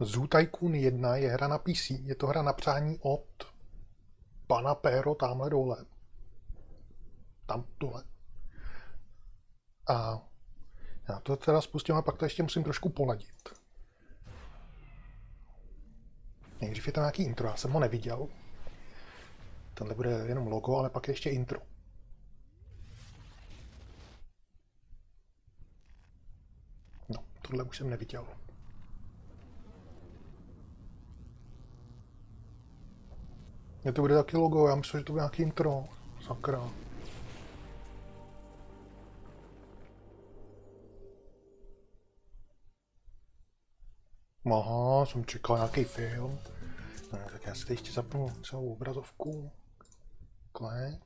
Zoo Tycoon 1 je hra na PC. Je to hra na přání od pana Péro tamhle dole. Tam dole. A já to teda spustím a pak to ještě musím trošku poladit. Nejdřív je to nějaký intro, já jsem ho neviděl. Tenhle bude jenom logo, ale pak je ještě intro. No, tohle už jsem neviděl. Mně to bude taky logo, já myslím, že to bude nějaký intro. Sakra. Aha, jsem čekal nějaký film. No, tak já si teď ještě zapnu celou obrazovku. Takhle.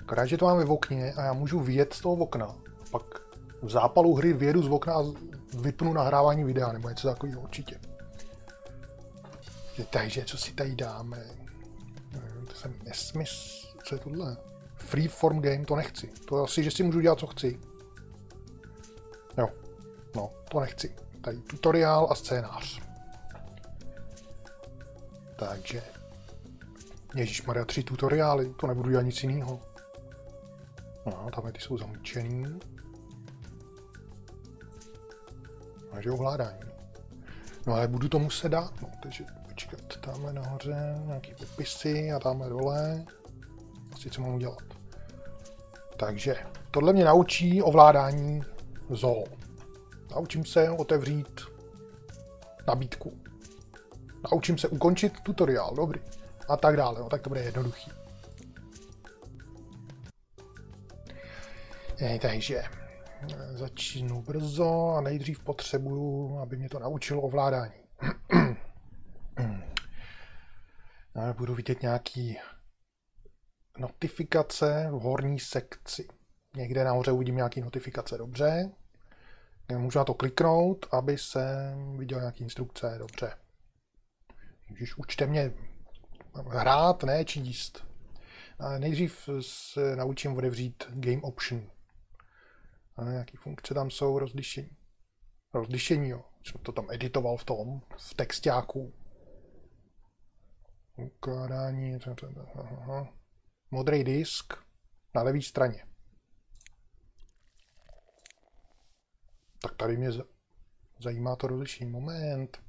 Akorát, že to máme v okně a já můžu vyjet z toho okna. Pak v zápalu hry vyjedu z okna a vypnu nahrávání videa nebo něco takového určitě. Takže co si tady dáme? To jsem nesmysl. Co je tohle? Freeform game, to nechci. To asi, že si můžu dělat, co chci. Jo, no, to nechci. Tady tutoriál a scénář. Takže. Ježíš Maria, tři tutoriály, to nebudu dělat nic jiného. No, tam ty jsou zamčený. Takže ovládání. No ale budu to muset dát, no, takže počkat, tamhle nahoře nějaký popisy a tamhle dole. Asi co mám udělat. Takže tohle mě naučí ovládání zoo. Naučím se otevřít nabídku. Naučím se ukončit tutoriál, dobrý. A tak dále, no, tak to bude jednoduchý. Je, takže eh, začnu brzo a nejdřív potřebuju, aby mě to naučilo ovládání. no, budu vidět nějaký notifikace v horní sekci. Někde nahoře uvidím nějaký notifikace, dobře. Můžu na to kliknout, aby se viděl nějaké instrukce, dobře. Když učte mě hrát, ne číst. Nejdřív se naučím otevřít Game Option. A nějaké funkce tam jsou, rozlišení. Rozlišení, jo. Jsem to tam editoval v tom, v textáku. Ukládání, modrý disk na levé straně. Tak tady mě zajímá to rozlišení. Moment.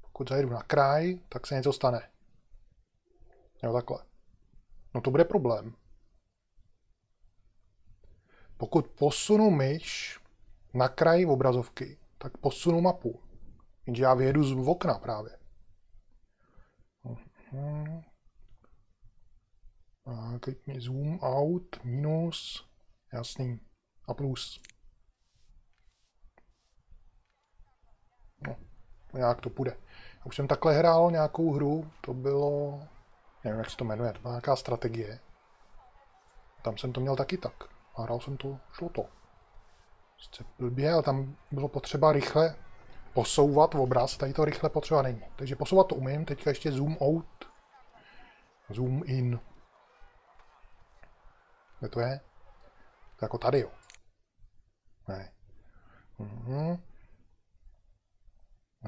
Pokud zajedu na kraj, tak se něco stane. Jo, takhle. No to bude problém. Pokud posunu myš na kraj obrazovky, tak posunu mapu. Jenže já vyjedu z okna právě. A mi zoom out, minus, jasný, a plus. nějak to půjde. Já už jsem takhle hrál nějakou hru, to bylo, nevím, jak se to jmenuje, to byla nějaká strategie. Tam jsem to měl taky tak. A hrál jsem to, šlo to. Sice blbě, ale tam bylo potřeba rychle posouvat obraz, tady to rychle potřeba není. Takže posouvat to umím, teďka ještě zoom out, zoom in. Kde to je? To jako tady, jo. Ne. Mhm.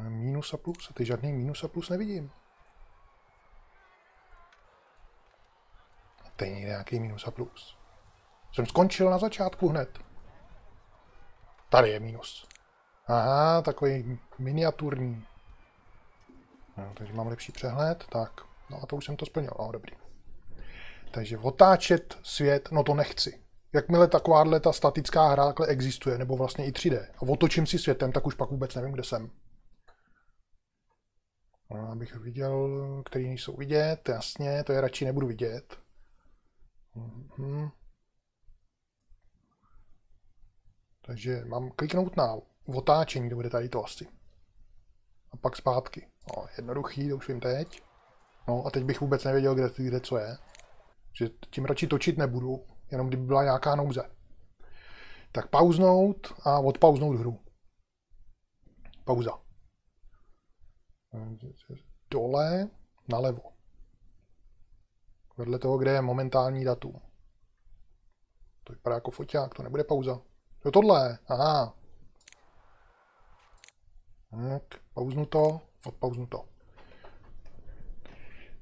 Minus a plus. A ty žádný minus a plus nevidím. Tady je nějaký minus a plus. Jsem skončil na začátku hned. Tady je minus. Aha, takový miniaturní. No, takže mám lepší přehled. Tak, no a to už jsem to splnil. No, dobrý. Takže otáčet svět, no to nechci. Jakmile takováhle ta statická hra existuje, nebo vlastně i 3D, a otočím si světem, tak už pak vůbec nevím, kde jsem. No, abych viděl, který nejsou vidět, jasně, to je radši nebudu vidět. Mhm. Takže mám kliknout na otáčení, to bude tady to asi. A pak zpátky. No, jednoduchý, to už vím teď. No a teď bych vůbec nevěděl, kde, kde co je. Že tím radši točit nebudu, jenom kdyby byla nějaká nouze. Tak pauznout a odpauznout hru. Pauza dole nalevo. Vedle toho, kde je momentální datum. To vypadá jako foťák, to nebude pauza. Jo, tohle, aha. Tak, pauznu to, odpauznu to.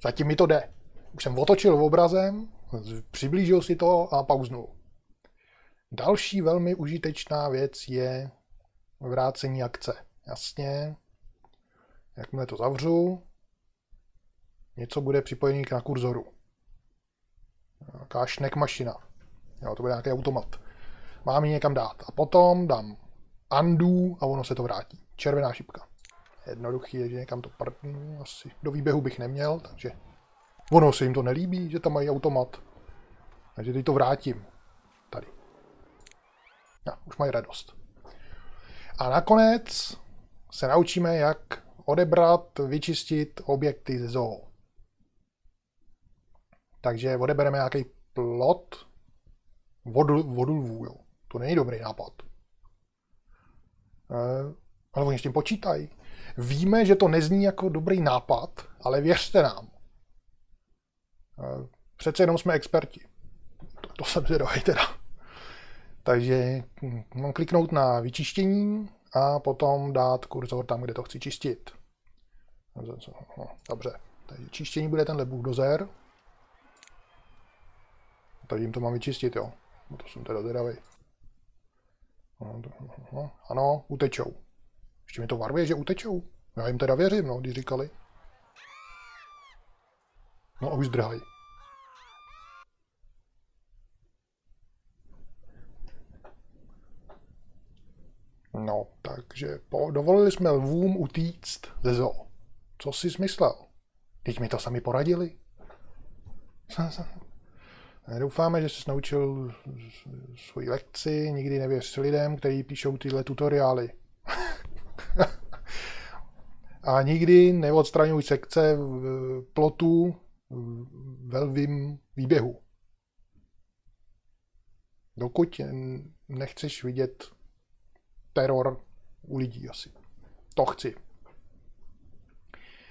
Zatím mi to jde. Už jsem otočil obrazem, přiblížil si to a pauznul. Další velmi užitečná věc je vrácení akce. Jasně, jakmile to zavřu, něco bude připojený na kurzoru. Nějaká šnek mašina. Jo, to bude nějaký automat. Mám ji někam dát. A potom dám undo a ono se to vrátí. Červená šipka. Jednoduchý je, že někam to prdnu. Asi do výběhu bych neměl, takže ono se jim to nelíbí, že tam mají automat. Takže teď to vrátím. Tady. No, už mají radost. A nakonec se naučíme, jak odebrat, vyčistit objekty ze zoo. Takže odebereme nějaký plot vodu, vodu lvů, jo. To není dobrý nápad. E, ale oni s tím počítají. Víme, že to nezní jako dobrý nápad, ale věřte nám. Přece jenom jsme experti. To, to jsem zvědavý teda. Takže mám kliknout na vyčištění a potom dát kurzor tam, kde to chci čistit. No, dobře. Takže čištění bude tenhle bulldozer. Tady jim to mám vyčistit, jo. No to jsem teda zvědavý. No, no, ano, utečou. Ještě mi to varuje, že utečou. Já jim teda věřím, no, když říkali. No a už zdrhají. No, takže po, dovolili jsme lvům utíct ze zoo. Co jsi smyslel? Teď mi to sami poradili. Doufáme, že jsi naučil svoji lekci, nikdy nevěř lidem, kteří píšou tyhle tutoriály. A nikdy neodstraňuj sekce v plotu ve lvým výběhu. Dokud nechceš vidět teror u lidí asi. To chci.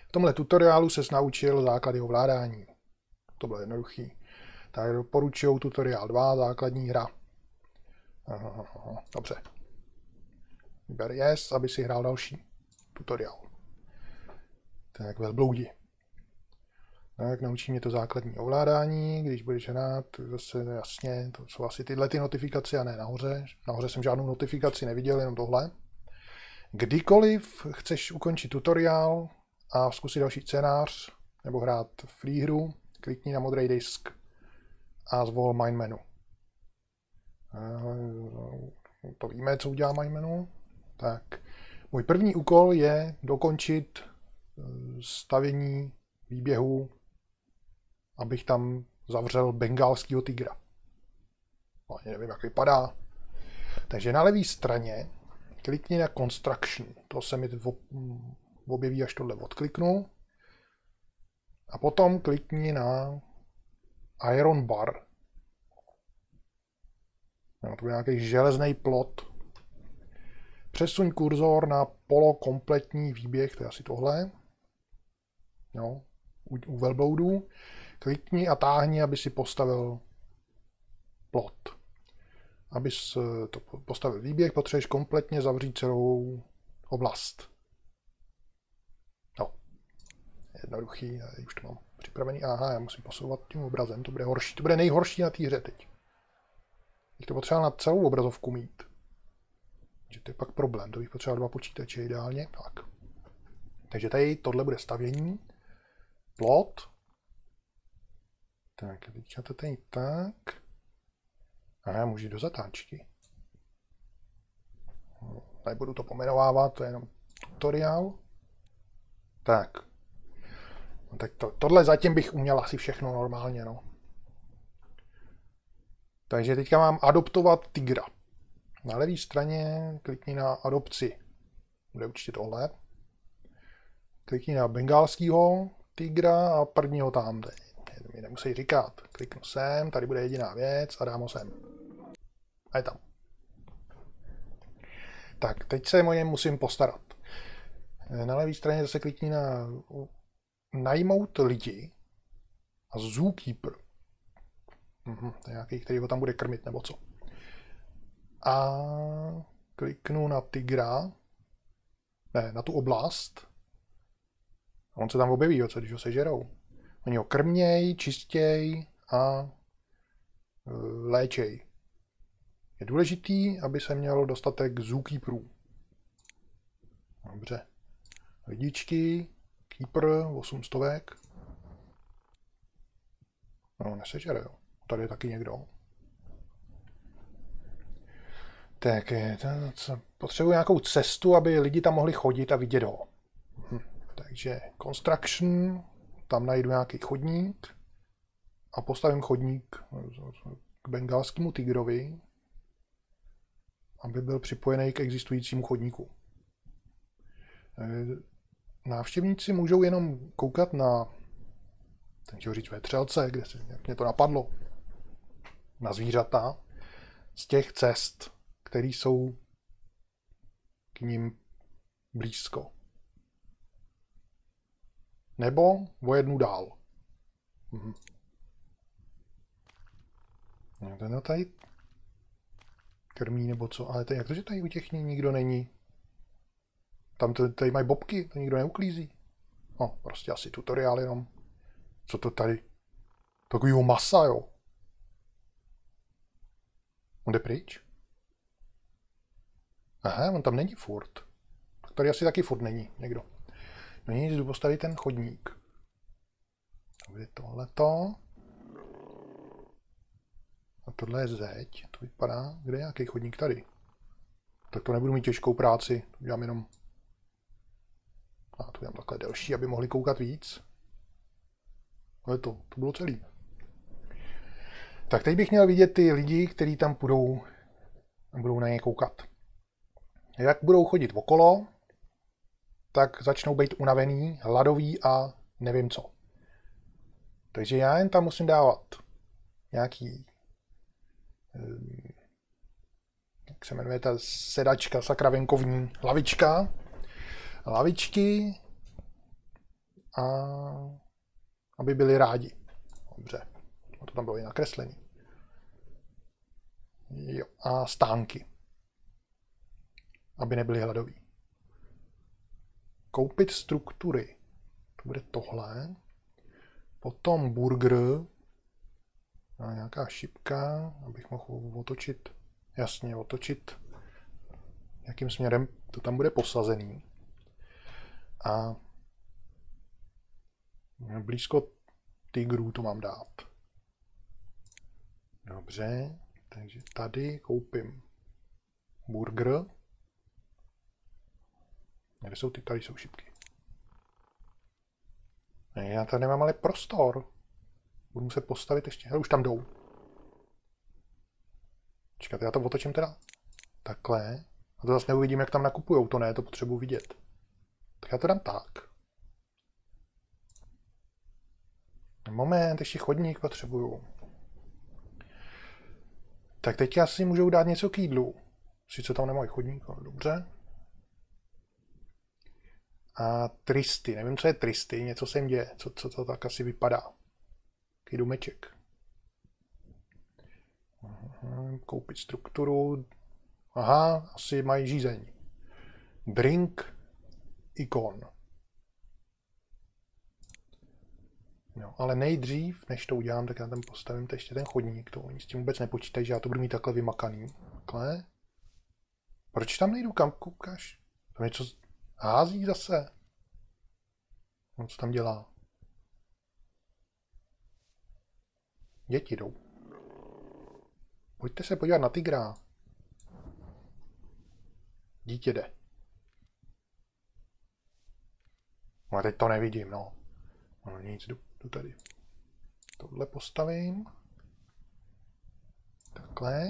V tomhle tutoriálu se naučil základy ovládání. To bylo jednoduchý. Tak doporučuju tutoriál 2, základní hra. Dobře. Vyber yes, aby si hrál další tutoriál. Tak velbloudi. Tak naučí mě to základní ovládání, když budeš hrát, zase jasně, to jsou asi tyhle ty notifikace a ne nahoře. Nahoře jsem žádnou notifikaci neviděl, jenom tohle. Kdykoliv chceš ukončit tutoriál a zkusit další scénář nebo hrát free hru, klikni na modrý disk a zvol Mind Menu. Eh, to víme, co udělá Mind Menu. Tak, můj první úkol je dokončit stavění výběhu, abych tam zavřel bengálskýho tygra. No, ani nevím, jak vypadá. Takže na levé straně klikni na Construction. To se mi objeví, až tohle odkliknu. A potom klikni na Iron Bar. No, to je nějaký železný plot. Přesuň kurzor na polokompletní výběh, to je asi tohle. No, u, u velbloudů. Klikni a táhni, aby si postavil plot. Abys to postavil výběh, potřebuješ kompletně zavřít celou oblast. No, jednoduchý, já už to mám připravený. Aha, já musím posouvat tím obrazem, to bude horší. To bude nejhorší na té hře teď. Bych to potřeboval na celou obrazovku mít. Takže to je pak problém, to bych potřeboval dva počítače ideálně. Tak. Takže tady tohle bude stavění. Plot. Tak, teďka to tady tak. A já můžu do zatáčky. Nebudu to pomenovávat, to je jenom tutoriál. Tak. No, tak to, tohle zatím bych uměl asi všechno normálně, no. Takže teďka mám adoptovat tigra. Na levé straně klikni na adopci. Bude určitě tohle. Klikni na bengálského tigra a prvního ho tam. Mi nemusí říkat. Kliknu sem, tady bude jediná věc a dám ho sem. A je tam. Tak, teď se moje musím postarat. Na levé straně zase klikni na najmout lidi a zookeeper. Mhm, to je nějaký, který ho tam bude krmit nebo co. A kliknu na tigra ne, na tu oblast. On se tam objeví, jo, co když ho sežerou. Oni ho krměj, čistěj a e, léčej. Je důležitý, aby se měl dostatek zookeeperů. Dobře. Lidičky, keeper, 800. No, nesežere, jo. Tady je taky někdo. Tak, potřebuji nějakou cestu, aby lidi tam mohli chodit a vidět ho. Hm. Takže construction, tam najdu nějaký chodník a postavím chodník k bengalskému tigrovi, aby byl připojený k existujícímu chodníku. E, návštěvníci můžou jenom koukat na, ten říct vetřelce, kde se, jak mě to napadlo, na zvířata z těch cest, které jsou k ním blízko. Nebo o jednu dál. Mhm. Ten tady krmí nebo co, ale to, jak to, že tady u těch nikdo není? Tam tady mají bobky, to nikdo neuklízí. No, prostě asi tutoriál jenom. Co to tady? Takovýho masa, jo. On jde pryč? Aha, on tam není furt. Tady asi taky furt není někdo. No nic, jdu postavit ten chodník. Tady tohleto. A tohle je zeď. To vypadá, kde je nějaký chodník tady. Tak to nebudu mít těžkou práci. To dělám jenom... A to dělám takhle delší, aby mohli koukat víc. Ale to, to bylo celý. Tak teď bych měl vidět ty lidi, kteří tam půjdou budou na ně koukat. Jak budou chodit okolo, tak začnou být unavený, hladový a nevím co. Takže já jen tam musím dávat nějaký eh, jak se jmenuje ta sedačka, sakra venkovní, lavička, lavičky a aby byli rádi. Dobře, a to tam bylo i nakreslený. Jo, a stánky, aby nebyli hladoví. Koupit struktury, to bude tohle. Potom burger, a nějaká šipka, abych mohl otočit, jasně, otočit, jakým směrem to tam bude posazený. A blízko tigrů to mám dát. Dobře, takže tady koupím burger. Kde jsou ty? Tady jsou šipky. Já tady nemám ale prostor. Budu muset postavit ještě. Ale už tam jdou. Čekat, já to otočím teda takhle. A to zase neuvidím, jak tam nakupujou. To ne, to potřebuji vidět. Tak já to dám tak. Moment, ještě chodník potřebuju. Tak teď asi můžou dát něco k jídlu. Sice tam nemají chodník, ale dobře. A tristy, nevím, co je tristy, něco se jim děje, co, co to tak asi vypadá. Jaký domeček. Koupit strukturu. Aha, asi mají žízeň. Drink ikon. Jo, ale nejdřív, než to udělám, tak já tam postavím to ještě ten chodník. To oni s tím vůbec nepočítají, že já to budu mít takhle vymakaný. Takhle. Proč tam nejdu, kam koukáš? Tam něco hází zase. No, co tam dělá? Děti jdou. Pojďte se podívat na tygra. Dítě jde. No teď to nevidím, no. No nic, jdu, jdu tady. Tohle postavím. Takhle.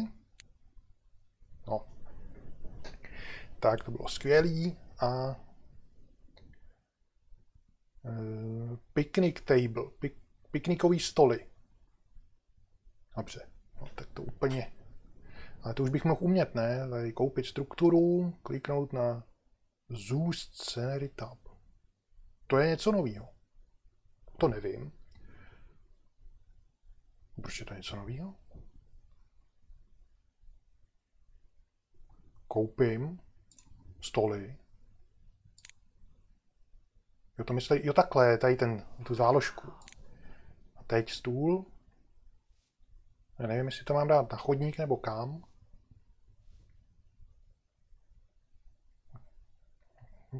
No. Tak, to bylo skvělý. A e, picnic table, pik, piknikový stoly. Dobře, no, tak to úplně. Ale to už bych mohl umět, ne? Tady koupit strukturu, kliknout na Zoo Scenery Tab. To je něco nového. To nevím. Proč je to něco nového? Koupím stoly. Jo, to myslí, jo takhle, tady ten, tu záložku. A teď stůl. Já nevím, jestli to mám dát na chodník nebo kam.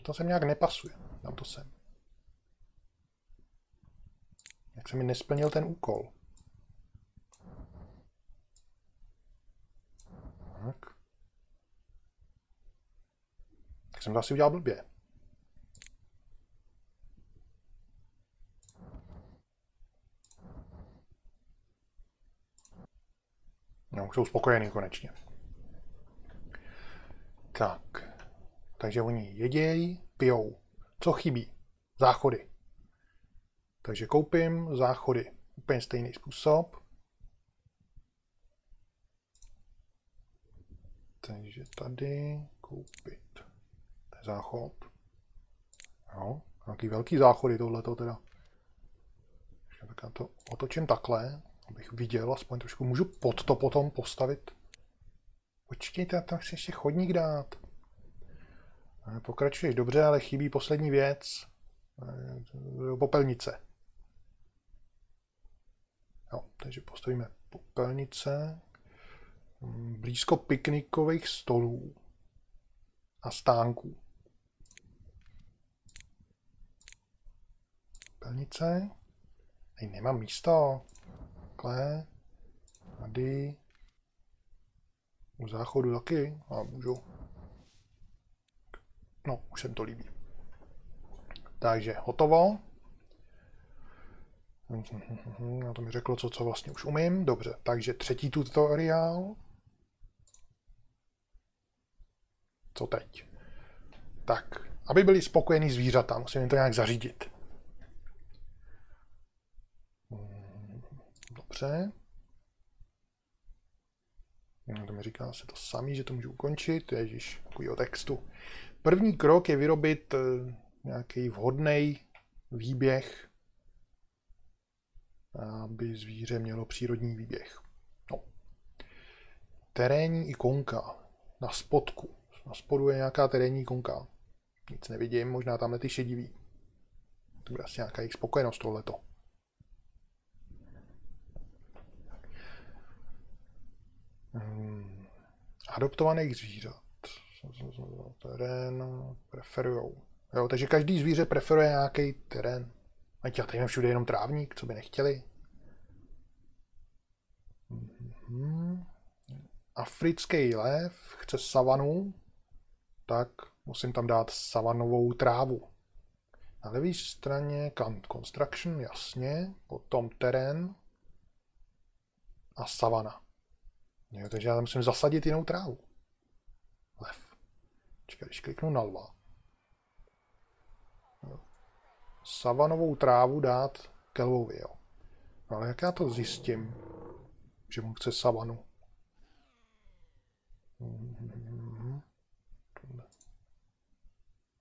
To se nějak nepasuje. Dám to sem. Jak se mi nesplnil ten úkol. Tak. Tak jsem to asi udělal blbě. No, jsou spokojený konečně. Tak. Takže oni jedějí, pijou. Co chybí? Záchody. Takže koupím záchody. Úplně stejný způsob. Takže tady koupit. Záchod. Jo, nějaký velký záchody tohleto teda. Tak já to otočím takhle, abych viděl, aspoň trošku můžu pod to potom postavit. Počkejte, tam chci ještě chodník dát. Pokračuješ dobře, ale chybí poslední věc. Popelnice. Jo, takže postavíme popelnice blízko piknikových stolů a stánků. Popelnice. Tady nemám místo. Takhle. Tady. U záchodu taky. A můžu. No, už jsem to líbí. Takže hotovo. Na to mi řeklo, co, co vlastně už umím. Dobře, takže třetí tutoriál. Co teď? Tak, aby byli spokojení zvířata, musím jim to nějak zařídit. Dobře. To mi říká se to samý, že to můžu ukončit. Ježíš, takovýho textu. První krok je vyrobit eh, nějaký vhodný výběh, aby zvíře mělo přírodní výběh. No. Terénní ikonka na spodku. Na spodu je nějaká terénní ikonka. Nic nevidím, možná tamhle ty šedivý. To bude asi nějaká jejich spokojenost tohleto. Hmm. Adoptovaných zvířat. Terén preferujou. Jo, takže každý zvíře preferuje nějaký terén. Ať já tady všude jenom trávník, co by nechtěli. Hmm. Africký lev chce savanu, tak musím tam dát savanovou trávu. Na levé straně construction, jasně, potom terén a savana. Jo, takže já tam musím zasadit jinou trávu. Lev. Čekaj, když kliknu na lva. Savanovou trávu dát ke lvovi, jo. No, ale jak já to zjistím, že mu chce savanu?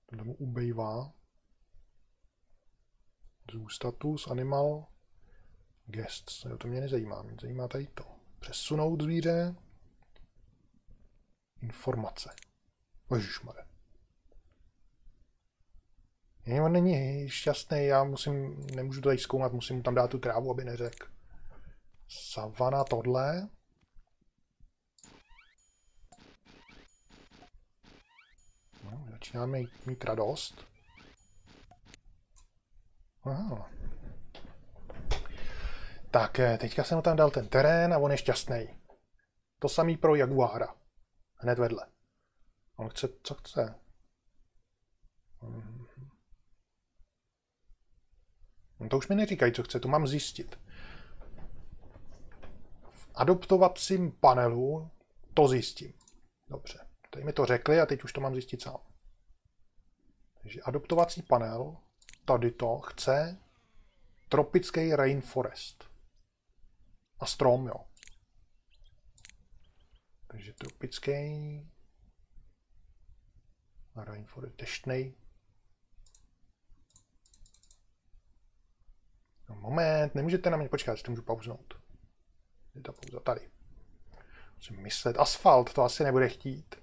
Tohle mu ubejvá. Zůstatus, animal, guests. Jo, to mě nezajímá, mě zajímá tady to. Přesunout zvíře. Informace. Ježišmarja. On není šťastný, já musím, nemůžu to tady zkoumat, musím mu tam dát tu trávu, aby neřekl. Savana tohle. No, začínáme mít, radost. Aha. Tak, eh, teďka jsem mu tam dal ten terén a on je šťastný. To samý pro Jaguára. Hned vedle. On chce, co chce? No to už mi neříkají, co chce, to mám zjistit. V adoptovacím panelu to zjistím. Dobře, tady mi to řekli a teď už to mám zjistit sám. Takže adoptovací panel, tady to chce tropický rainforest. A strom, jo. Takže tropický rainforest, deštnej. No, moment, nemůžete na mě počkat, to můžu pauznout. Je ta pauza tady. Musím myslet. Asfalt, to asi nebude chtít.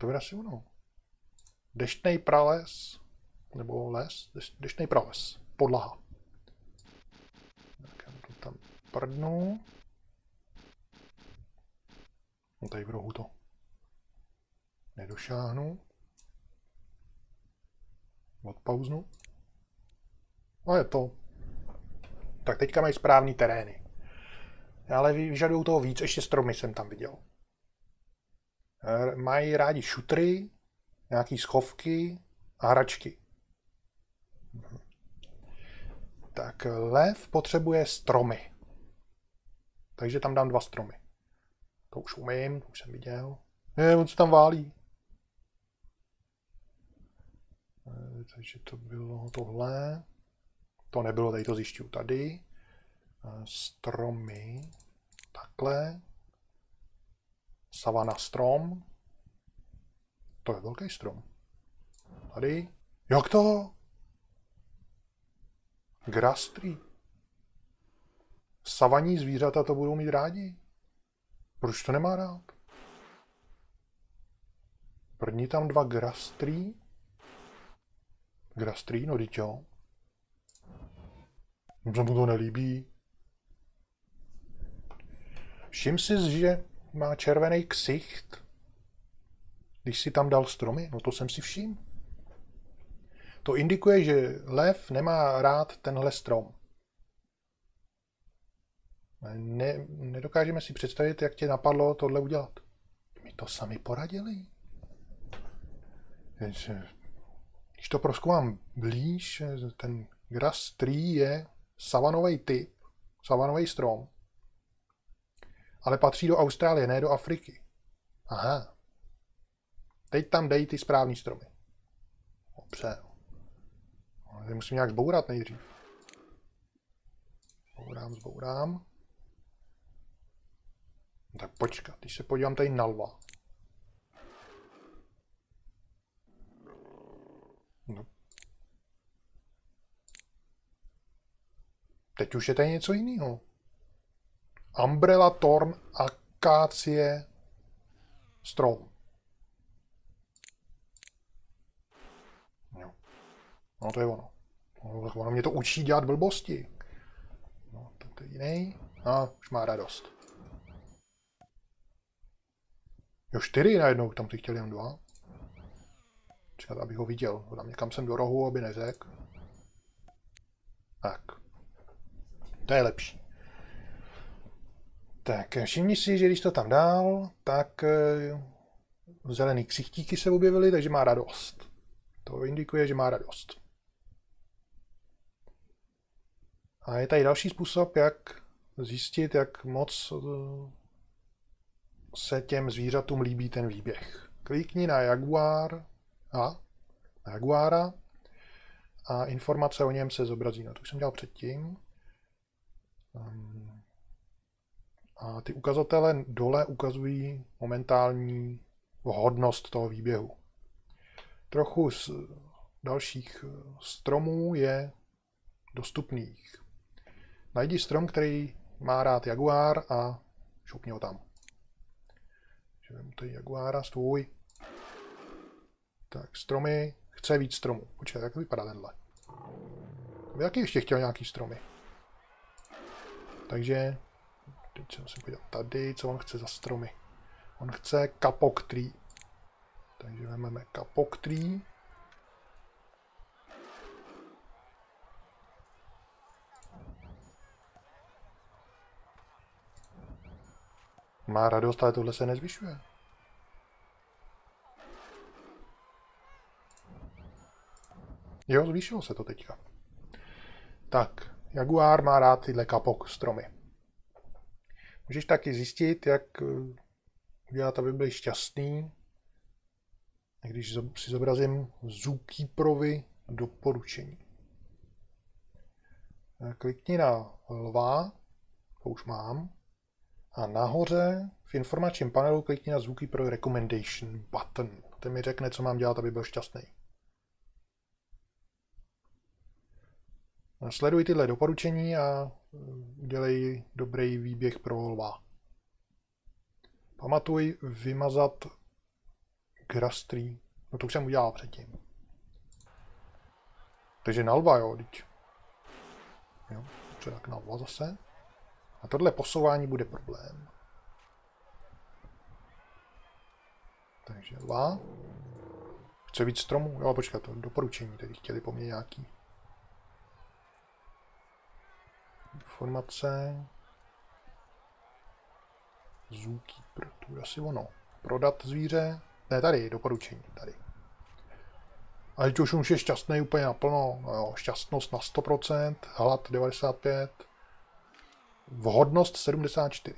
To bude asi ono. Deštnej prales, nebo les, deštnej prales, podlaha. Tak já to tam prdnu. No tady v rohu to nedošáhnu. Odpauznu. No je to. Tak teďka mají správný terény. Ale vyžadují toho víc, ještě stromy jsem tam viděl. Mají rádi šutry, nějaký schovky a hračky. Tak lev potřebuje stromy. Takže tam dám dva stromy. To už umím, to už jsem viděl. Je, on se tam válí. E, takže to bylo tohle. To nebylo, tady to zjišťuju tady. E, stromy. Takhle. Savana strom. To je velký strom. Tady. Jak to? Grastry. Savaní zvířata to budou mít rádi. Proč to nemá rád? První tam dva grastry. Grastry, no jo. Se mu to nelíbí. Všim si, že má červený ksicht, když si tam dal stromy. No to jsem si všim. To indikuje, že lev nemá rád tenhle strom. Ne, nedokážeme si představit, jak tě napadlo tohle udělat. My to sami poradili. Když to proskoumám blíž, ten grass tree je savanový typ, savanový strom, ale patří do Austrálie, ne do Afriky. Aha. Teď tam dej ty správný stromy. Dobře. Ale musím nějak zbourat nejdřív. Zbourám, zbourám. Tak počkat, když se podívám tady na lva. No. Teď už je tady něco jiného. Umbrella Thorn Akácie Strom. No. no to je ono. No, ono mě to učí dělat blbosti. No, to je jiný. A už má radost. Jo, čtyři najednou, tam ty chtěl jen dva. Čekat, abych ho viděl. Dám někam sem do rohu, aby neřekl. Tak. To je lepší. Tak, všimni si, že když to tam dál, tak eh, zelený ksichtíky se objevily, takže má radost. To indikuje, že má radost. A je tady další způsob, jak zjistit, jak moc eh, se těm zvířatům líbí ten výběh. Klikni na Jaguar a na Jaguára a informace o něm se zobrazí. No, to už jsem dělal předtím. Um, a ty ukazatele dole ukazují momentální hodnost toho výběhu. Trochu z dalších stromů je dostupných. Najdi strom, který má rád jaguár a šupni ho tam. Takže vemu tady jaguára, stůj. Tak, stromy. Chce víc stromů. Počkej, jak vypadá tenhle? Jaký ještě chtěl nějaký stromy? Takže Teď se musím podívat tady, co on chce za stromy. On chce kapok tree. Takže vezmeme kapok tree. Má radost, ale tohle se nezvyšuje. Jo, zvýšilo se to teďka. Tak, Jaguar má rád tyhle kapok stromy. Můžeš taky zjistit, jak eh, udělat, aby byli šťastný. Když si zobrazím Zookeeperovi doporučení. Eh, klikni na lva, to už mám. A nahoře v informačním panelu klikni na Zookeeper Recommendation button. Ten mi řekne, co mám dělat, aby byl šťastný. Sleduj tyhle doporučení a eh, udělej dobrý výběh pro lva. Pamatuj vymazat grastry No to už jsem udělal předtím. Takže na lva, jo, teď. Jo, co tak na lva zase. A tohle posouvání bude problém. Takže lva. Chce víc stromů? Jo, počkat, to doporučení, tady chtěli po mně nějaký. Informace. Zookeeper, tu asi ono. Prodat zvíře. Ne, tady, doporučení, tady. A teď už je šťastný úplně naplno. No jo, šťastnost na 100%, hlad 95, vhodnost 74.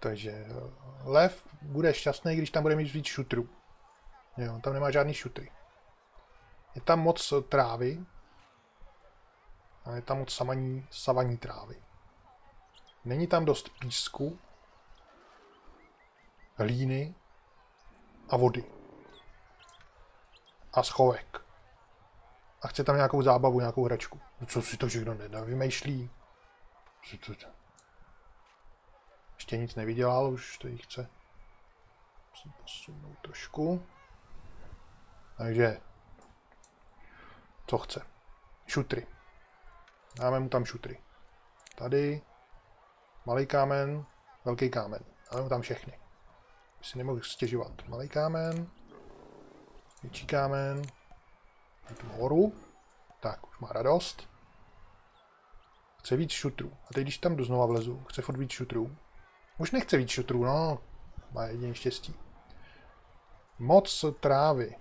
Takže eh, lev bude šťastný, když tam bude mít víc šutrů. Jo, tam nemá žádný šutry. Je tam moc trávy. A je tam moc samaní, savaní trávy. Není tam dost písku, hlíny a vody. A schovek. A chce tam nějakou zábavu, nějakou hračku. No co si to všechno vymýšlí. Ještě nic nevydělal, už to jí chce posunout trošku. Takže, co chce? Šutry. Dáme mu tam šutry. Tady, malý kámen, velký kámen. Dáme mu tam všechny. By si nemohl stěžovat. Malý kámen, větší kámen, tu horu. Tak, už má radost. Chce víc šutrů. A teď, když tam jdu znova vlezu, chce furt víc šutrů. Už nechce víc šutrů, no. Má jedině štěstí. Moc trávy.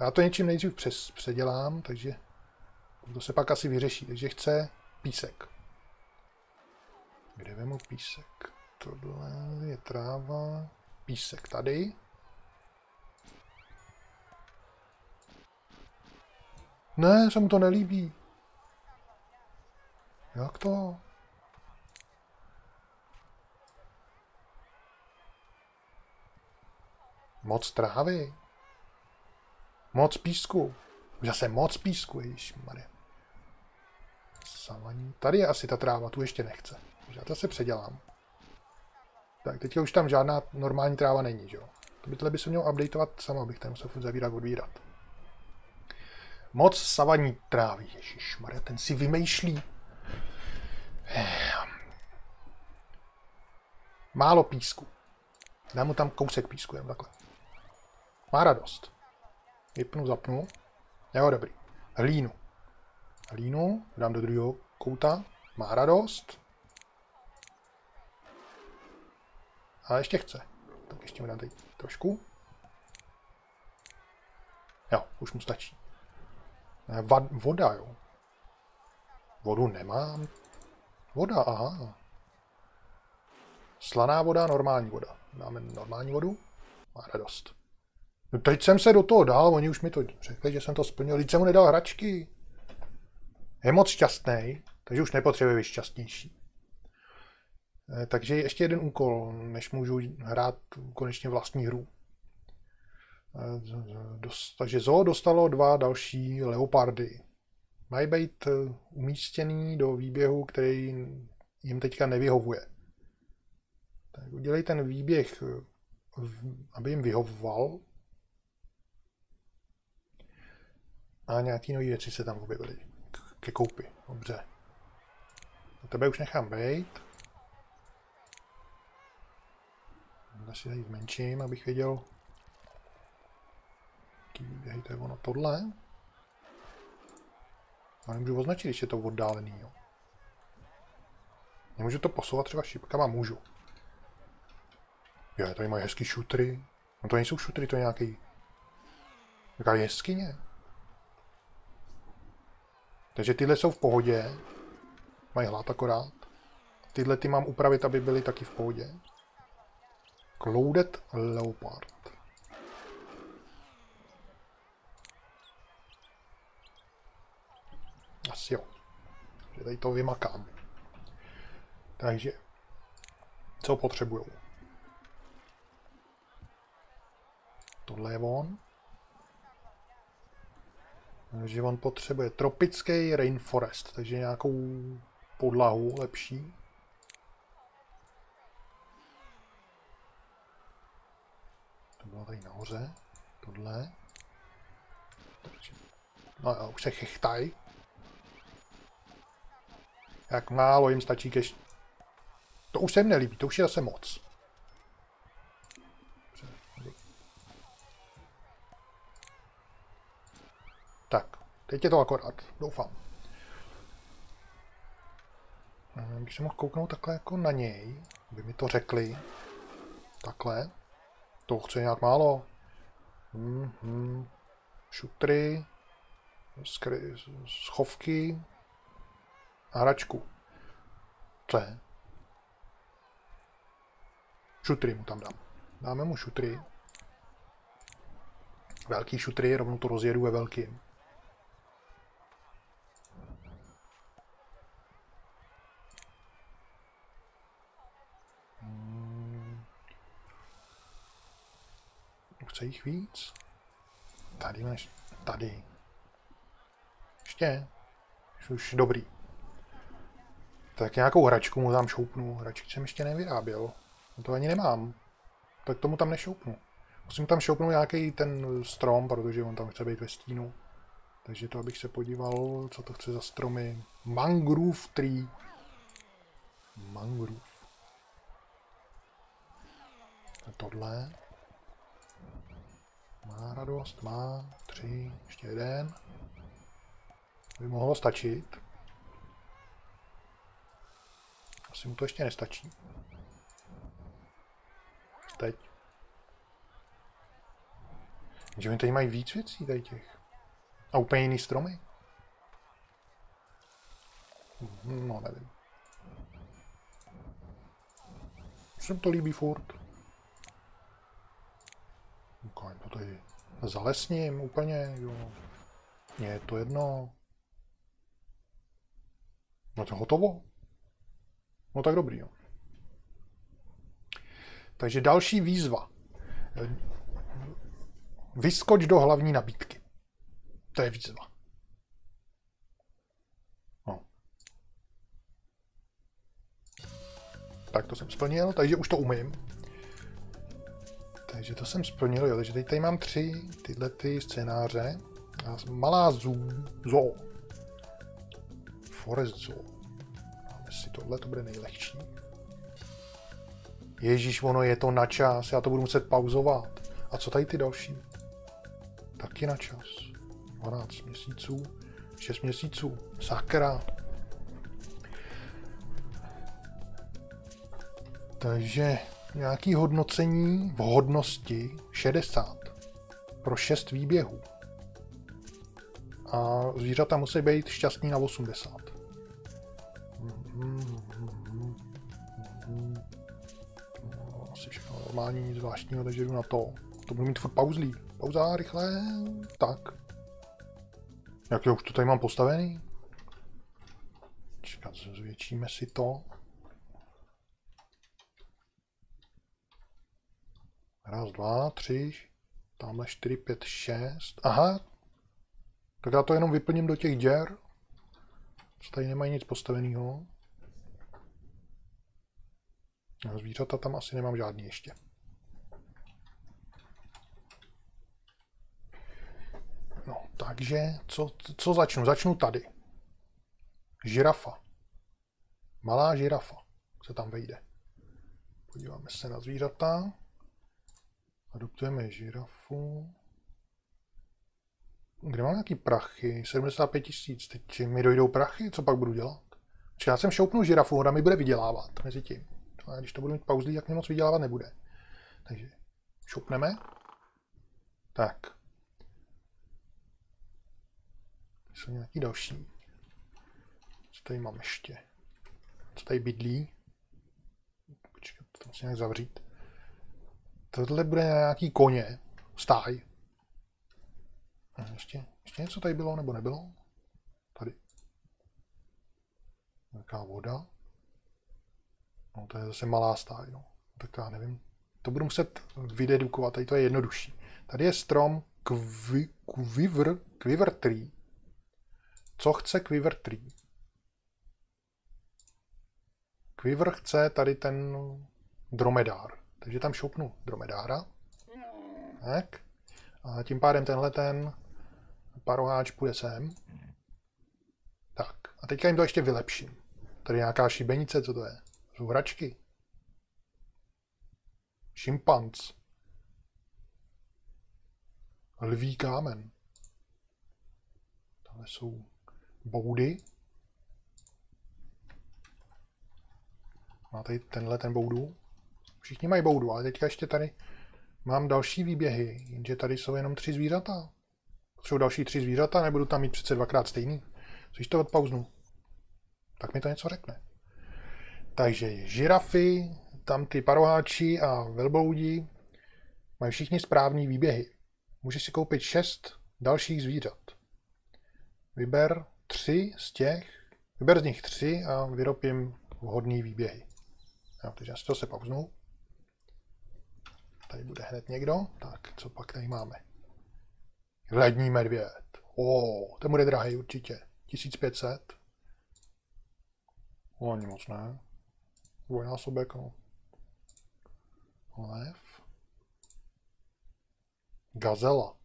Já to něčím nejdřív přes, předělám, takže to se pak asi vyřeší. Takže chce písek. Kde vemu písek? Tohle je tráva. Písek tady. Ne, se mu to nelíbí. Jak to? Moc trávy. Moc písku. Zase moc písku, Marie. Savaní. Tady je asi ta tráva, tu ještě nechce. Já to se předělám. Tak, teď už tam žádná normální tráva není, že jo? To by tohle by se mělo updateovat samo, abych tam musel zavírat, odvírat. Moc savaní trávy. Maria, ten si vymýšlí. Málo písku. Dám mu tam kousek písku, jen takhle. Má radost. Vypnu, zapnu. Jo, dobrý. Hlínu. Hlínu dám do druhého kouta. Má radost. A ještě chce. Tak ještě mu dám tady trošku. Jo, už mu stačí. Voda, jo. Vodu nemám. Voda, aha. Slaná voda, normální voda. Dáme normální vodu. Má radost. No teď jsem se do toho dal, oni už mi to řekli, že jsem to splnil. Teď jsem mu nedal hračky. Je moc šťastný, takže už nepotřebuje šťastnější. Eh, takže ještě jeden úkol, než můžu hrát konečně vlastní hru. Eh, takže Zoo dostalo dva další leopardy. Mají být eh, umístěný do výběhu, který jim teďka nevyhovuje. Tak udělej ten výběh, aby jim vyhovoval. A nějaký nové věci se tam objevily. Ke koupi. Dobře. A tebe už nechám být. si tady zmenším, abych věděl, jaký výběhy to je ono tohle. A nemůžu označit, když je to oddálený. Jo. Nemůžu to posouvat třeba šipkama, můžu. Jo, tady mají hezký šutry. No to nejsou šutry, to je nějaký... Jaká jeskyně. Takže tyhle jsou v pohodě. Mají hlad akorát. Tyhle ty mám upravit, aby byly taky v pohodě. Clouded Leopard. Asi jo. Že tady to vymakám. Takže, co potřebuju? Tohle je on. Takže on potřebuje tropický rainforest, takže nějakou podlahu lepší. bylo tady nahoře. Tohle. No jo, už se chechtaj. Jak málo jim stačí keš... To už se jim nelíbí, to už je zase moc. Tak, teď je to akorát, doufám. Když jsem mohl kouknout takhle jako na něj, by mi to řekli. Takhle. To chce nějak málo. Hmm, hmm. Šutry. Schovky. Hračku. Co je? Šutry mu tam dám. Dáme mu šutry. Velký šutry, rovnou to rozjedu ve velkým. Chce jich víc? Tady máš, tady. Ještě. Už dobrý. Tak nějakou hračku mu tam šoupnu. Hračky jsem ještě nevyráběl. To ani nemám. Tak tomu tam nešoupnu. Musím tam šoupnout nějaký ten strom, protože on tam chce být ve stínu. Takže to, abych se podíval, co to chce za stromy. Mangrove tree. Mangrove. A tohle. Má radost, má. Tři, ještě jeden. By mohlo stačit. Asi mu to ještě nestačí. Teď. Že oni tady mají víc věcí, tady těch. A úplně jiný stromy. No, nevím. Se to líbí furt. Ukáň to tady zalesním úplně, jo. Mně je to jedno. No to hotovo. No tak dobrý, jo. Takže další výzva. Vyskoč do hlavní nabídky. To je výzva. No. Tak to jsem splnil, takže už to umím. Takže to jsem splnil, jo. Takže teď tady mám tři tyhle ty scénáře. A malá zoo, zoo. Forest zoo. Si tohle, to bude nejlehčí. Ježíš, ono je to na čas, já to budu muset pauzovat. A co tady ty další? Taky na čas. 12 měsíců, 6 měsíců, sakra. Takže nějaký hodnocení vhodnosti 60 pro 6 výběhů. A zvířata musí být šťastní na 80. No, asi všechno normální, nic zvláštního, takže jdu na to. To budu mít furt pauzlí. Pauza, rychle. Tak. Jak už to tady mám postavený? Čekat, zvětšíme si to. Raz, dva, tři, tamhle čtyři, pět, šest. Aha, tak já to jenom vyplním do těch děr. Tady nemají nic postaveného. Zvířata tam asi nemám žádný ještě. No, takže co, co začnu? Začnu tady. Žirafa. Malá žirafa se tam vejde. Podíváme se na zvířata. Adoptujeme žirafu. Kde mám nějaký prachy? 75 tisíc. Teď mi dojdou prachy, co pak budu dělat? Či já jsem šoupnu žirafu, ona mi bude vydělávat mezi tím. A když to budu mít pauzlí, jak mě moc vydělávat nebude. Takže šoupneme. Tak. Jsou nějaký další. Co tady mám ještě? Co tady bydlí? Počkat, to musím nějak zavřít. Tohle bude nějaký koně. Stáj. Ještě, ještě něco tady bylo, nebo nebylo? Tady. Nějaká voda. No, to je zase malá stáj, no. Tak já nevím. To budu muset vydedukovat, tady to je jednodušší. Tady je strom kvi, Quiver, Quiver Tree. Co chce Quiver Tree? Quiver chce tady ten dromedár. Takže tam šoupnu dromedára. Tak. A tím pádem tenhle ten paroháč půjde sem. Tak. A teďka jim to ještě vylepším. Tady nějaká šibenice, co to je? Jsou hračky. Šimpanc. Lví kámen. Tohle jsou boudy. Má tady tenhle ten boudu. Všichni mají boudu, ale teďka ještě tady mám další výběhy, jenže tady jsou jenom tři zvířata. Potřebuji další tři zvířata, nebudu tam mít přece dvakrát stejný. Když to odpauznu, tak mi to něco řekne. Takže žirafy, tam ty paroháči a velbloudi mají všichni správní výběhy. Můžeš si koupit šest dalších zvířat. Vyber tři z těch, vyber z nich tři a vyrob jim vhodný výběhy. Jo, takže já si to se pauznu. Tady bude hned někdo. Tak, co pak tady máme? Lední medvěd. O, ten bude drahý určitě. 1500. O, ani moc ne. Dvojnásobek, no. Lev. Gazela.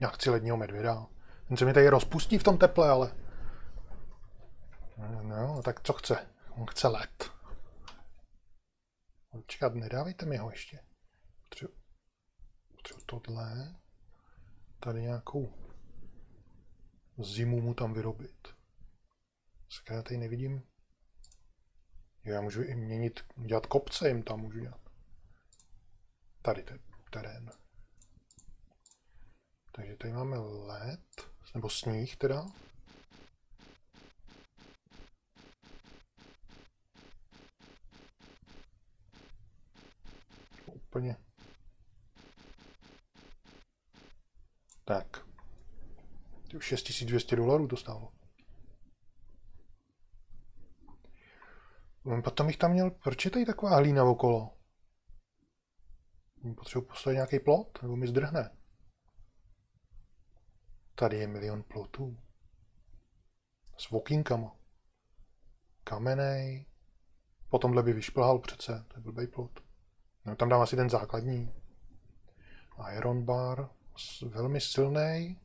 Já chci ledního medvěda. Ten se mi tady rozpustí v tom teple, ale... No, tak co chce? On chce led. Čekat, nedávejte mi ho ještě. Potřebuji tohle. Tady nějakou zimu mu tam vyrobit. Sakra, tady nevidím. Jo, já můžu i měnit, dělat kopce jim tam můžu dělat. Tady je terén. Takže tady máme led, nebo sníh teda. Úplně. Tak. 6200 dolarů to stálo. Potom bych tam měl, proč je tady taková hlína okolo? Potřebuji postavit nějaký plot, nebo mi zdrhne. Tady je milion plotů. S vokinkama. Kamenej. Potomhle by vyšplhal přece, to je blbý plot. No, tam dám asi ten základní. Iron bar. Velmi silný.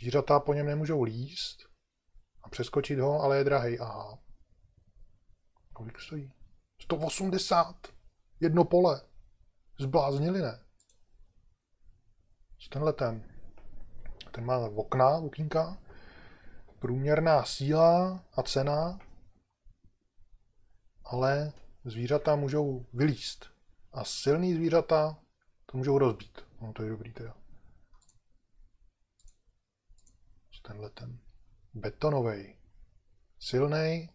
Zvířata po něm nemůžou líst. A přeskočit ho, ale je drahý. Aha. Kolik stojí? 180. Jedno pole. Zbláznili, ne? Co tenhle ten? Ten má okna, okýnka. Průměrná síla a cena. Ale zvířata můžou vylíst. A silný zvířata to můžou rozbít. No to je dobrý teda. Tenhle ten betonový, silný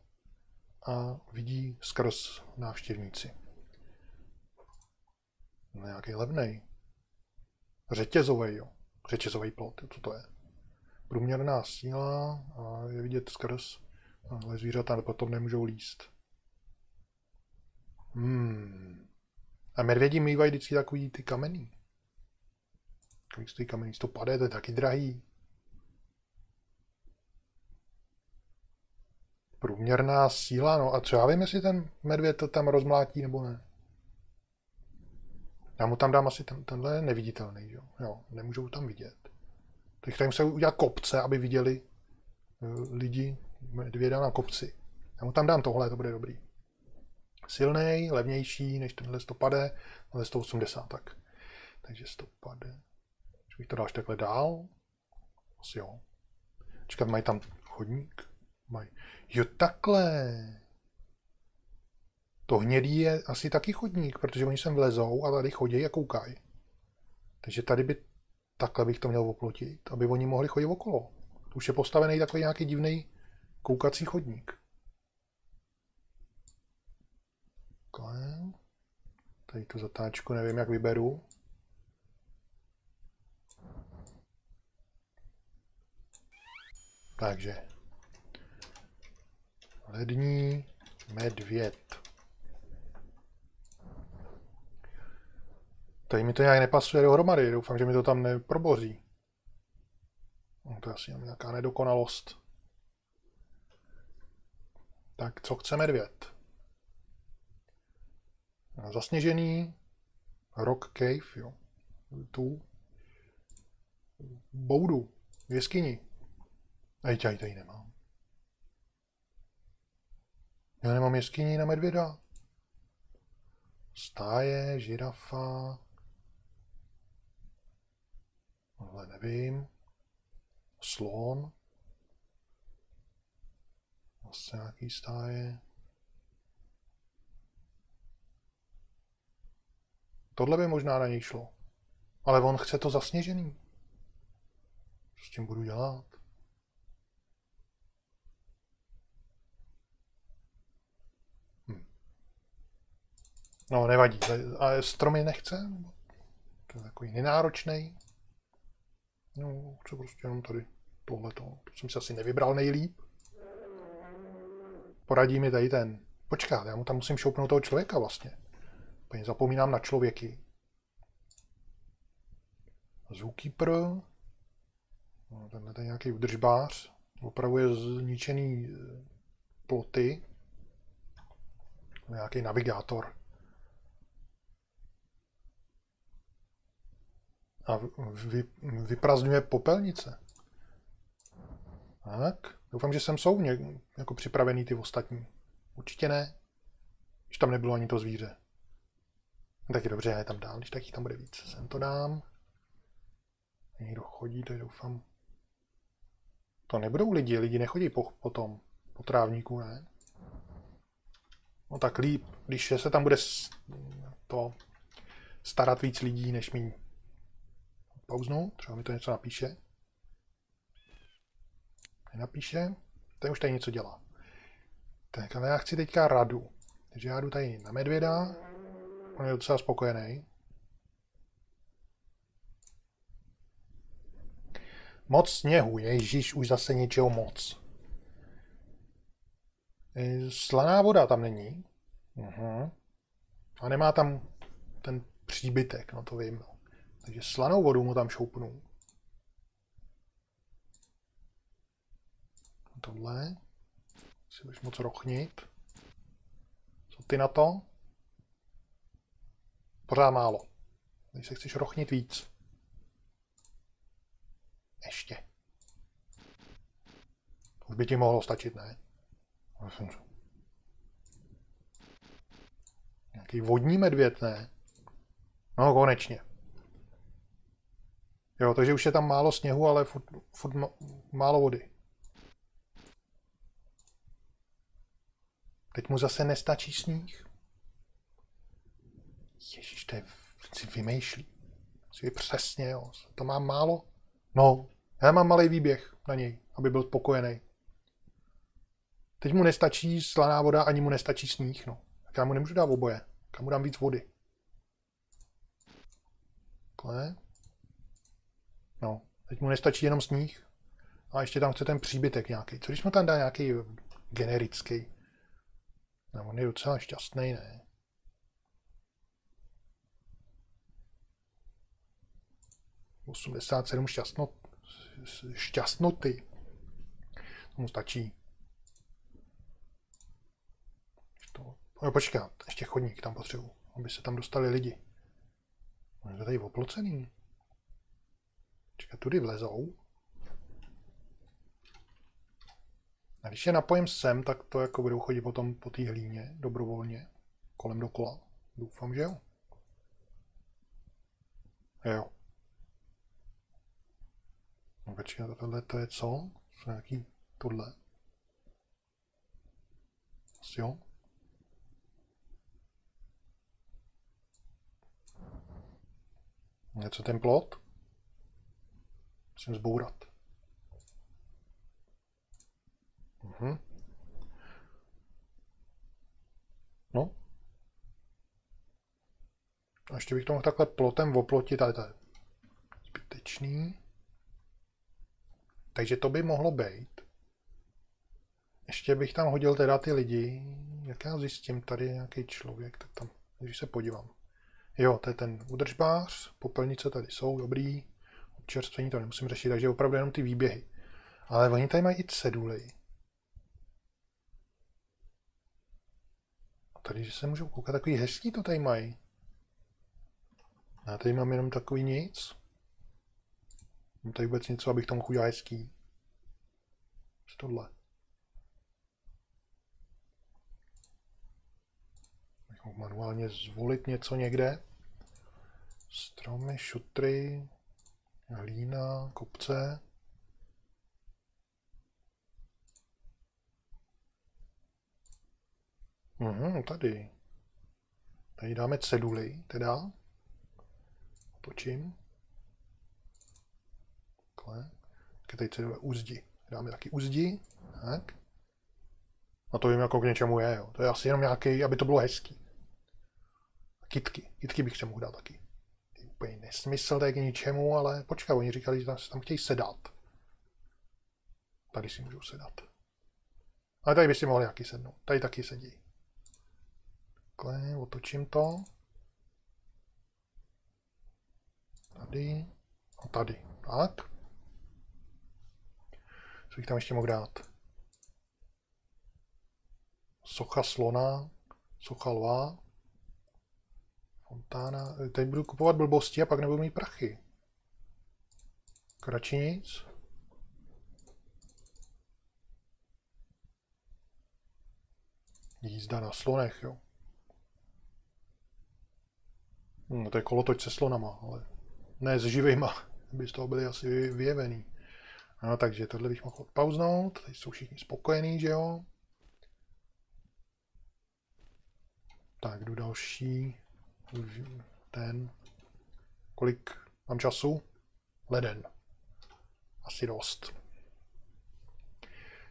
a vidí skrz návštěvníci. No, nějaký levný. Řetězový, jo. Řetězový plot, co to je? Průměrná síla a je vidět skrz. Ale zvířata potom nemůžou líst. Hmm. A medvědi mývají vždycky takový ty kamenný. Kolik stojí kamenný? 150, to je taky drahý. Průměrná síla, no a co já vím, jestli ten medvěd to tam rozmlátí nebo ne. Já mu tam dám asi ten, tenhle neviditelný, jo. jo nemůžou tam vidět. Teď tady musí udělat kopce, aby viděli uh, lidi medvěda na kopci. Já mu tam dám tohle, to bude dobrý silný, levnější než tenhle stopade, ale 180 tak. Takže stopade. Když bych to dal takhle dál, asi jo. Čekat, mají tam chodník? Mají. Jo, takhle. To hnědý je asi taky chodník, protože oni sem vlezou a tady chodí a koukají. Takže tady by takhle bych to měl oplotit, aby oni mohli chodit okolo. Už je postavený takový nějaký divný koukací chodník. Takhle. Tady tu zatáčku nevím, jak vyberu. Takže. Lední medvěd. Tady mi to nějak nepasuje dohromady. Doufám, že mi to tam neproboří. No, to je asi nějaká nedokonalost. Tak co chce medvěd? zasněžený, Rock Cave, jo. Tu. Boudu. V jeskyni. A já tady nemám. Já nemám jeskyni na medvěda. Stáje, žirafa. Ale nevím. Slon. Zase nějaký stáje. Tohle by možná na něj šlo. Ale on chce to zasněžený. Co s tím budu dělat? No, nevadí. Ale stromy nechce? To je takový nenáročný. No, chce prostě jenom tady tohleto. To jsem si asi nevybral nejlíp. Poradí mi tady ten. Počkat, já mu tam musím šoupnout toho člověka vlastně. Úplně zapomínám na člověky. Zookeeper. No, tenhle je nějaký udržbář. Opravuje zničený eh, ploty. Nějaký navigátor. A vy, vyprazňuje popelnice. Tak. Doufám, že sem jsou ně, jako připravený ty ostatní. Určitě ne. Když tam nebylo ani to zvíře. No, tak je dobře, já je tam dám, když taky tam bude víc. Sem to dám. Někdo chodí, to doufám. To nebudou lidi, lidi nechodí po, po tom, po trávníku, ne? No tak líp, když se tam bude to starat víc lidí, než mít. Pauznu, třeba mi to něco napíše. Nenapíše, ten už tady něco dělá. Tak, ale já chci teďka radu. Takže já jdu tady na medvěda. On je docela spokojený. Moc sněhu, ježíš, už zase něčeho moc. E, slaná voda tam není. Uh-huh. A nemá tam ten příbytek, no to vím. Takže slanou vodu mu tam šoupnu. Tohle. Si budeš moc rochnit. Co ty na to? Pořád málo. Když se chceš rochnit víc. Ještě. Už by ti mohlo stačit, ne? Nějaký vodní medvěd, ne? No, konečně. Jo, takže už je tam málo sněhu, ale furt, furt málo vody. Teď mu zase nestačí sníh. Ježíš, to je, si vymýšlí. Si přesně, jo. To mám málo? No, já mám malý výběh na něj, aby byl spokojený. Teď mu nestačí slaná voda, ani mu nestačí sníh, no. Tak já mu nemůžu dát oboje. Já mu dám víc vody. Takhle. No, teď mu nestačí jenom sníh. A ještě tam chce ten příbytek nějaký. Co když mu tam dá nějaký generický? No, on je docela šťastný, ne? Osmdesát sedm šťastnot, šťastnoty. Tomu stačí. To, no, počkat, ještě chodník tam potřebuji, aby se tam dostali lidi. On je tady oplocený. Čekat, tudy vlezou. A když je napojím sem, tak to jako budou chodit potom po té hlíně dobrovolně, kolem dokola. Doufám, že jo. Jo. No počkej, tohle to je co? Jsou nějaký tohle? Asi jo. Něco ten plot? Musím zbourat. Mhm. No. A ještě bych to mohl takhle plotem oplotit, ale to je zbytečný. Takže to by mohlo být. Ještě bych tam hodil teda ty lidi. Jak já zjistím, tady je nějaký člověk, tak tam, když se podívám. Jo, to je ten udržbář, popelnice tady jsou, dobrý. Občerstvení to nemusím řešit, takže opravdu jenom ty výběhy. Ale oni tady mají i ceduly. tady, že se můžou koukat, takový hezký to tady mají. Já tady mám jenom takový nic. Mám tady vůbec něco, abych tomu udělal hezký. Co tohle? Mohl manuálně zvolit něco někde. Stromy, šutry, hlína, kopce. Mhm, tady. Tady dáme ceduly, teda. Točím. Takhle. Tady cedule uzdi. Dáme taky uzdi. Tak. A to vím, jako k něčemu je, jo. To je asi jenom nějaký, aby to bylo hezký. Kitky. Kitky bych se mohl dát taky. Úplně nesmysl, tak k ničemu, ale počkej, oni říkali, že se tam chtějí sedat. Tady si můžou sedat. Ale tady by si mohli nějaký sednout. Tady taky sedí. Takhle, otočím to. Tady a tady. Tak. Co bych tam ještě mohl dát? Socha slona, socha lva, fontána. Teď budu kupovat blbosti a pak nebudu mít prachy. Kratší nic. Jízda na slonech, jo. No to je kolotoč se slonama, ale ne s živýma, by z toho byli asi vyjevený. No, takže tohle bych mohl odpauznout, teď jsou všichni spokojení, že jo. Tak, jdu další. Ten. Kolik mám času? Leden. Asi dost.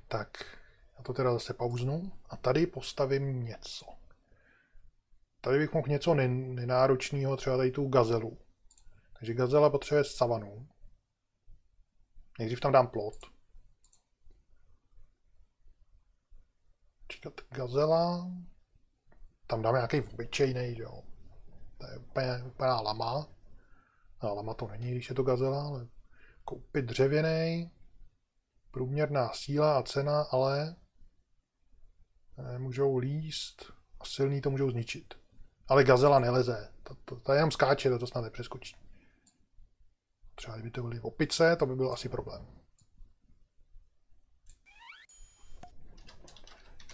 Tak, já to teda zase pauznu a tady postavím něco. Tady bych mohl něco nenáročného, třeba tady tu gazelu. Takže gazela potřebuje savanu. Nejdřív tam dám plot. Čekat gazela. Tam dáme nějaký obyčejný, jo. To je úplně, úplná lama. No, lama to není, když je to gazela, ale koupit dřevěný. Průměrná síla a cena, ale můžou líst a silný to můžou zničit. Ale gazela neleze. To, to, to jenom skáče, to snad nepřeskočí. Třeba kdyby to byly opice, to by byl asi problém.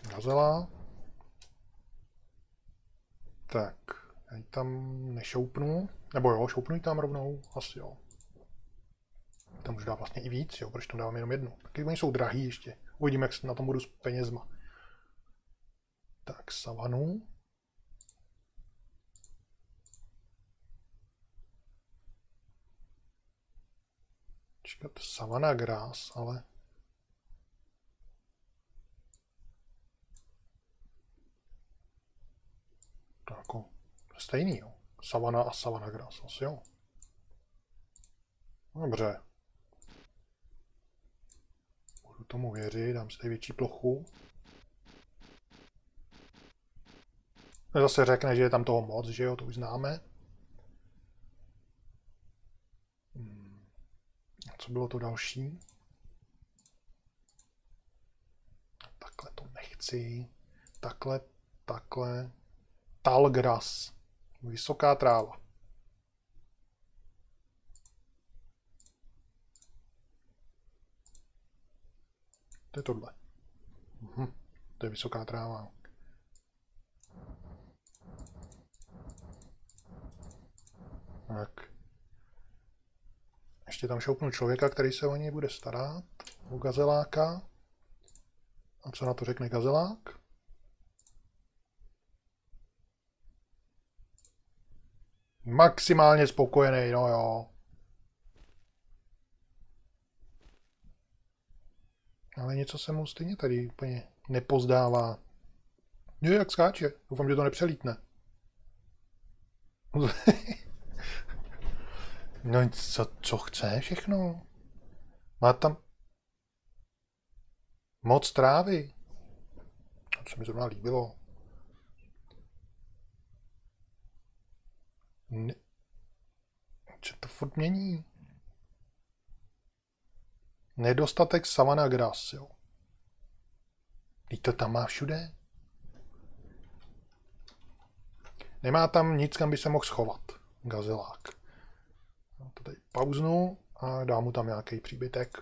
Gazela. Tak, já tam nešoupnu. Nebo jo, šoupnu tam rovnou? Asi jo. Tam už dá vlastně i víc, jo, proč tam dávám jenom jednu. Taky oni jsou drahý ještě. Uvidíme, jak na tom budu s penězma. Tak, savanu. Čekat Savana Grass, ale... To jako stejný, jo. Savana a Savana Grass, asi jo. Dobře. Budu tomu věřit, dám si tady větší plochu. Zase řekne, že je tam toho moc, že jo, to už známe. Co bylo to další? Takhle to nechci. Takhle, takhle. Talgras. Vysoká tráva. To je tohle. Mhm. To je vysoká tráva. Tak. Ještě tam šoupnu člověka, který se o něj bude starat. O gazeláka. A co na to řekne gazelák? Maximálně spokojený, no jo. Ale něco se mu stejně tady úplně nepozdává. Jo, jak skáče. Doufám, že to nepřelítne. No co, co chce všechno? Má tam moc trávy. To se mi zrovna líbilo. Ne... Co to furt mění? Nedostatek savana grass, jo. Teď to tam má všude. Nemá tam nic, kam by se mohl schovat. gazelák. Já to tady pauznu a dám mu tam nějaký příbytek.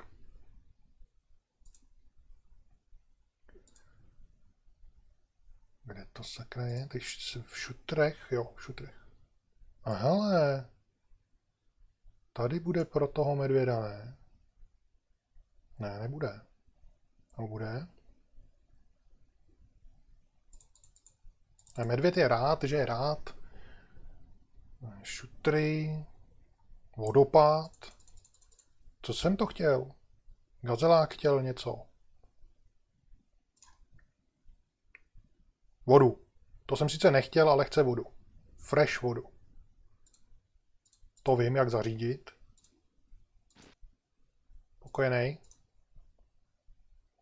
Kde to sakra je? Ty v šutrech? Jo, v šutrech. A hele, tady bude pro toho medvěda, ne? Ne, nebude. A bude? A medvěd je rád, že je rád. Šutry, vodopád. Co jsem to chtěl? Gazelák chtěl něco. Vodu. To jsem sice nechtěl, ale chce vodu. Fresh vodu. To vím, jak zařídit. Pokojený.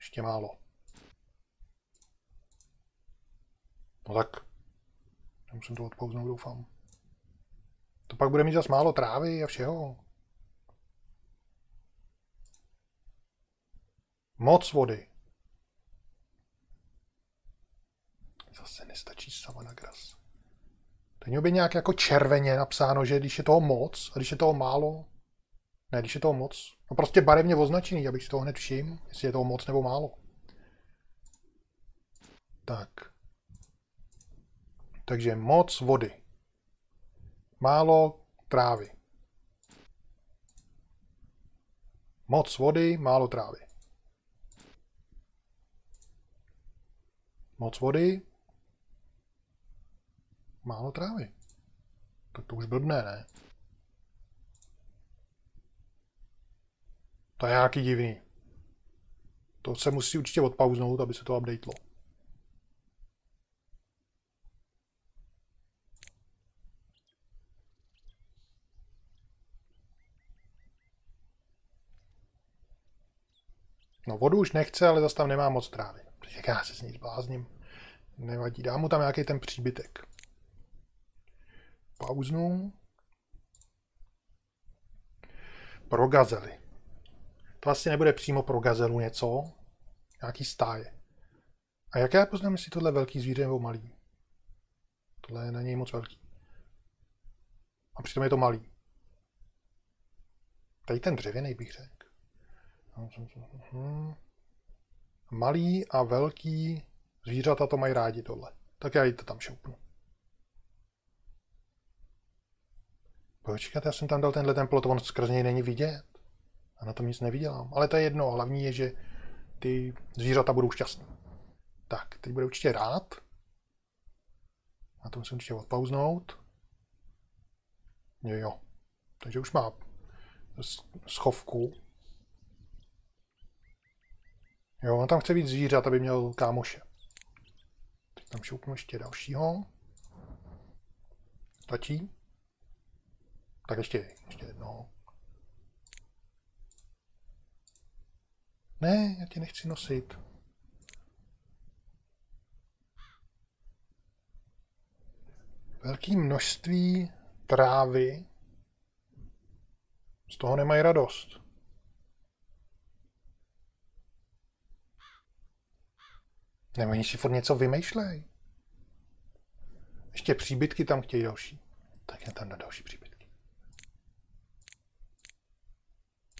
Ještě málo. No tak. Musím to odpouznout, doufám. To pak bude mít zase málo trávy a všeho. Moc vody. Zase nestačí savana gras. To mělo by nějak jako červeně napsáno, že když je toho moc a když je toho málo, ne, když je toho moc, no prostě barevně označený, abych si toho hned všiml, jestli je toho moc nebo málo. Tak. Takže moc vody. Málo trávy. Moc vody, málo trávy. Moc vody, málo trávy. Tak to už blbné, ne? To je nějaký divný. To se musí určitě odpauznout, aby se to updatelo. No vodu už nechce, ale zase tam nemá moc trávy. Jak já se s ní zblázním. Nevadí, dám mu tam nějaký ten příbytek. Pauznu. Pro gazely. To asi nebude přímo pro gazelu něco. Nějaký stáje. A jak já poznám, jestli tohle je velký zvíře nebo malý? Tohle je na něj moc velký. A přitom je to malý. Tady ten dřevěný bych řekl. Malý a velký zvířata to mají rádi tohle. Tak já ji to tam šoupnu. Počkat, já jsem tam dal tenhle ten plot, on skrz něj není vidět. A na tom nic nevydělám. Ale to je jedno, hlavní je, že ty zvířata budou šťastné. Tak, teď bude určitě rád. Na to musím určitě odpauznout. Jo, jo. Takže už má schovku. Jo, on tam chce víc zvířat, aby měl kámoše. Teď tam šoupnu ještě dalšího. Stačí? Tak ještě, ještě jedno. Ne, já tě nechci nosit. Velké množství trávy z toho nemají radost. Nebo oni si furt něco vymýšlej. Ještě příbytky tam chtějí další. Tak je tam na další příbytky.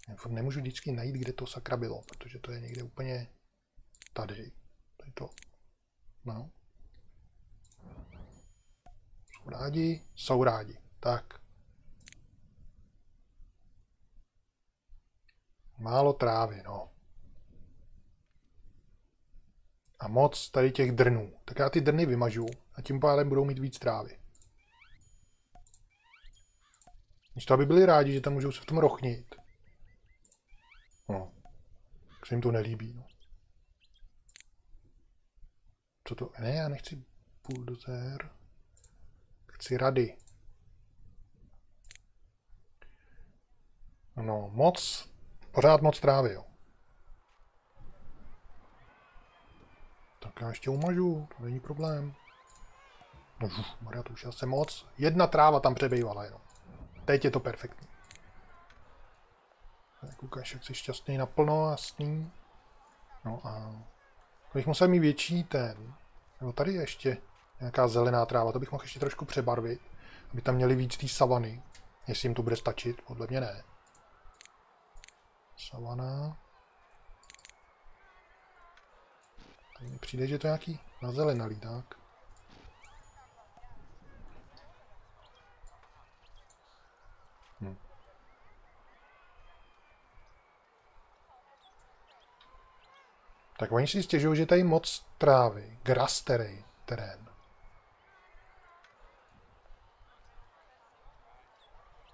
Já furt nemůžu vždycky najít, kde to sakra bylo, protože to je někde úplně tady. Tady to. No. Jsou rádi? Jsou rádi. Tak. Málo trávy, no a moc tady těch drnů. Tak já ty drny vymažu a tím pádem budou mít víc trávy. Místo, aby byli rádi, že tam můžou se v tom rochnit. No. Se jim to nelíbí. No. Co to? Ne, já nechci bulldozer. Chci rady. No, moc. Pořád moc trávy, jo. Tak já ještě umažu, to není problém. No, Maria, to už asi moc. Jedna tráva tam přebývala jenom. Teď je to perfektní. Ukáž, jak jsi šťastný naplno, jasný. No a... Bych musel mít větší ten. Nebo tady je ještě nějaká zelená tráva, to bych mohl ještě trošku přebarvit. Aby tam měli víc té savany. Jestli jim to bude stačit, podle mě ne. Savana. Tady mi přijde, že to je nějaký nazelenalý, tak. Tak oni si stěžují, že tady moc trávy, gras terén. terén.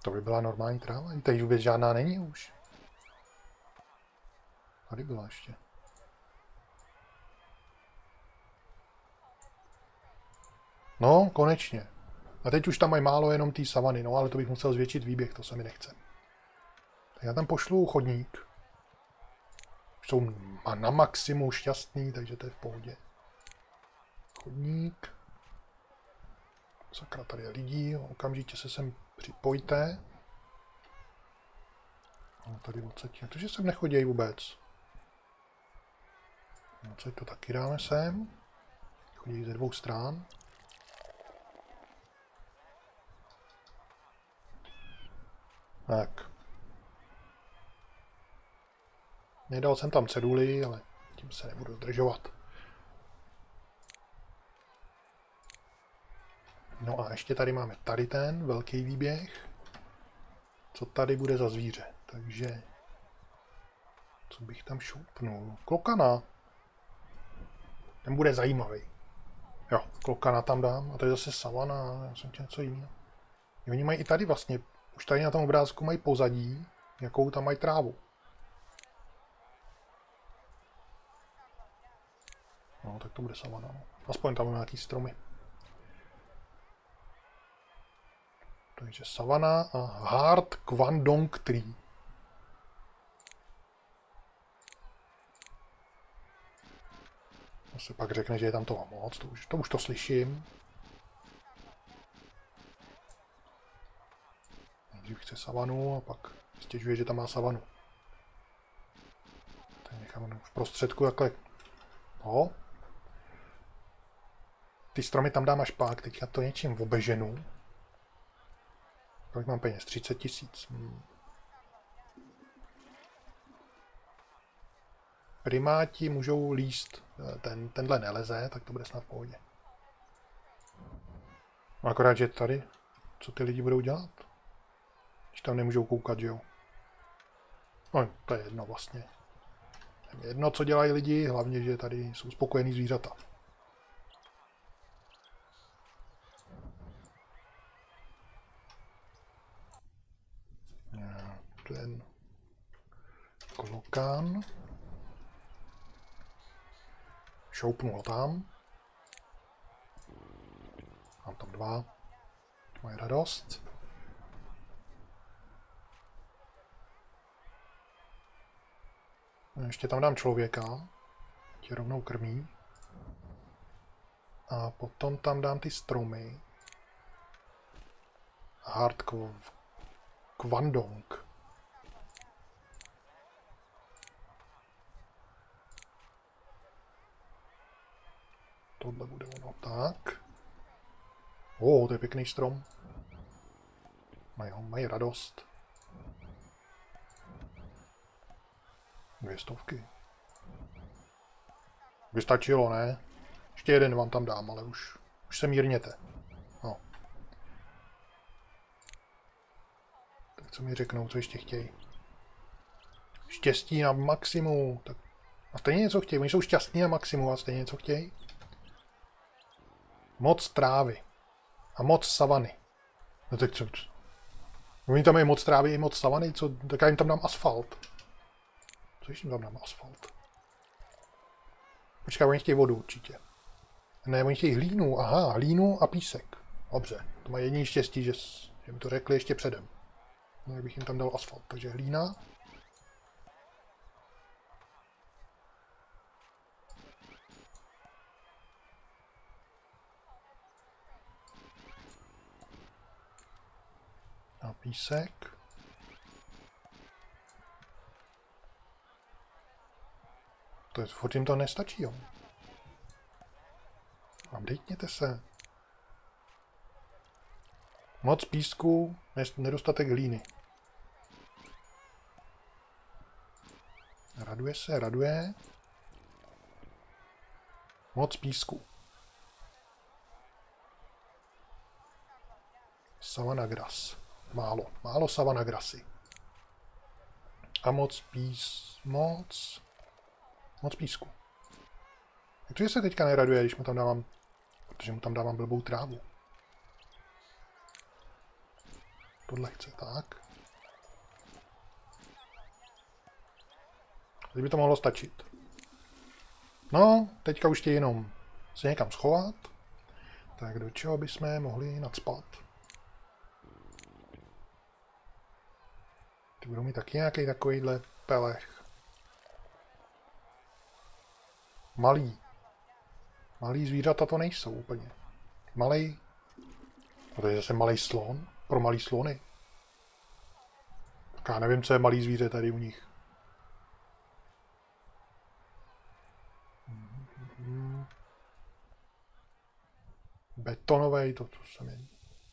To by byla normální tráva, tady vůbec žádná není už. Tady byla ještě. No, konečně. A teď už tam mají málo jenom té savany, no ale to bych musel zvětšit výběh, to se mi nechce. Tak já tam pošlu chodník. Jsou na maximu šťastný, takže to je v pohodě. Chodník. Sakra, tady je lidí, okamžitě se sem připojte. No, tady odsaď, to, že sem nechodí vůbec. Odsaď to taky dáme sem. Chodí ze dvou stran. Tak. Nedal jsem tam ceduly, ale tím se nebudu zdržovat. No a ještě tady máme tady ten velký výběh. Co tady bude za zvíře? Takže... Co bych tam šoupnul? Klokana. Ten bude zajímavý. Jo, klokana tam dám. A to je zase savana. Já jsem chtěl něco jiného. Oni mají i tady vlastně už tady na tom obrázku mají pozadí, jakou tam mají trávu. No, tak to bude savana. No. Aspoň tam nějaký stromy. Takže savana a hard Kwandong tree. To se pak řekne, že je tam toho moc, to už to, už to slyším. Nejdřív chce savanu a pak stěžuje, že tam má savanu. Tady nechám v prostředku takhle. No. Ty stromy tam dám až pak, teďka to něčím obeženu. Kolik mám peněz? 30 tisíc. Hmm. Primáti můžou líst, eh, ten, tenhle neleze, tak to bude snad v pohodě. Akorát, že tady, co ty lidi budou dělat? Když tam nemůžou koukat, že jo. No, to je jedno vlastně. Je jedno, co dělají lidi, hlavně, že tady jsou spokojení zvířata. Ten klokán. Šoupnu ho tam. Mám tam dva. Moje radost. Ještě tam dám člověka, tě rovnou krmí. A potom tam dám ty stromy. Hard Kwandong. Tohle bude ono tak. O, oh, to je pěkný strom. Mají, mají radost. Dvě stovky. By stačilo, ne? Ještě jeden vám tam dám, ale už, už se mírněte. No. Tak co mi řeknou, co ještě chtějí? Štěstí na maximu. Tak a stejně něco chtějí. Oni jsou šťastní na maximu a stejně něco chtějí. Moc trávy. A moc savany. No tak co? Oni tam mají moc trávy i moc savany, co? Tak já jim tam dám asfalt. Co ještě tam dám asfalt? Počkej, oni chtějí vodu určitě. Ne, oni chtějí hlínu. Aha, hlínu a písek. Dobře, to má jediný štěstí, že, že mi to řekli ještě předem. No, jak bych jim tam dal asfalt. Takže hlína. A písek. To je, furt jim to nestačí, jo. Updateněte se. Moc písku, nedostatek hlíny. Raduje se, raduje. Moc písku. Savanagras. Málo. Málo savanagrasy. A moc pís... Moc... Moc písku. Jak to, že se teďka neraduje, když mu tam dávám... Protože mu tam dávám blbou trávu. Tohle chce, tak. Teď by to mohlo stačit. No, teďka už tě jenom se někam schovat. Tak do čeho bychom mohli nadspat? Ty budou mít taky nějaký takovýhle pelech. Malý. Malý zvířata to nejsou úplně. Malý. A to je zase malý slon. Pro malý slony. Tak já nevím, co je malý zvíře tady u nich. Betonový, to, to se mi...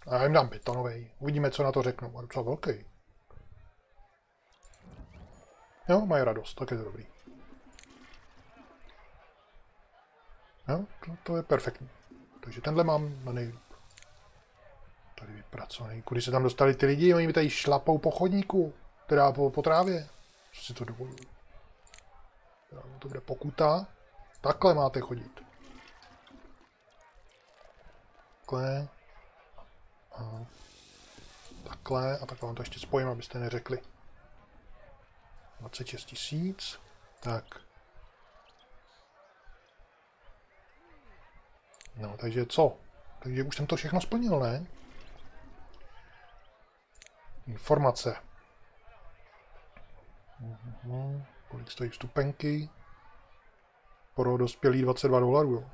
A já jim dám betonový. Uvidíme, co na to řeknu. A docela velký. Jo, mají radost, tak je to dobrý. Jo, to, to je perfektní. Takže tenhle mám na nejlíp. Tady vypracovaný. Kudy se tam dostali ty lidi? Oni mi tady šlapou po chodníku. Teda po, po trávě. Co si to dovolují? To bude pokuta. Takhle máte chodit. Takhle. A takhle. A takhle vám to ještě spojím, abyste neřekli. 26 tisíc. Tak. No, takže co? Takže už jsem to všechno splnil, ne? Informace. Uhum. Kolik stojí vstupenky? Pro dospělý 22 dolarů.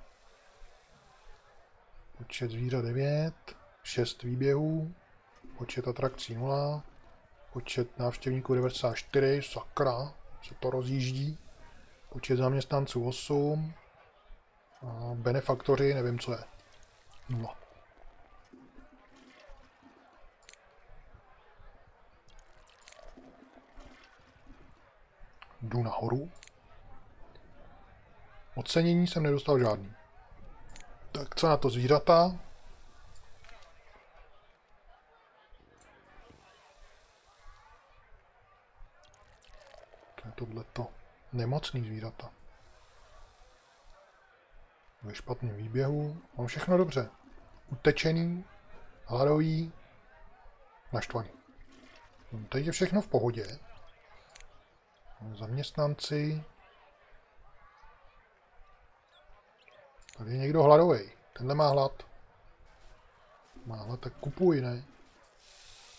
Počet zvířat 9, 6 výběhů, počet atrakcí 0, počet návštěvníků 94, sakra, se to rozjíždí, počet zaměstnanců 8, a benefaktory, nevím co je, 0. Jdu nahoru. Ocenění jsem nedostal žádný. Tak co na to zvířata? Tohleto. Nemocný zvířata. Ve špatném výběhu. Mám všechno dobře. Utečený, hladový, naštvaný. No, teď je všechno v pohodě. Zaměstnanci, Tady je někdo hladový. Tenhle má hlad. Má hlad, tak kupuj, ne?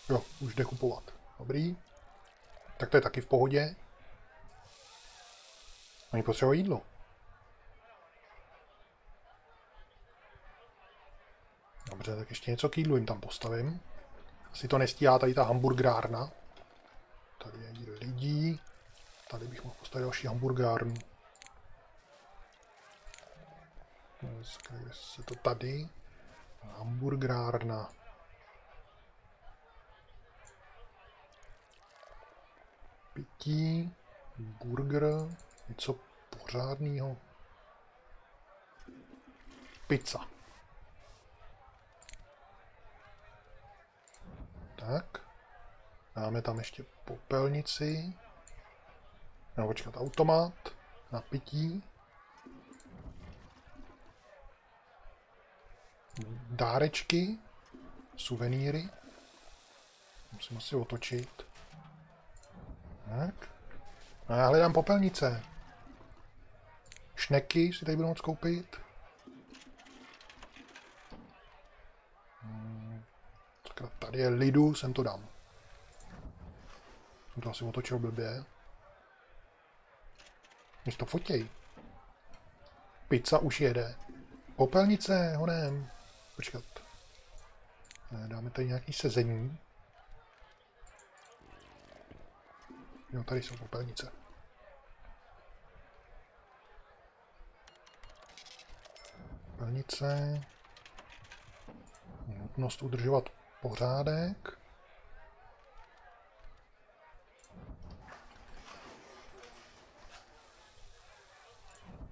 Jo, už jde kupovat. Dobrý. Tak to je taky v pohodě. Oni potřebují jídlo. Dobře, tak ještě něco k jídlu jim tam postavím. Asi to nestíhá tady ta hamburgerárna. Tady je lidí. Tady bych mohl postavit další hamburgerárnu. Skrýve se to tady. Hamburgerárna. Pití, burger, něco pořádného. Pizza. Tak. Dáme tam ještě popelnici. Nebo počkat, automat na pití. dárečky, suvenýry. Musím asi otočit. Tak. A já hledám popelnice. Šneky si tady budu moct koupit. Hmm. Tady je lidu, sem to dám. Jsem to asi otočil blbě. Místo fotěj. Pizza už jede. Popelnice, honem. Počkat. Dáme tady nějaký sezení. Jo, tady jsou popelnice. Popelnice. Nutnost udržovat pořádek.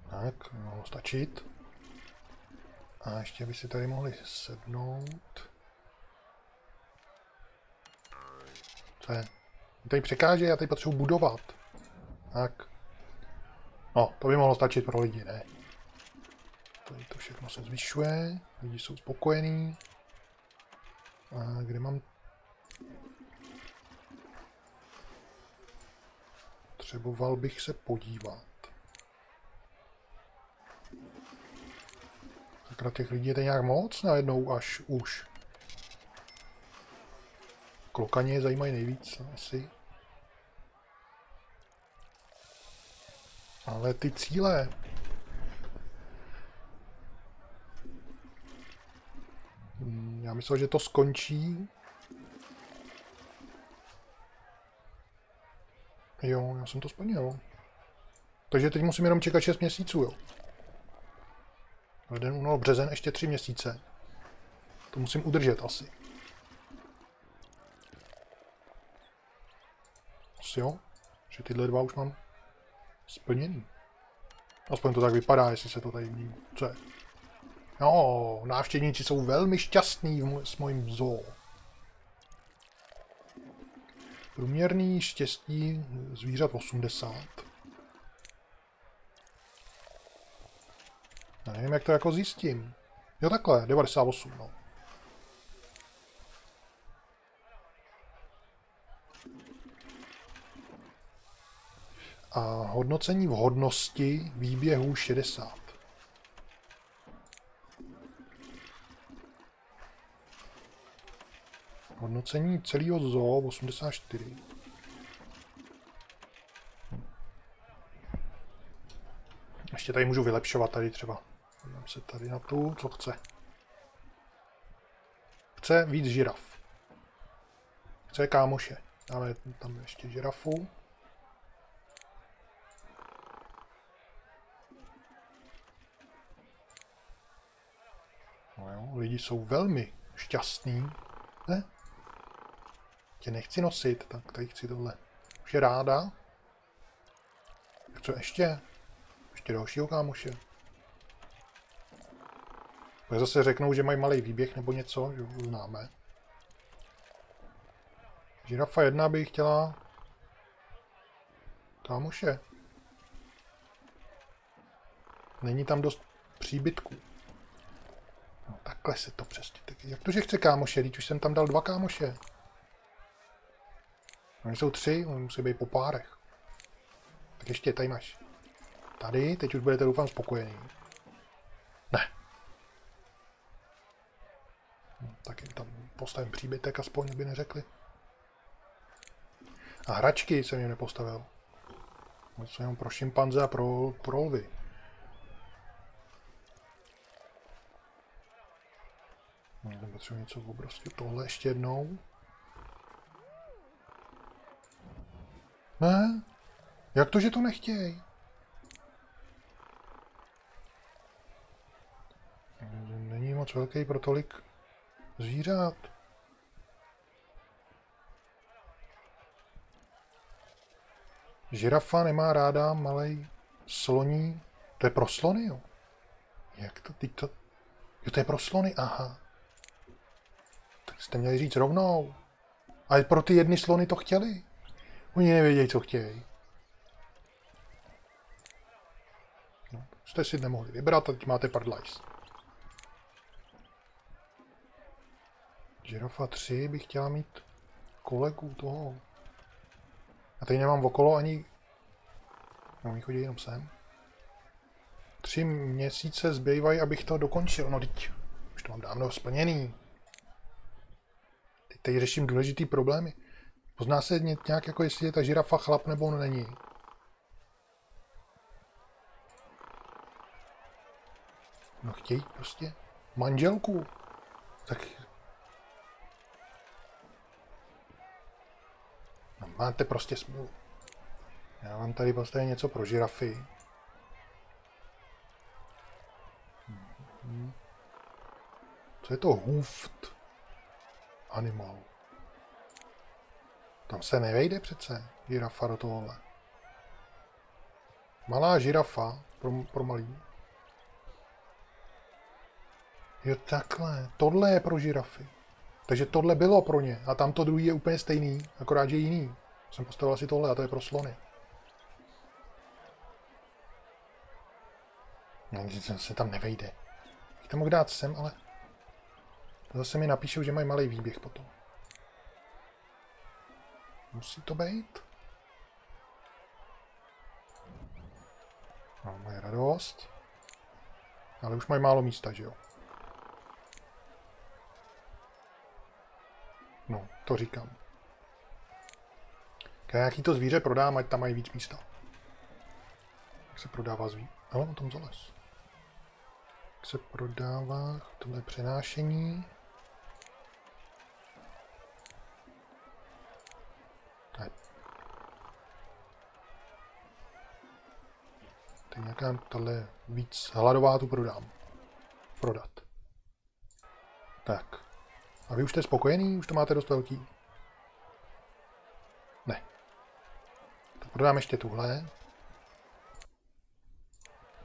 Tak, mohlo stačit. A ještě by si tady mohli sednout. Co je? Tady překáže, já tady potřebuji budovat. Tak. No, to by mohlo stačit pro lidi, ne? Tady to všechno se zvyšuje, lidi jsou spokojení. A kde mám... Potřeboval bych se podívat. Sakra, těch lidí je to nějak moc najednou až už. Klokaně zajímají nejvíc asi. Ale ty cíle. Já myslel, že to skončí. Jo, já jsem to splnil. Takže teď musím jenom čekat 6 měsíců, jo. Leden, únor, březen, ještě 3 měsíce. To musím udržet asi. Asi jo. Že tyhle dva už mám splněný. Aspoň to tak vypadá, jestli se to tady vidí. Co je? No, návštěvníci jsou velmi šťastní s mojím zoo. Průměrný štěstí zvířat 80. Já nevím, jak to jako zjistím. Jo takhle, 98, no. a hodnocení vhodnosti výběhu 60. Hodnocení celého zoo 84. Ještě tady můžu vylepšovat tady třeba. Dám se tady na tu, co chce. Chce víc žiraf. Chce kámoše. Dáme tam ještě žirafu. lidi jsou velmi šťastní. Ne? Tě nechci nosit, tak tady chci tohle. Už je ráda. Co ještě? Ještě dalšího kámoše. Tak zase řeknou, že mají malý výběh nebo něco, že ho známe. Žirafa jedna by chtěla kámoše. Není tam dost příbytků. No, takhle se to přesně. Jak to, že chce kámoše? Teď už jsem tam dal dva kámoše. Oni jsou tři, oni musí být po párech. Tak ještě, tady máš. Tady, teď už budete doufám spokojený. Ne. No, tak jim tam postavím příbytek, aspoň by neřekli. A hračky jsem jim nepostavil. Jsou jenom pro šimpanze a pro, pro lvy. No, potřebuji něco obrovského. Tohle ještě jednou. Ne? Jak to, že to nechtějí? Není moc velký pro tolik zvířat. Žirafa nemá ráda malej sloní. To je pro slony, jo? Jak to? Teď to... Jo, to je pro slony, aha. Jste měli říct rovnou. Ale pro ty jedny slony to chtěli. Oni nevědějí, co chtějí. No, jste si nemohli vybrat a teď máte pardlajs. Žirafa 3 bych chtěla mít kolegu toho. A tady nemám okolo ani... No, oni chodí jenom sem. Tři měsíce zbývají, abych to dokončil. No, teď už to mám dávno splněný tady řeším důležitý problémy. Pozná se nějak jako jestli je ta žirafa chlap nebo on není. No chtějí prostě manželku. Tak no, máte prostě smůlu. Já vám tady postavím něco pro žirafy. Co je to hůft? Animal. Tam se nevejde přece žirafa do tohohle. Malá žirafa pro, pro malý. Jo, takhle. Tohle je pro žirafy. Takže tohle bylo pro ně. A tamto druhý je úplně stejný, akorát, že jiný. Jsem postavil asi tohle a to je pro slony. No, se tam nevejde. Bych to mohl dát sem, ale... To zase mi napíšou, že mají malý výběh potom. Musí to být? No, mají radost. Ale už mají málo místa, že jo? No, to říkám. Když nějaký to zvíře prodám, ať tam mají víc místa. Jak se prodává zví? Ale on tam zales. Jak se prodává tohle přenášení. Ne. Nějaká tohle víc hladová tu prodám. Prodat. Tak. A vy už jste spokojený? Už to máte dost velký? Ne. Tak prodám ještě tuhle.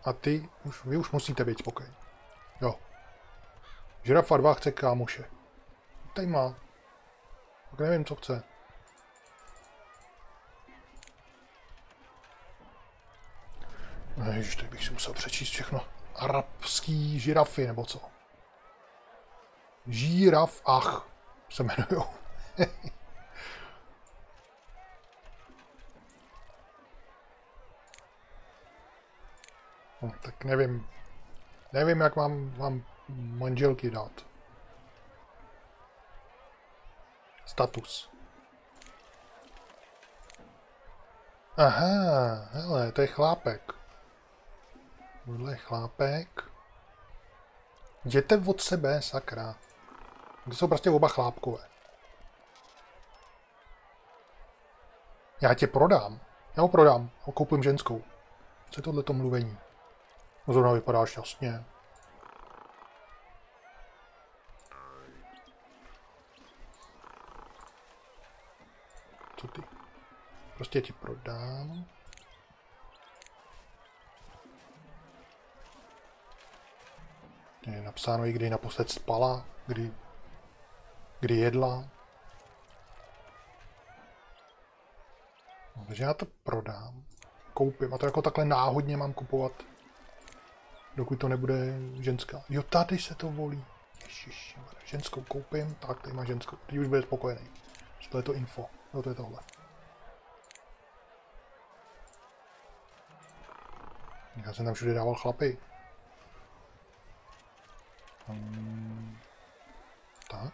A ty, už, vy už musíte být spokojení. Jo. Žirafa 2 chce kámoše. Tady má. Tak nevím, co chce. Ježiš, teď bych si musel přečíst všechno. Arabský žirafy, nebo co? Žíraf ach se jmenují. no, tak nevím. Nevím, jak mám vám manželky dát. Status. Aha, hele, to je chlápek. Tohle chlápek. Jděte od sebe, sakra. To jsou prostě oba chlápkové. Já tě prodám. Já ho prodám. Ho koupím ženskou. Co je tohleto mluvení? No zrovna vypadá šťastně. Co ty? Prostě ti prodám. Je napsáno i kdy naposled spala, kdy kdy jedla. No, takže já to prodám. Koupím. A to jako takhle náhodně mám kupovat. Dokud to nebude ženská. Jo, tady se to volí. Ježiš, ženskou koupím. Tak, tady má ženskou. Teď už bude spokojený. To je to info. Jo, to je tohle. Já jsem tam všude dával chlapy. Hmm. Tak.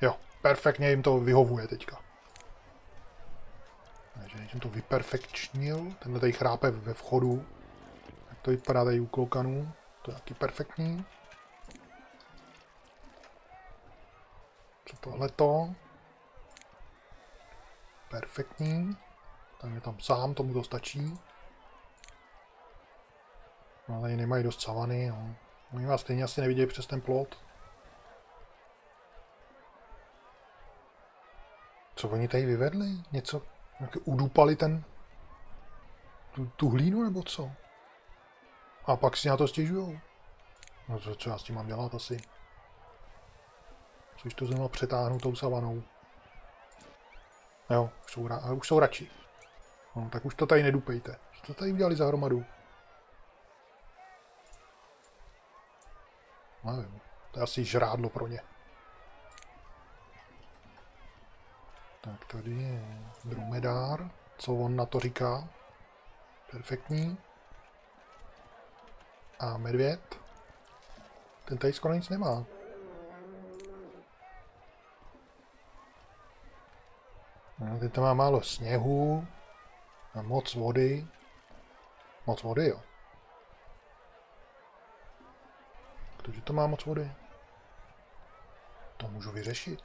Jo, perfektně jim to vyhovuje teďka. Takže jsem to vyperfektčnil. Tenhle tady chrápe ve vchodu. Jak to vypadá tady u klokanů. To je taky perfektní. Co tohleto? Perfektní. Tam je tam sám, tomu to stačí. No, ale nemají dost savany, no. Oni vás stejně asi nevidějí přes ten plot. Co oni tady vyvedli? Něco? Jak udupali ten... Tu, tu hlínu nebo co? A pak si na to stěžujou. No co, co já s tím mám dělat asi? Což to znovu přetáhnu tou savanou. Jo, už jsou, ra- už jsou radši. No, tak už to tady nedupejte. Co to tady udělali za hromadu? Nevím. To je asi žrádlo pro ně. Tak tady je dromedár. Co on na to říká? Perfektní. A medvěd. Ten tady skoro nic nemá. No, ten tam má málo sněhu. A moc vody. Moc vody, jo. protože to má moc vody. To můžu vyřešit.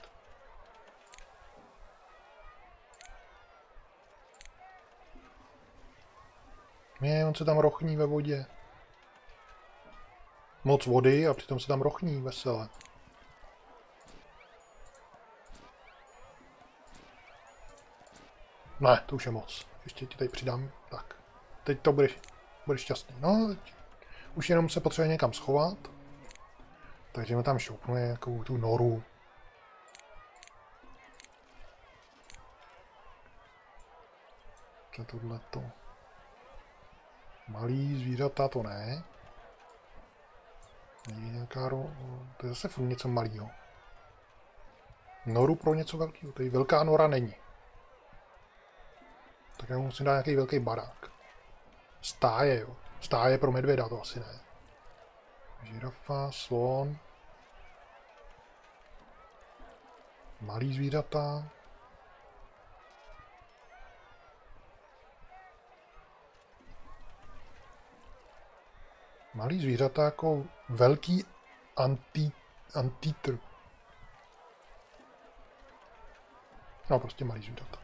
Ne, on se tam rochní ve vodě. Moc vody a přitom se tam rochní veselé. Ne, to už je moc. Ještě ti tady přidám. Tak, teď to budeš, budeš šťastný. No, teď. už jenom se potřebuje někam schovat. Takže mi tam šoupnu nějakou tu noru. Co je tohleto? Malý zvířata to ne. Není nějaká ro... To je zase furt něco malého. Noru pro něco velkého. Tady velká nora není. Tak já musím dát nějaký velký barák. Stáje, jo. Stáje pro medvěda, to asi ne. Žirafa, slon. Malý zvířata. Malý zvířata jako velký anti, antitr. No prostě malý zvířata.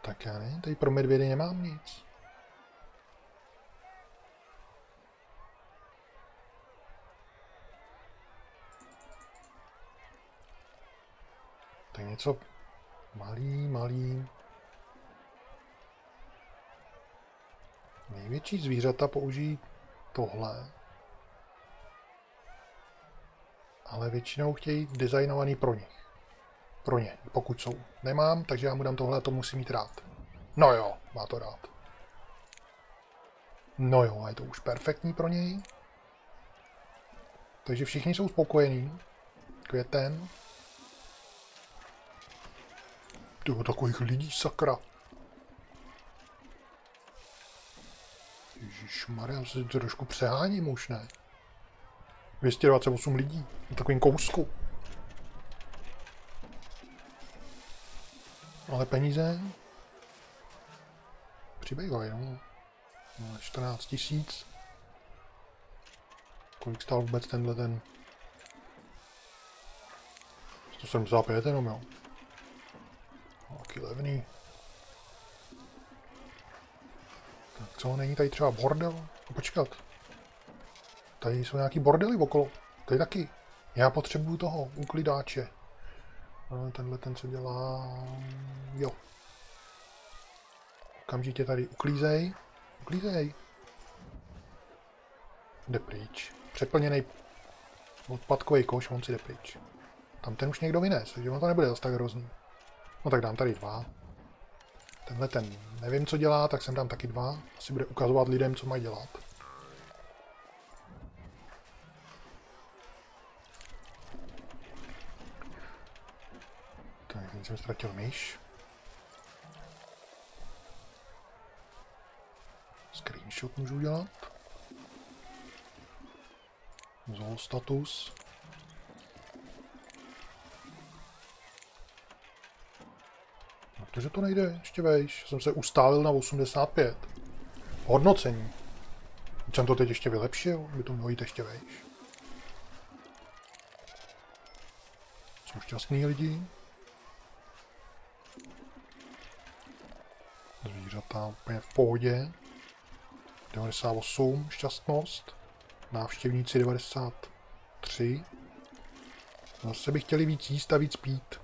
Tak já ne, tady pro medvědy nemám nic. Něco malý, malý. Největší zvířata použijí tohle. Ale většinou chtějí designovaný pro nich. Pro ně, pokud jsou. Nemám, takže já mu dám tohle a to musí mít rád. No jo, má to rád. No jo, a je to už perfektní pro něj. Takže všichni jsou spokojení. Květen. Tyho, takových lidí, sakra. Ježišmarja, se to trošku přeháním už, ne? 228 lidí na takovým kousku. Ale peníze přibývají, no. 14 no, tisíc. Kolik stál vůbec tenhle ten? 175 jenom, jo. Taky levný. Tak co, není tady třeba bordel? No, počkat. Tady jsou nějaký bordely okolo. Tady taky. Já potřebuju toho uklidáče. No, tenhle ten, co dělá... Jo. Okamžitě tady uklízej. Uklízej. Jde pryč. Přeplněný odpadkový koš, on si jde pryč. Tam ten už někdo vynes, takže on to nebude zase tak hrozný. No tak dám tady dva. Tenhle ten nevím, co dělá, tak jsem dám taky dva. Asi bude ukazovat lidem, co mají dělat. Tak, jsem ztratil myš. Screenshot můžu udělat. Zol status. Protože to nejde ještě vejš. Jsem se ustálil na 85. Hodnocení. Jsem to teď ještě vylepšil, by to mělo jít ještě vejš. Jsou šťastní lidi. Zvířata úplně v pohodě. 98 šťastnost. Návštěvníci 93. Zase by chtěli víc jíst a víc pít.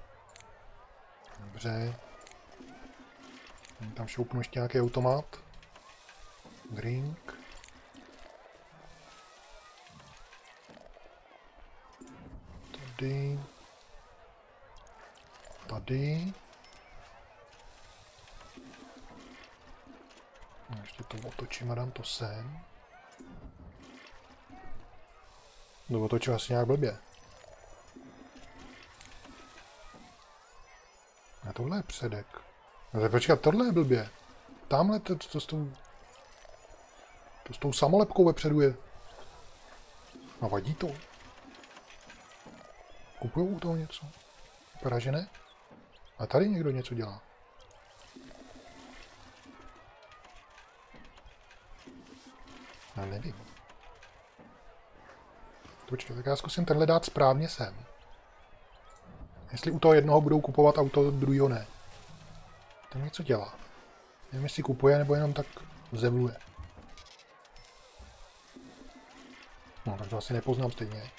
Dobře. Tam šoupnu ještě nějaký automat. Drink. Tady. Tady. No, ještě to otočím a dám to sem. No otočím asi nějak blbě. A tohle je předek. Tak počkat, tohle je blbě. Tamhle to, to, to, s tou... To s tou samolepkou vepředu je. No vadí to. Kupují u toho něco? Vypadá, že ne? A tady někdo něco dělá. Já nevím. Počkej, tak já zkusím tenhle dát správně sem. Jestli u toho jednoho budou kupovat auto, druhého ne. Tam něco dělá. Nevím, jestli kupuje, nebo jenom tak zemluje. No, tak to asi nepoznám stejně.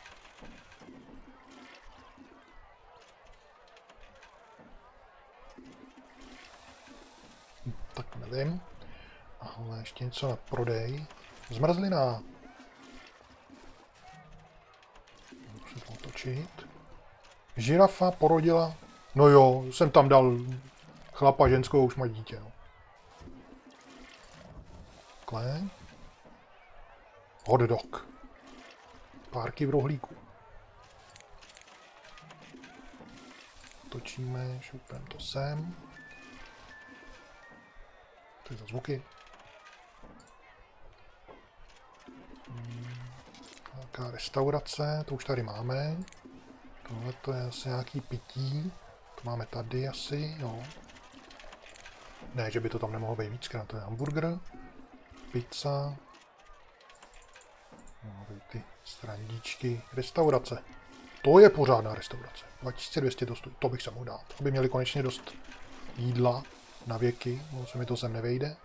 Hm, tak nevím. Ale ještě něco na prodej. Zmrzlina. Musím to otočit. Žirafa porodila. No jo, jsem tam dal chlapa, ženskou, už má dítě. No. Takhle. Hot dog. Párky v rohlíku. Točíme, šupem to sem. To je za zvuky. Hmm, nějaká restaurace, to už tady máme. Tohle to je asi nějaký pití. To máme tady asi, jo. Ne, že by to tam nemohlo být víc, to je hamburger, pizza, no, ty strandíčky, restaurace. To je pořádná restaurace. 2200 to stojí, to bych se mohl dát. Aby měli konečně dost jídla na věky, no se mi to sem nevejde.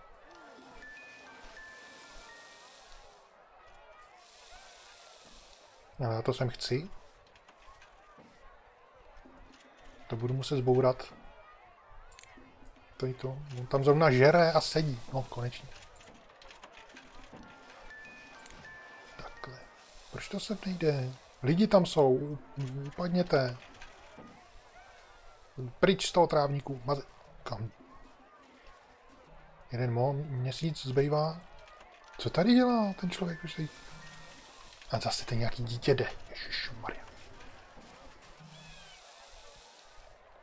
Ale já to sem chci. To budu muset zbourat. Je to. On tam zrovna žere a sedí. No, konečně. Takhle. Proč to se nejde? Lidi tam jsou. Upadněte. Pryč z toho trávníku. Maze... Kam? Jeden mo měsíc zbývá. Co tady dělá ten člověk? A zase ten nějaký dítě jde. Ježišmarja.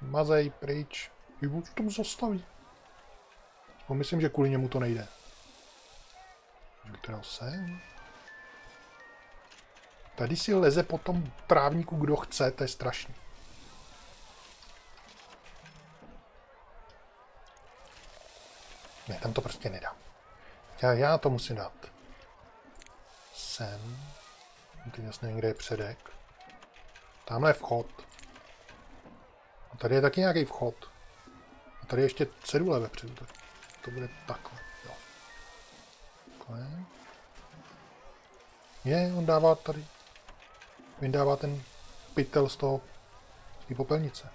Mazej pryč. Vybu to tam zastaví. Myslím, že kvůli němu to nejde. Která jsem? Tady si leze po tom trávníku, kdo chce, to je strašný. Ne, tam to prostě nedám. Já, já to musím dát. Sem. Teď jasně někde je předek. Tamhle je vchod. A tady je taky nějaký vchod. Tady je ještě cedule vepředu. Tak to bude takhle. Jo. Takhle. Je, on dává tady. Vydává ten pytel z toho z popelnice.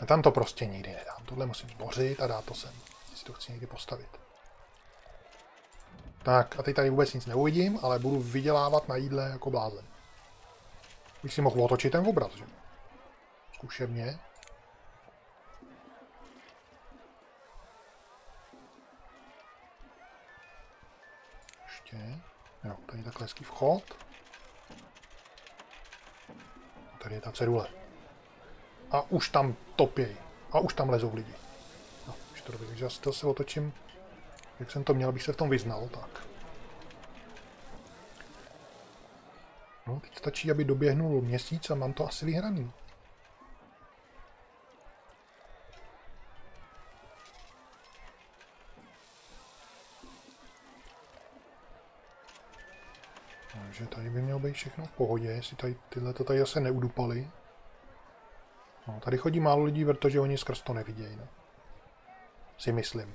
A tam to prostě nikdy nedám. Tohle musím zbořit a dát to sem. Si to chci někdy postavit. Tak a teď tady vůbec nic neuvidím, ale budu vydělávat na jídle jako blázen. Bych si mohl otočit ten obraz, že? Zkušebně. Jo, tady takhle hezký vchod. Tady je ta cedule. A už tam topějí. A už tam lezou lidi. No, už to dobře, takže já se otočím. Jak jsem to měl, bych se v tom vyznal, tak. No, teď stačí, aby doběhnul měsíc a mám to asi vyhraný. Takže tady by mělo být všechno v pohodě, jestli tady tyhle to tady zase neudupaly. No, tady chodí málo lidí, protože oni skrz to nevidějí. No. Si myslím.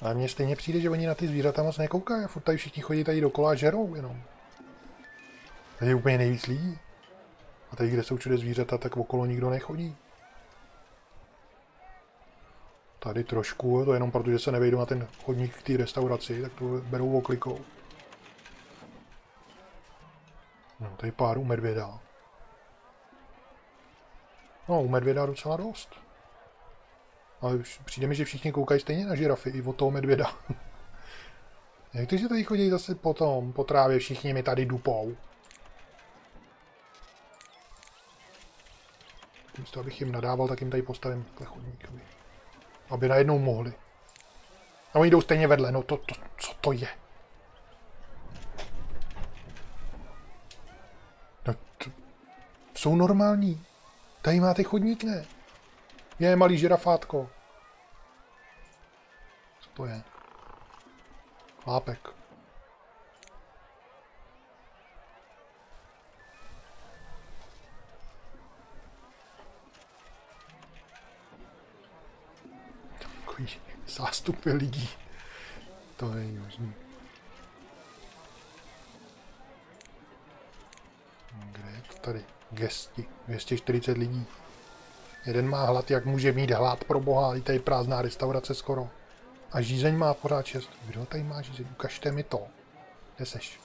Ale mně stejně přijde, že oni na ty zvířata moc nekoukají. Furt tady všichni chodí tady dokola a žerou jenom. Tady je úplně nejvíc lidí. A tady, kde jsou všude zvířata, tak okolo nikdo nechodí. Tady trošku, to jenom proto, že se nevejdu na ten chodník k té restauraci, tak to berou oklikou. No, tady pár u medvěda. No, u medvěda docela dost. Ale přijde mi, že všichni koukají stejně na žirafy, i od toho medvěda. Jak to, že tady chodí zase potom, po trávě, všichni mi tady dupou. Místo, abych jim nadával, tak jim tady postavím takhle chodník. Aby aby najednou mohli. A oni jdou stejně vedle, no to, to co to je? No to, jsou normální. Tady máte chodník, ne? Je malý žirafátko. Co to je? Chlápek. Zástupy lidí. To je možný. Kde je to tady? Gesti. 240 lidí. Jeden má hlad, jak může mít hlad pro boha, i tady prázdná restaurace skoro. A žízeň má pořád šest. Kdo tady má žízeň? Ukažte mi to. Kde seš?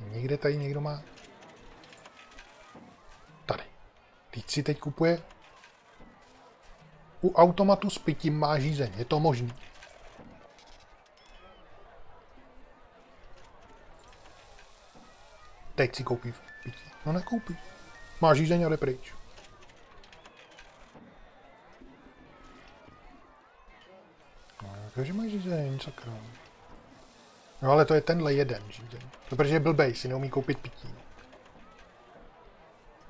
Někde tady někdo má? Tady. Teď si teď kupuje u automatu s pitím má žízeň. Je to možný. Teď si koupí pití. No nekoupí. Má žízeň a jde pryč. No, jakože má žízeň, sakra. No ale to je tenhle jeden žízeň. To protože je blbej, si neumí koupit pití.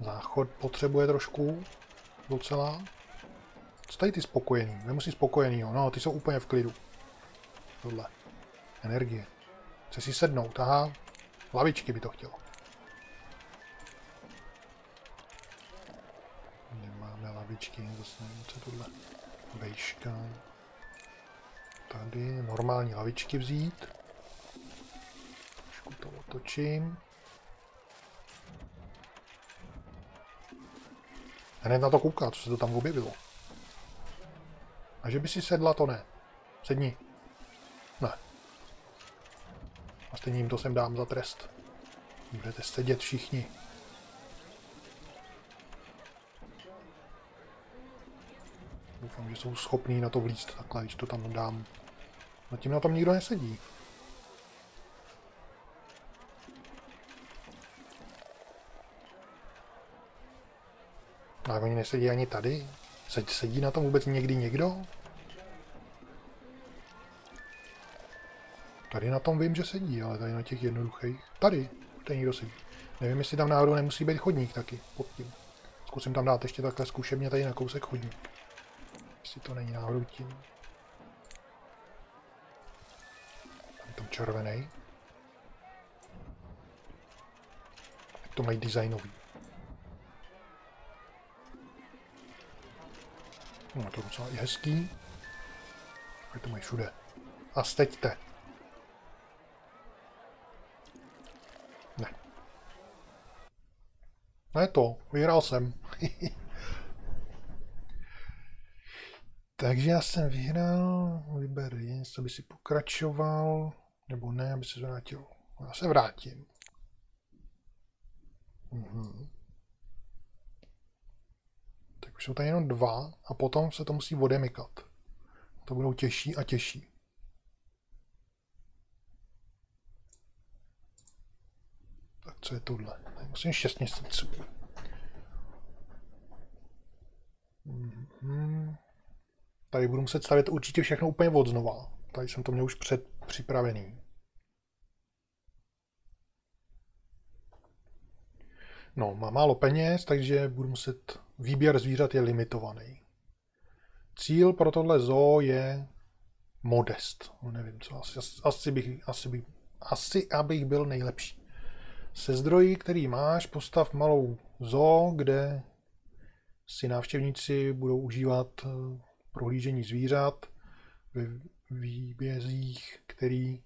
Záchod potřebuje trošku docela. Co tady ty spokojený? Nemusí spokojenýho. No, ty jsou úplně v klidu. Tohle. Energie. Chce si sednout, aha. Lavičky by to chtělo. Nemáme lavičky, zase nevím, co tohle. Vejška. Tady normální lavičky vzít. Trošku to otočím. Hned na to kouká, co se to tam objevilo. A že by si sedla, to ne. Sedni. Ne. A stejně jim to sem dám za trest. Budete sedět všichni. Doufám, že jsou schopní na to vlíst takhle, když to tam dám. Zatím na tom nikdo nesedí. A oni nesedí ani tady. Sedí na tom vůbec někdy někdo? Tady na tom vím, že sedí, ale tady na těch jednoduchých. Tady, tady někdo sedí. Nevím, jestli tam náhodou nemusí být chodník taky pod tím. Zkusím tam dát ještě takhle zkušebně tady na kousek chodník. Jestli to není náhodou tím. Tam tam červený. Jak to mají designový. No to docela i hezký. Jak to mají všude. A steďte. Ne. Ne to, vyhrál jsem. Takže já jsem vyhrál, vyber něco, aby si pokračoval, nebo ne, aby se vrátil. Já se vrátím. Mhm. Tak už jsou tady jenom dva a potom se to musí odemykat. To budou těžší a těžší. Tak co je tohle? Musím 6 měsíců. Mhm. Tady budu muset stavět určitě všechno úplně od znova. Tady jsem to měl už před připravený. No, mám málo peněz, takže budu muset... Výběr zvířat je limitovaný. Cíl pro tohle zoo je modest. No, nevím co, asi, asi, bych, asi, bych, asi abych byl nejlepší. Se zdroji, který máš, postav malou zoo, kde si návštěvníci budou užívat eh, prohlížení zvířat ve výbězích, který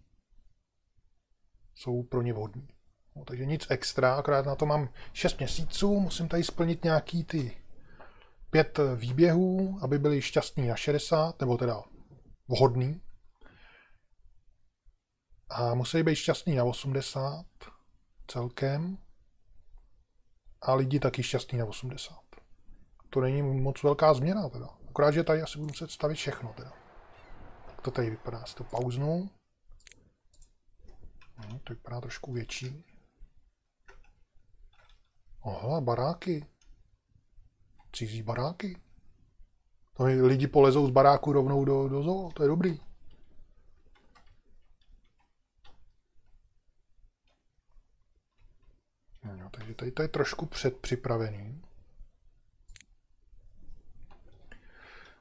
jsou pro ně vhodní. No, takže nic extra, akorát na to mám 6 měsíců, musím tady splnit nějaký ty pět výběhů, aby byli šťastní na 60, nebo teda vhodný. A musí být šťastní na 80 celkem. A lidi taky šťastní na 80. To není moc velká změna teda. Akorát, že tady asi budu muset stavit všechno teda. Tak to tady vypadá, si to pauznu. No, to vypadá trošku větší. Aha, baráky. Cizí baráky. To lidi polezou z baráku rovnou do, do zoo, to je dobrý. No, takže tady to je trošku předpřipravený.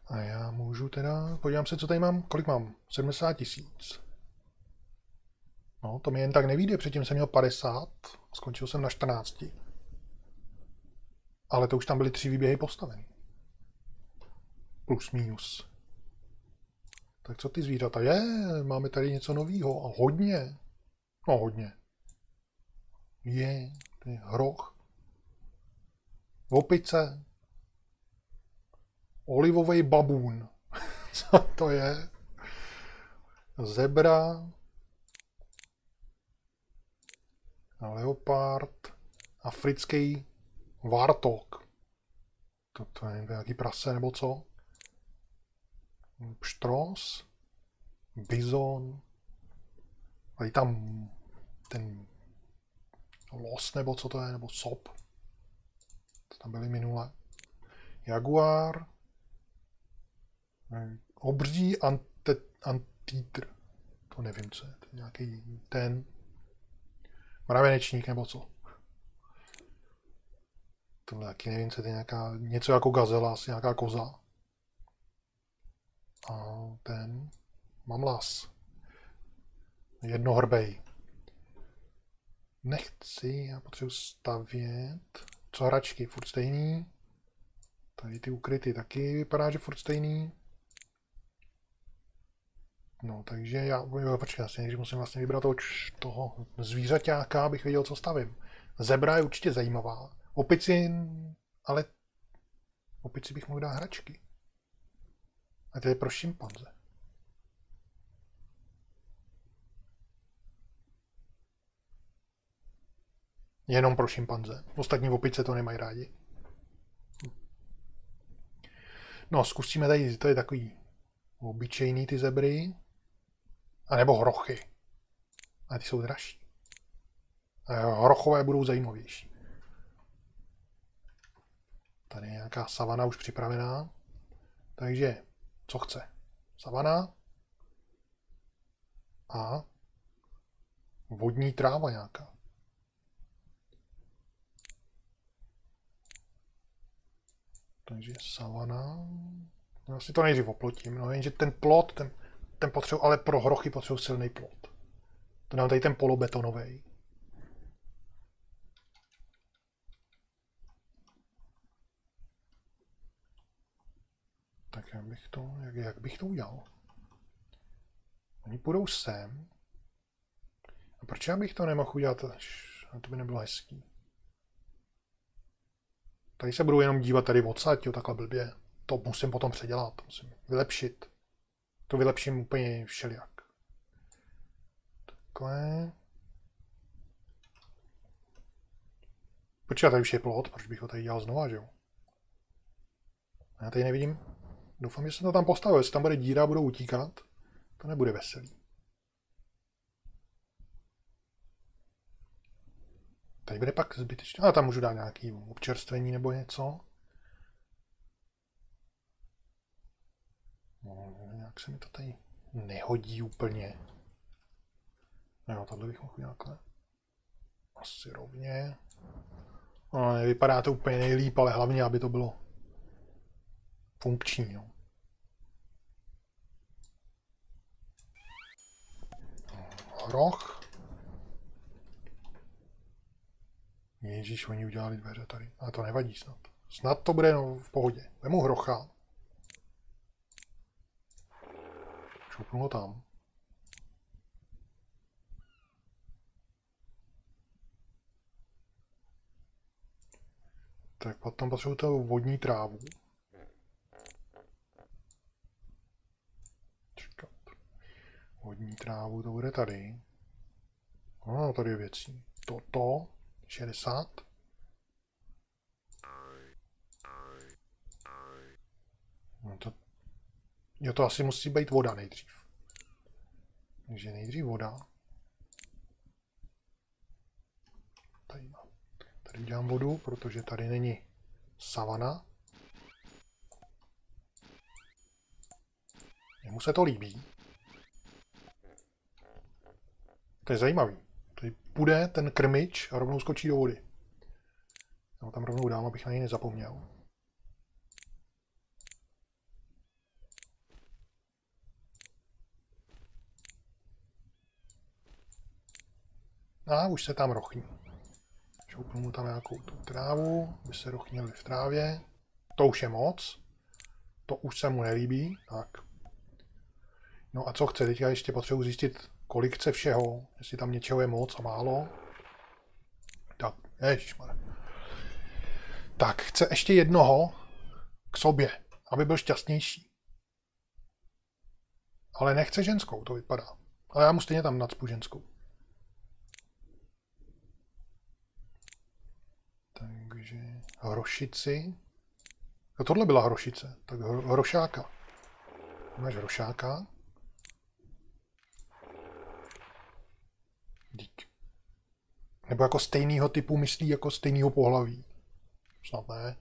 A já můžu teda, podívám se, co tady mám, kolik mám, 70 tisíc. No, to mi jen tak nevíde, předtím jsem měl 50, skončil jsem na 14. Ale to už tam byly tři výběhy postaveny. Plus, minus. Tak co ty zvířata? Je, máme tady něco nového. A hodně. No hodně. Je, je hroch. Opice. Olivový babůn. Co to je? Zebra. Leopard. Africký vartok. To, to je nějaký prase nebo co? Pštros. Bizon. A je tam ten los nebo co to je, nebo sop. To tam byly minule. Jaguar. Obří ante, antítr. To nevím, co je. To je nějaký ten mravenečník nebo co. Tohle taky nevím, co je nějaká, něco jako gazela, asi nějaká koza. A ten, mám las. Jednohrbej. Nechci, já potřebuji stavět. Co hračky, furt stejný. Tady ty ukryty taky vypadá, že furt stejný. No, takže já, jo, počkej, asi nejdřív musím vlastně vybrat toho, toho zvířaťáka, abych věděl, co stavím. Zebra je určitě zajímavá. Opici, ale opici bych mohl dát hračky. A to je pro šimpanze. Jenom pro šimpanze. Ostatní opice to nemají rádi. No, zkusíme tady, to je takový obyčejný ty zebry. A nebo hrochy. A ty jsou dražší. Hrochové budou zajímavější. Tady je nějaká savana už připravená. Takže, co chce? Savana. A vodní tráva nějaká. Takže savana. Já si to nejdřív oplotím. No jenže ten plot, ten, ten potřebuji, ale pro hrochy potřebuji silný plot. To nám tady ten polobetonový. Tak jak bych to, jak, jak bych to udělal? Oni půjdou sem. A proč já bych to nemohl udělat? A to by nebylo hezký. Tady se budu jenom dívat tady odsaď, jo, takhle blbě. To musím potom předělat, to musím vylepšit. To vylepším úplně všelijak. Takhle. Počkej, tady už je plot, proč bych ho tady dělal znova, že jo? Já tady nevidím. Doufám, že jsem to tam postavil. Jestli tam bude díra a budou utíkat, to nebude veselý. Tady bude pak zbytečně. A tam můžu dát nějaký občerstvení nebo něco. No, nějak se mi to tady nehodí úplně. Jo, tohle bych mohl nějakhle. Asi rovně. No, nevypadá to úplně nejlíp, ale hlavně, aby to bylo funkční. No. Roh. Ježíš, oni udělali dveře tady. Ale to nevadí snad. Snad to bude no, v pohodě. Vemu hrocha. Šoupnu ho tam. Tak potom potřebuji tu vodní trávu. Čekat. Vodní trávu to bude tady. No, tady je věcí. Toto. 60. No to, jo, to asi musí být voda nejdřív. Takže nejdřív voda. Tady, mám. tady udělám vodu, protože tady není savana. Jemu se to líbí. To je zajímavý. Půjde ten krmič a rovnou skočí do vody. Já ho tam rovnou dám, abych na něj nezapomněl. A už se tam rochní. Šoupnu mu tam nějakou tu trávu, by se rochnili v trávě. To už je moc. To už se mu nelíbí. Tak. No a co chce? Teďka ještě potřebuji zjistit, kolik chce všeho, jestli tam něčeho je moc a málo. Tak, ježišmarja. Tak, chce ještě jednoho k sobě, aby byl šťastnější. Ale nechce ženskou, to vypadá. Ale já mu stejně tam nadspu ženskou. Takže hrošici. Jo, tohle byla hrošice. Tak hro, hrošáka. Máš hrošáka. Dík. Nebo jako stejného typu myslí jako stejného pohlaví. Snad ne.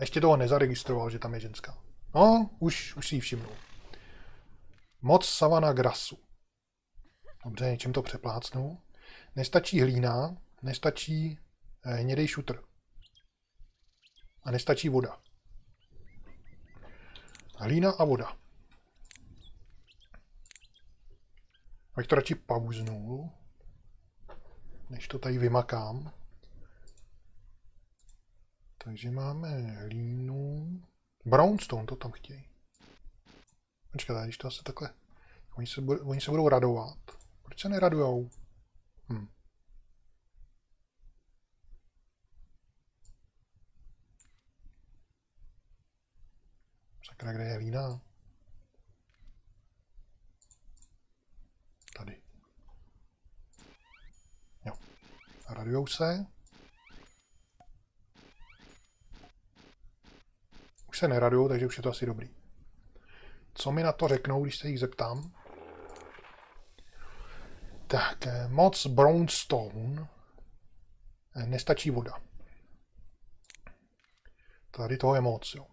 Ještě toho nezaregistroval, že tam je ženská. No, už, už si ji všimnul. Moc savana grasu. Dobře, něčem to přeplácnu. Nestačí hlína, nestačí eh, hnědej šutr. A nestačí voda. Hlína a voda. Abych to radši pauznul, než to tady vymakám. Takže máme hlínu. Brownstone, to tam chtějí. Počkej, když to asi takhle... Oni se, budou, oni se budou radovat. Proč se neradujou? Hm. Sakra, kde je hlína? Tady. Jo. Radujou se. Už se neradujou, takže už je to asi dobrý. Co mi na to řeknou, když se jich zeptám? Tak, eh, moc brownstone. Eh, nestačí voda. Tady toho je moc, jo.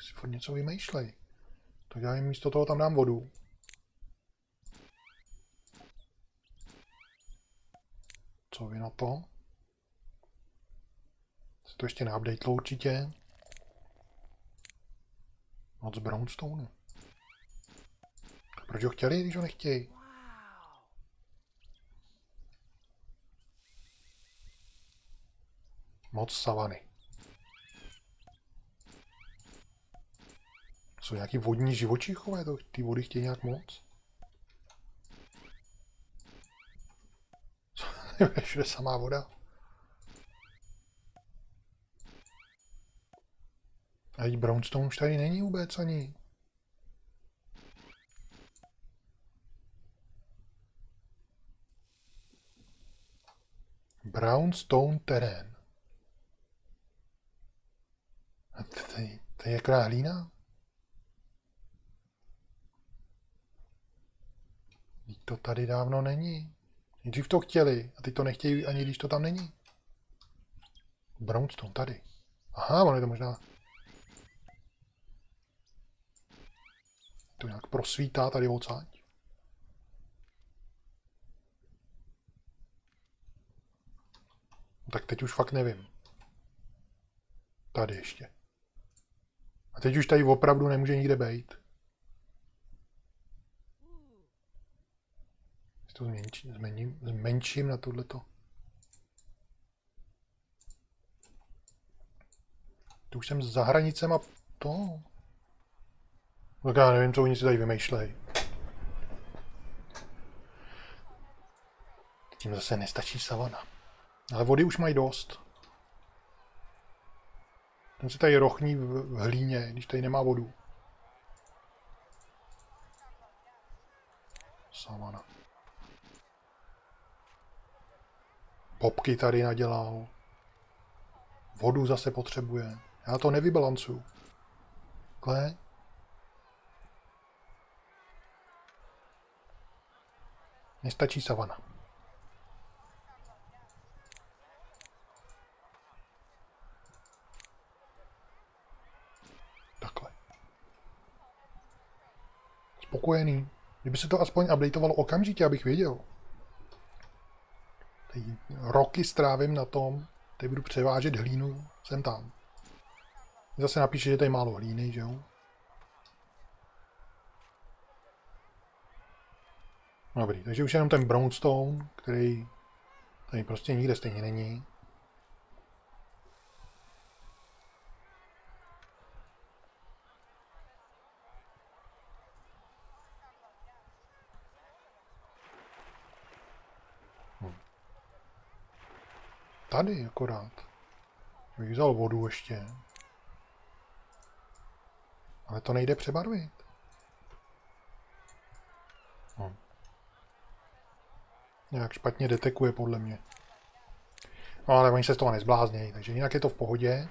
Si furt něco vymýšlej. Tak já jim místo toho tam dám vodu. Co vy na to? Se to ještě neupdatelo určitě. Moc Brownstone. Proč ho chtěli, když ho nechtějí? Moc savany. Jsou nějaký vodní živočichové, to ty vody chtějí nějak moc? Všude samá voda. A i Brownstone už tady není vůbec ani. Brownstone terén. A to je jaká hlína? To tady dávno není. Nejdřív to chtěli a teď to nechtějí ani když to tam není. Brownstone tady. Aha, on je to možná To nějak prosvítá tady odsaď. Tak teď už fakt nevím. Tady ještě. A teď už tady opravdu nemůže nikde být. To zmenším, zmením, zmenším na tohleto. Tu už jsem za hranicema to. Tak já nevím, co oni si tady vymýšlejí. Tím zase nestačí savana. Ale vody už mají dost. Ten se tady rochní v hlíně, když tady nemá vodu. Savana. Popky tady nadělal. Vodu zase potřebuje. Já to nevybalancuju. Takhle. Nestačí savana. Takhle. Spokojený. Kdyby se to aspoň updateovalo okamžitě, abych věděl. Teď roky strávím na tom, teď budu převážet hlínu sem tam. Zase napíše, že tady málo hlíny, že jo? Dobrý, takže už jenom ten brownstone, který tady prostě nikde stejně není. Tady akorát. Bych vzal vodu ještě. Ale to nejde přebarvit. No. Nějak špatně detekuje podle mě. No ale oni se z toho nezbláznějí, takže jinak je to v pohodě.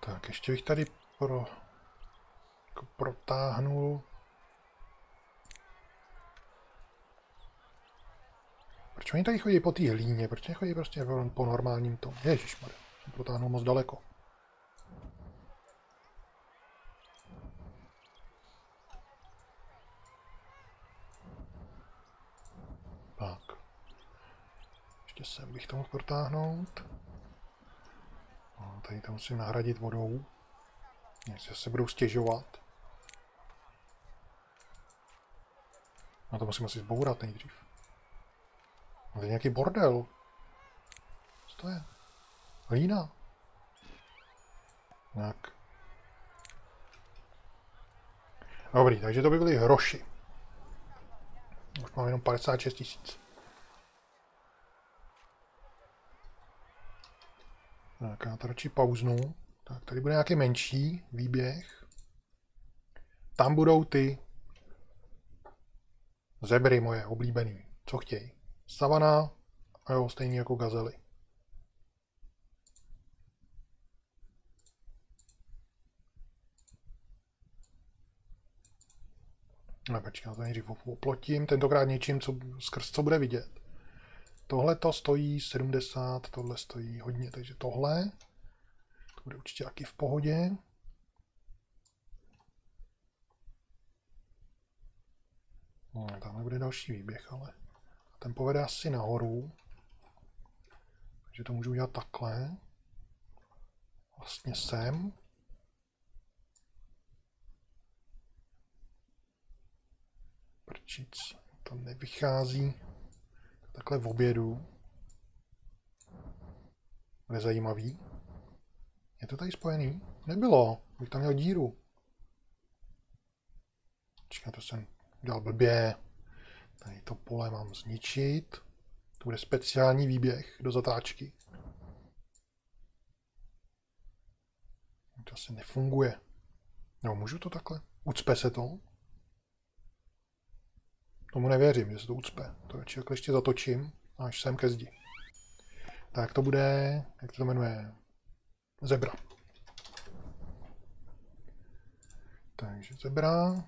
Tak, ještě bych tady pro, jako protáhnul. Proč oni tady chodí po té hlíně? Proč nechodí prostě po normálním tom? Ježišmarja, jsem protáhnul moc daleko. Tak. Ještě sem bych to mohl protáhnout. No, tady to musím nahradit vodou. Jestli se budou stěžovat. No to musím asi zbourat nejdřív. To je nějaký bordel. Co to je? Hlína. Tak. Dobrý, takže to by byly hroši. Už mám jenom 56 tisíc. Tak já to radši pauznu. Tak tady bude nějaký menší výběh. Tam budou ty zebry moje oblíbený. Co chtějí? Savana a jo, stejně jako gazely. No, počkej, já to nejdřív oplotím, tentokrát něčím, co, skrz co bude vidět. Tohle to stojí 70, tohle stojí hodně, takže tohle to bude určitě taky v pohodě. No, tam bude další výběh, ale ten povede asi nahoru. Takže to můžu udělat takhle. Vlastně sem. Prčic, to nevychází. Takhle v obědu. Bude zajímavý. Je to tady spojený? Nebylo. Bych tam měl díru. Počkej, to jsem dělal blbě. Tady to pole mám zničit. To bude speciální výběh do zatáčky. To asi nefunguje. No, můžu to takhle? Ucpe se to? Tomu nevěřím, že se to ucpe. To radši takhle ještě zatočím, až sem ke zdi. Tak to bude, jak to, jmenuje, zebra. Takže zebra.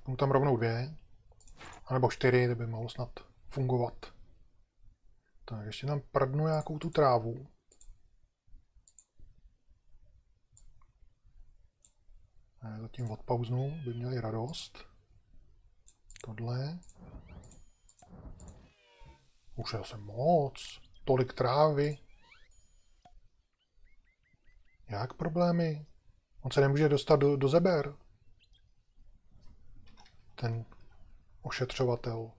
Šupnu tam rovnou dvě. A nebo čtyři, to by mohlo snad fungovat. Tak ještě tam prdnu nějakou tu trávu. Zatím odpauznu, by měli radost. Tohle. Už je zase moc. Tolik trávy. Jak problémy? On se nemůže dostat do, do zeber. Ten ošetřovatel.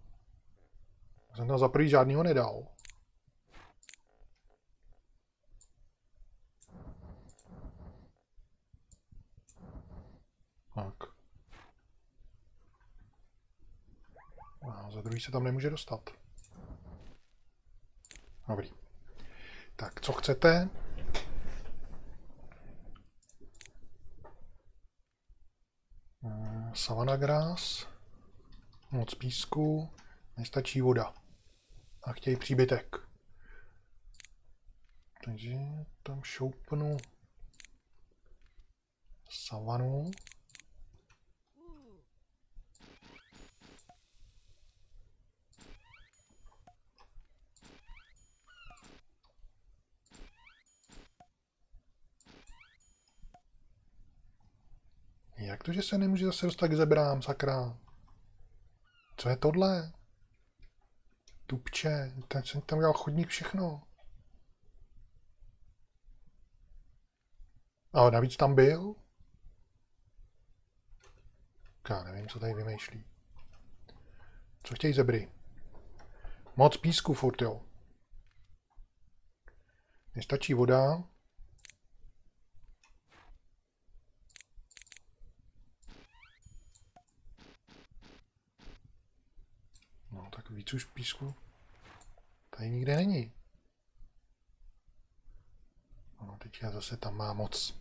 Jsem tam za prvý žádnýho nedal. Tak. A za druhý se tam nemůže dostat. Dobrý. Tak, co chcete? Eh, savana grass, moc písku, nestačí voda. A chtějí příbytek. Takže tam šoupnu savanu. Jak to, že se nemůže zase dostat k zebrám, sakra? Co je tohle? Tupče, ten jsem tam dělal chodník všechno. Ale navíc tam byl? Já nevím, co tady vymýšlí. Co chtějí zebry? Moc písku furt, jo. Nestačí voda. Víc už písku. Tady nikde není. No, teď já zase tam má moc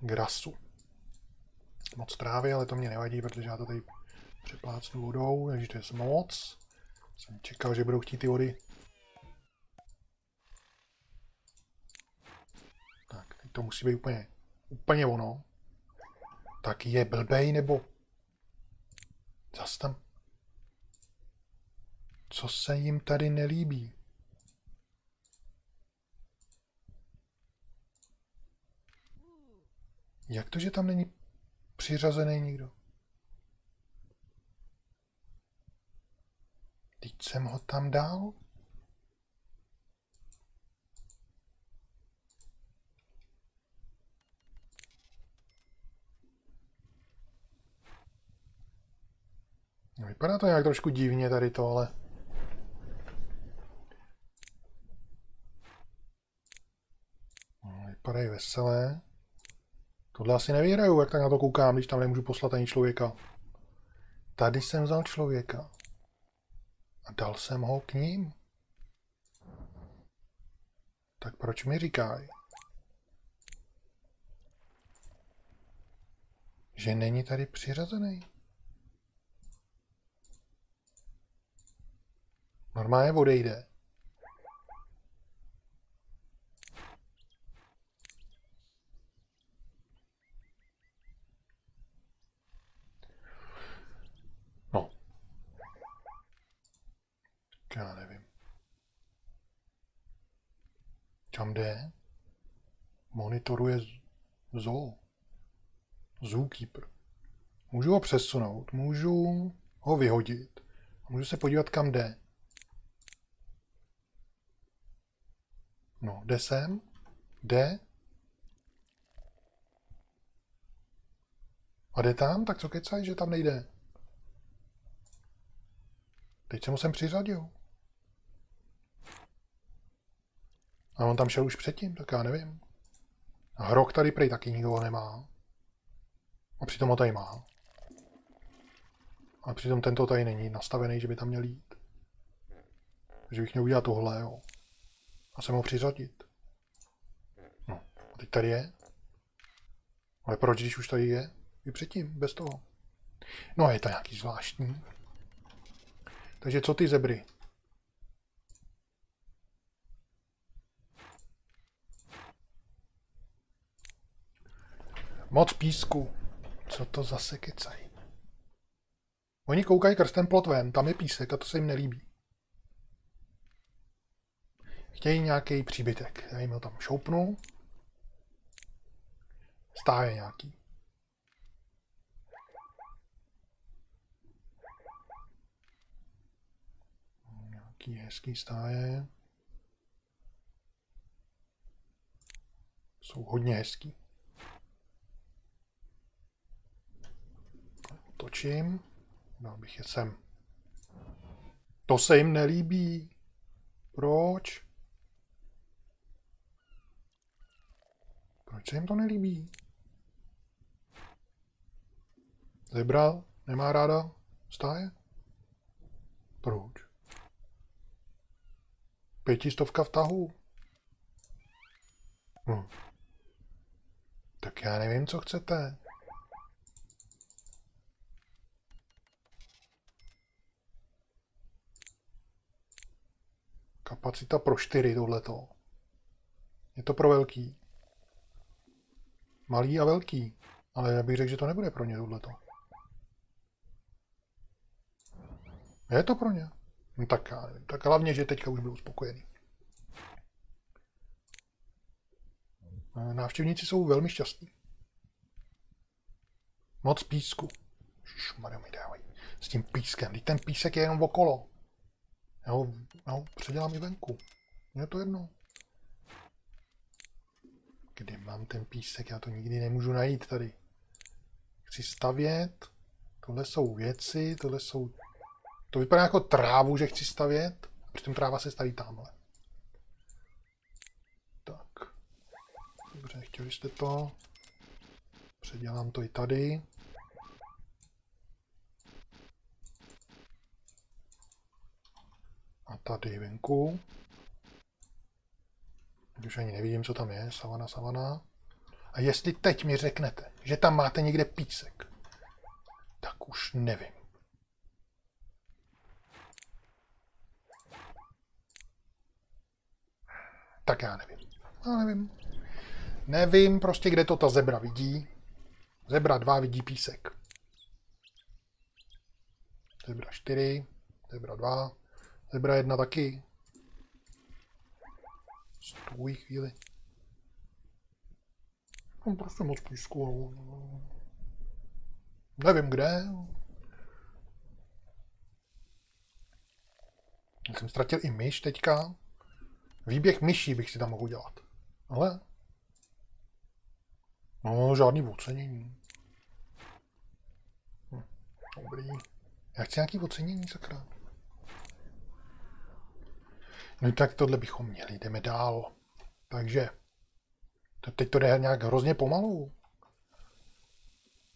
grasu. Moc trávy, ale to mě nevadí, protože já to tady přeplácnu vodou, takže to je moc. Jsem čekal, že budou chtít ty vody. Tak, teď to musí být úplně, úplně ono. Tak je blbej, nebo... Zas tam... Co se jim tady nelíbí? Jak to, že tam není přiřazený nikdo? Teď jsem ho tam? No, vypadá to nějak trošku divně tady to, ale... No, vypadají veselé. Tohle asi nevyhraju, jak tak na to koukám, když tam nemůžu poslat ani člověka. Tady jsem vzal člověka. A dal jsem ho k ním. Tak proč mi říkají? Že není tady přiřazený. Normálně odejde. Já nevím. Kam jde? Monitoruje zoo. Zookeeper. Můžu ho přesunout, můžu ho vyhodit. Můžu se podívat, kam jde. No, jde sem? Jde? A jde tam? Tak co kecaj, že tam nejde? Teď jsem ho sem přiřadil. A on tam šel už předtím, tak já nevím. A hrok tady prej taky nikdo nemá. A přitom ho tady má. A přitom tento tady není nastavený, že by tam měl jít. Takže bych měl udělat tohle, jo. A jsem ho přiřadit. No, a teď tady je. Ale proč, když už tady je? I předtím, bez toho. No, je to nějaký zvláštní. Takže co ty zebry? Moc písku. Co to zase kecají? Oni koukají krstem plot ven, tam je písek a to se jim nelíbí. Chtějí nějaký příbytek. Já jim ho tam šoupnu. Stáje nějaký. Nějaký hezký stáje. Jsou hodně hezký. Točím. Dal bych je sem. To se jim nelíbí. Proč? Proč se jim to nelíbí? Zebra nemá ráda stáje? Proč? Pětistovka v tahu. Hm. Tak já nevím, co chcete. Kapacita pro čtyři tohleto. Je to pro velký. Malý a velký. Ale já bych řekl, že to nebude pro ně tohleto. Je to pro ně? No tak, tak hlavně, že teďka už budou spokojení. Návštěvníci jsou velmi šťastní. Moc písku. Šmarja mi dávají. S tím pískem. Teď ten písek je jenom okolo. Já ho, já ho předělám i venku. Je to jedno. Kde mám ten písek? Já to nikdy nemůžu najít tady. Chci stavět. Tohle jsou věci, tohle jsou... To vypadá jako trávu, že chci stavět. Přitom tráva se staví tamhle. Tak. Dobře, chtěli jste to. Předělám to i tady. Tady venku. Už ani nevidím, co tam je. Savana, savana. A jestli teď mi řeknete, že tam máte někde písek, tak už nevím. Tak já nevím. Já nevím. Nevím prostě, kde to ta zebra vidí. Zebra 2 vidí písek. Zebra 4, zebra 2, zebra 1 taky. Stůj chvíli. Mám prostě moc písku. No. Nevím kde. Já jsem ztratil i myš teďka. Výběh myší bych si tam mohl udělat. Ale... No, žádný ocenění. Hm, dobrý. Já chci nějaký ocenění, sakra. No tak tohle bychom měli, jdeme dál. Takže, to teď to jde nějak hrozně pomalu.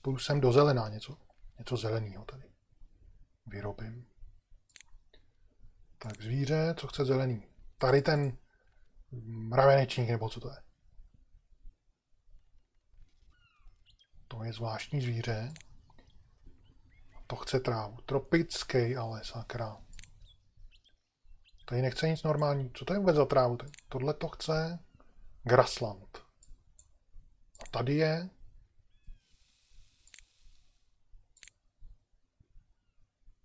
Půjdu sem do zelená něco. Něco zeleného tady. Vyrobím. Tak zvíře, co chce zelený? Tady ten mravenečník, nebo co to je? To je zvláštní zvíře. To chce trávu. Tropický, ale sakra. Tady nechce nic normální. Co to je vůbec za trávu? Tohle to chce Grasland. A tady je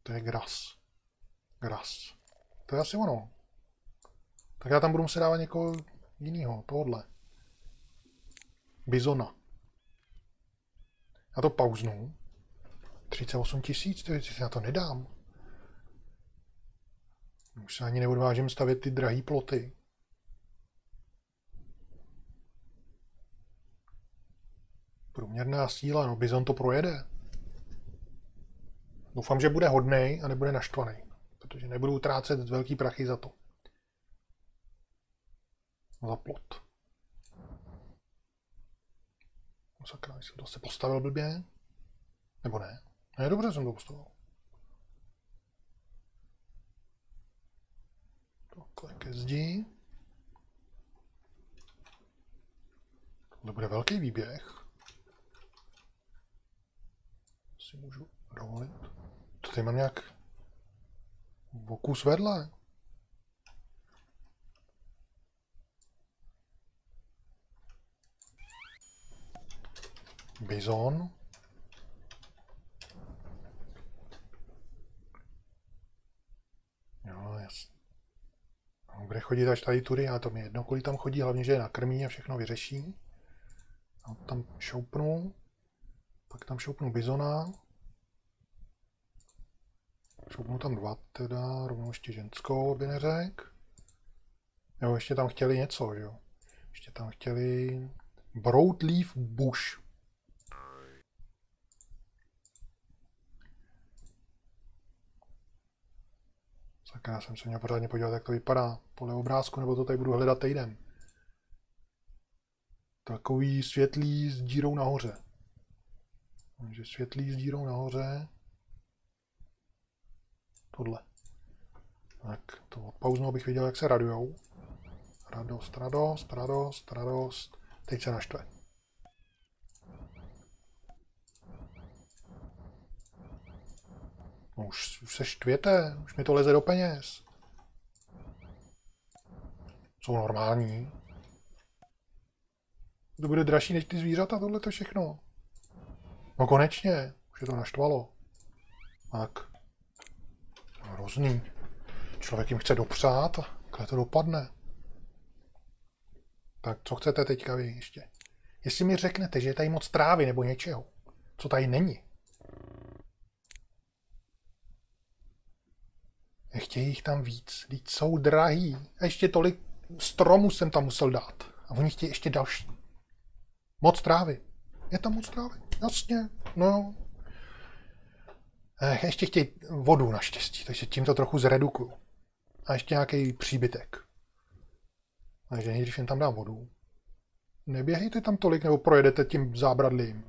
To je gras. Gras. To je asi ono. Tak já tam budu muset dávat někoho jiného, tohle. Bizona. Já to pauznu. 38 tisíc, to na to nedám. Už se ani neodvážím stavět ty drahé ploty. Průměrná síla, no Bizon to projede. Doufám, že bude hodnej a nebude naštvaný, protože nebudu utrácet velký prachy za to. Za plot. No sakra, jsem to se postavil blbě. Nebo ne? Ne, dobře jsem to postavil. Takhle ke zdi. Tohle bude velký výběh. Si můžu dovolit. To tady mám nějak kus vedle. Bizon. Jo, jasně. On bude chodit až tady tudy, a to mi jedno, kolik tam chodí, hlavně, že je nakrmí a všechno vyřeší. A tam šoupnu. Pak tam šoupnu bizona. Šoupnu tam dva teda, rovnou ještě ženskou, aby neřek. Jo, ještě tam chtěli něco, jo. Ještě tam chtěli Broadleaf Bush. Já jsem se měl pořádně podívat, jak to vypadá podle obrázku, nebo to tady budu hledat týden. Takový světlý s dírou nahoře. Takže světlý s dírou nahoře. Tohle. Tak to odpauznu, abych viděl, jak se radujou. Radost, radost, radost, radost. Teď se naštve. No už, už se štvěte, už mi to leze do peněz. Jsou normální. To bude dražší než ty zvířata, tohle to všechno. No konečně, už je to naštvalo. Tak. Hrozný. Člověk jim chce dopřát takhle to dopadne. Tak co chcete teďka vy ještě? Jestli mi řeknete, že je tady moc trávy nebo něčeho, co tady není, Chtějí jich tam víc. Teď jsou drahý. A ještě tolik stromů jsem tam musel dát. A oni chtějí ještě další. Moc trávy. Je tam moc trávy. Jasně. No. Eh, ještě chtějí vodu naštěstí, takže tím to trochu zredukuju. A ještě nějaký příbytek. Takže nejdřív jen tam dám vodu. Neběhejte tam tolik, nebo projedete tím zábradlím.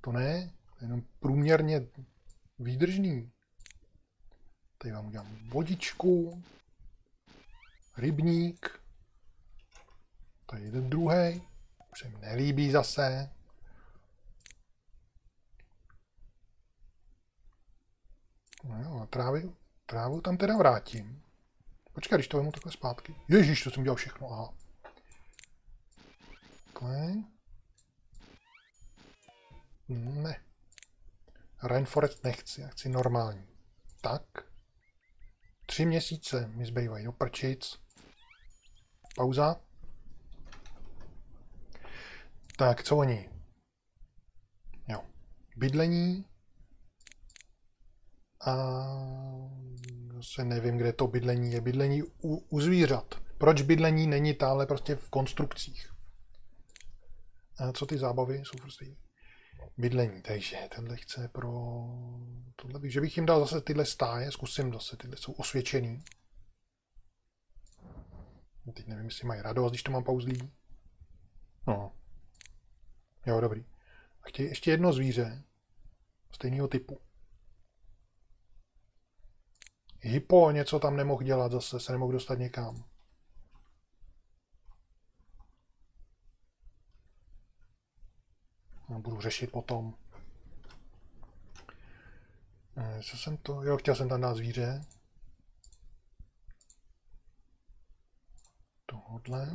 To ne, jenom průměrně výdržný. Tady vám udělám vodičku. Rybník. Tady ten druhý. Se mi nelíbí zase. No jo, a trávy, trávu tam teda vrátím. Počkej, když to vemu takhle zpátky. Ježíš, to jsem dělal všechno, aha. Takhle. Ne. Rainforest nechci, já chci normální. Tak. Tři měsíce mi zbývají do prčic. Pauza. Tak, co oni? Jo. Bydlení. A zase nevím, kde to bydlení je. Bydlení u, u zvířat. Proč bydlení není tále prostě v konstrukcích? A co ty zábavy jsou prostě bydlení. Takže tenhle chce pro tohle bych, že bych jim dal zase tyhle stáje, zkusím zase, tyhle jsou osvědčený. Teď nevím, jestli mají radost, když to mám pauzlí. No. Jo, dobrý. A chtějí ještě jedno zvíře. Stejného typu. Hypo něco tam nemohl dělat zase, se nemohl dostat někam. Budu řešit potom. Eh, co jsem to? Jo, chtěl jsem tam dát zvíře. Tohodle.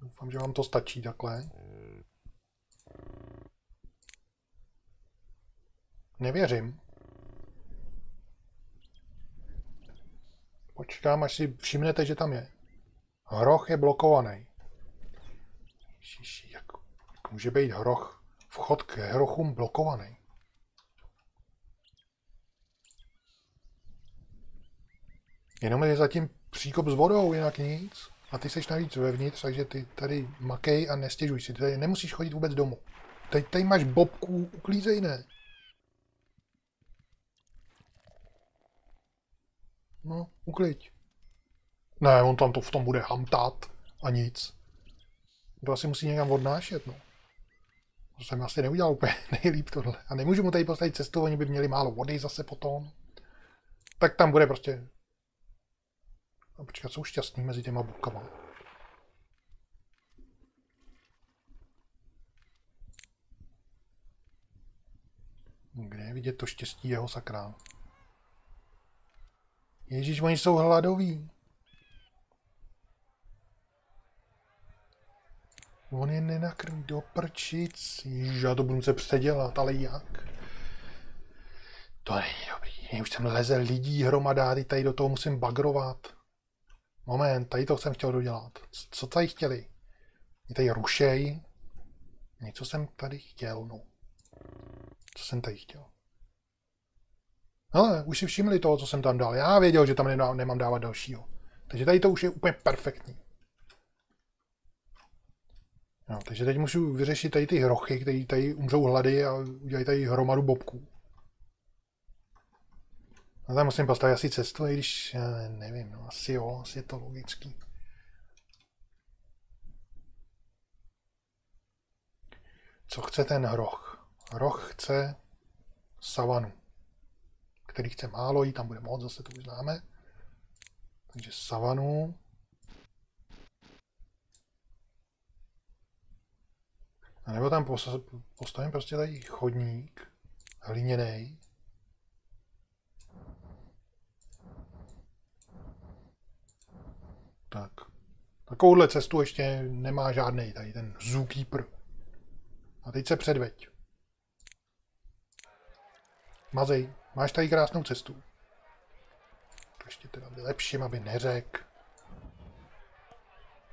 Doufám, že vám to stačí takhle. Nevěřím. Počkám, až si všimnete, že tam je. Hroch je blokovaný. Ježiši, jak, jak může být hroch, vchod k hrochům blokovaný? Jenom je zatím příkop s vodou, jinak nic. A ty seš navíc vevnitř, takže ty tady makej a nestěžuj si. Ty tady nemusíš chodit vůbec domů. Teď tady máš bobku, uklízej ne. No, ukliď. Ne, on tam to v tom bude hamtat a nic. To asi musí někam odnášet, no. To jsem asi neudělal úplně nejlíp tohle. A nemůžu mu tady postavit cestu, oni by měli málo vody zase potom. Tak tam bude prostě... A počkat, jsou šťastný mezi těma bukama. Kde je vidět to štěstí jeho sakra? Ježíš, oni jsou hladoví. On je nenakrví do prčic. Ježiš, já to budu se předělat, ale jak? To není dobrý. Už jsem leze lidí hromada, teď tady do toho musím bagrovat. Moment, tady to jsem chtěl dodělat. Co tady chtěli? Mě tady rušej. Něco jsem tady chtěl, no. Co jsem tady chtěl? Ale už si všimli toho, co jsem tam dal. Já věděl, že tam nemám dávat dalšího. Takže tady to už je úplně perfektní. No, takže teď musím vyřešit tady ty hrochy, které tady umřou hlady a udělají tady hromadu bobků. A tam musím postavit asi cestu, i když já nevím, no, asi jo, asi je to logický. Co chce ten hroch? Hroch chce savanu, který chce málo, jí tam bude moc, zase to už známe. Takže savanu. A nebo tam postavím prostě tady chodník, hliněný. Tak. Takovouhle cestu ještě nemá žádný tady ten zookeeper. A teď se předveď. Mazej, máš tady krásnou cestu. To ještě teda vylepším, aby neřek.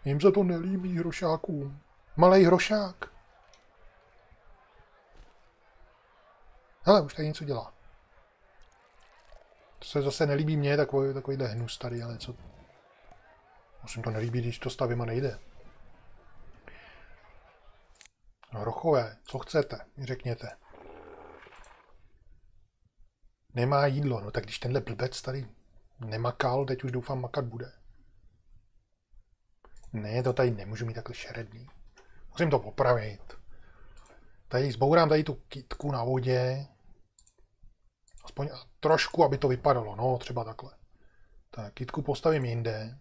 Jim se to nelíbí hrošákům. Malej hrošák. Hele, už tady něco dělá. To se zase nelíbí mně, takový, takovýhle hnus tady, ale co... Musím to nelíbí, když to stavím a nejde. Hrochové, co chcete, mi řekněte. Nemá jídlo, no tak když tenhle blbec tady nemakal, teď už doufám makat bude. Ne, to tady nemůžu mít takhle šeredný. Musím to popravit. Tady zbourám tady tu kytku na vodě. Aspoň trošku, aby to vypadalo. No, třeba takhle. Tak, kitku postavím jinde.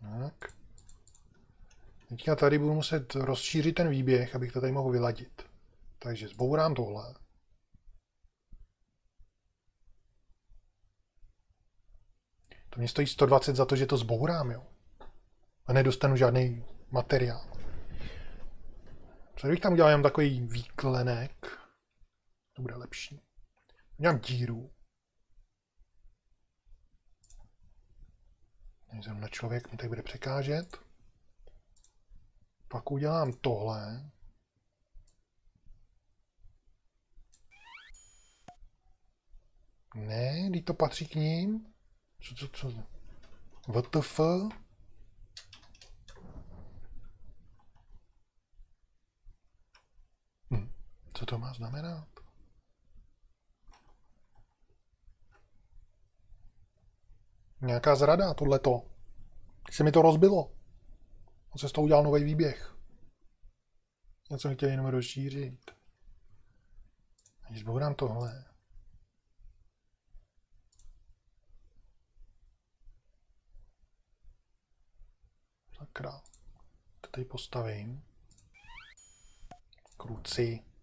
Tak. Teďka tady budu muset rozšířit ten výběh, abych to tady mohl vyladit. Takže zbourám tohle. To mě stojí 120 za to, že to zbourám, jo. A nedostanu žádný materiál. Co kdybych tam udělal jenom takový výklenek? To bude lepší. Udělám díru. Zrovna člověk mi tady bude překážet. Pak udělám tohle. Ne, když to patří k ním. Co, co, co? WTF? Hm. Co to má znamenat? Nějaká zrada, tohleto. Se mi to rozbilo. On se z toho udělal nový výběh. Já jsem chtěl jenom rozšířit. Když zbourám tohle. Sakra. To tady postavím. Kruci.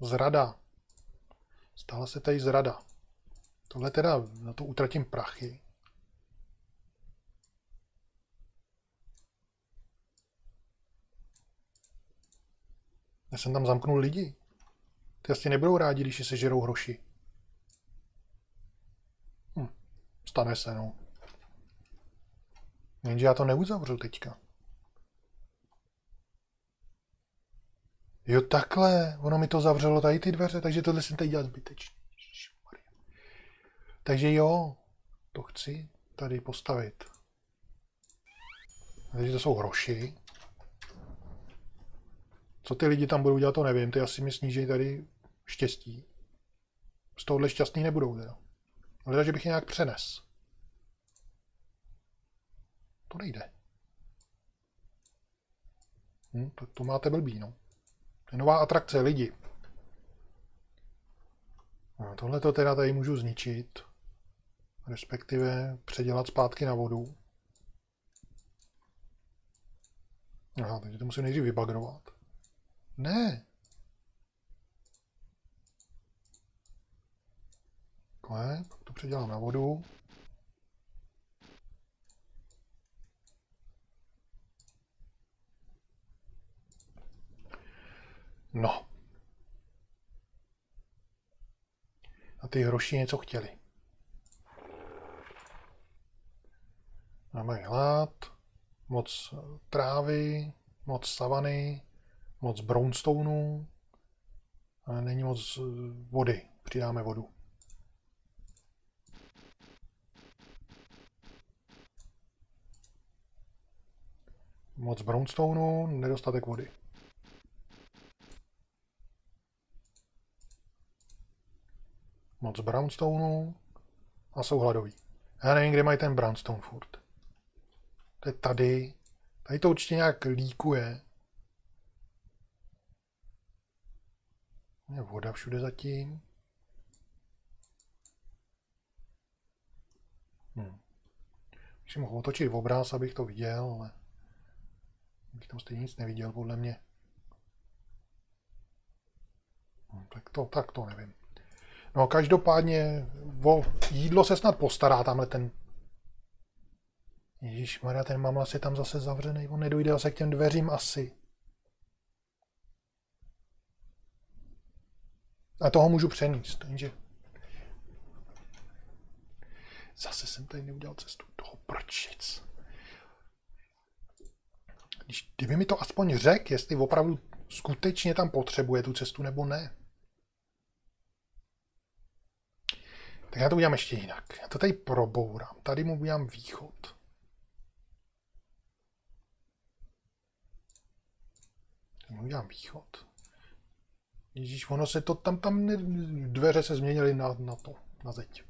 Zrada. Stala se tady zrada. Tohle teda, na to utratím prachy. Já jsem tam zamknul lidi. Ty asi nebudou rádi, když si sežerou hroši. Hm, stane se, no. Jenže já to neuzavřu teďka. Jo, takhle. Ono mi to zavřelo tady ty dveře, takže tohle jsem tady dělal zbytečně. Takže jo, to chci tady postavit. Takže to jsou hroši. Co ty lidi tam budou dělat, to nevím. Ty asi mi sníží tady štěstí. Z tohohle šťastný nebudou. Ale že bych je nějak přenes. To nejde. Hm, to, to máte blbý, no. Nová atrakce, lidi. No, tohle to teda tady můžu zničit. Respektive předělat zpátky na vodu. Aha, takže to musím nejdřív vybagrovat. Ne. Takhle, pak to předělám na vodu. No. A ty hroši něco chtěli. Máme hlad, moc trávy, moc savany, moc brownstoneů, není moc vody. Přidáme vodu. Moc brownstoneů, nedostatek vody. Moc brownstoneů a jsou hladoví. Já nevím, kde mají ten brownstone furt. To je tady. Tady to určitě nějak líkuje. Je voda všude zatím. Hm. Si mohl otočit v obraz, abych to viděl, ale bych tam stejně nic neviděl, podle mě. Hm, tak to, tak to nevím. No každopádně o jídlo se snad postará tamhle ten Ježíš Maria, ten mamlas je tam zase zavřený, on nedojde zase k těm dveřím asi. A toho můžu přenést, jenže zase jsem tady neudělal cestu toho prčic. Když, kdyby mi to aspoň řekl, jestli opravdu skutečně tam potřebuje tu cestu nebo ne. Tak já to udělám ještě jinak. Já to tady probourám. Tady mu udělám východ. Tady mu udělám východ. Ježíš, ono se to tam, tam dveře se změnily na, na to, na zeď.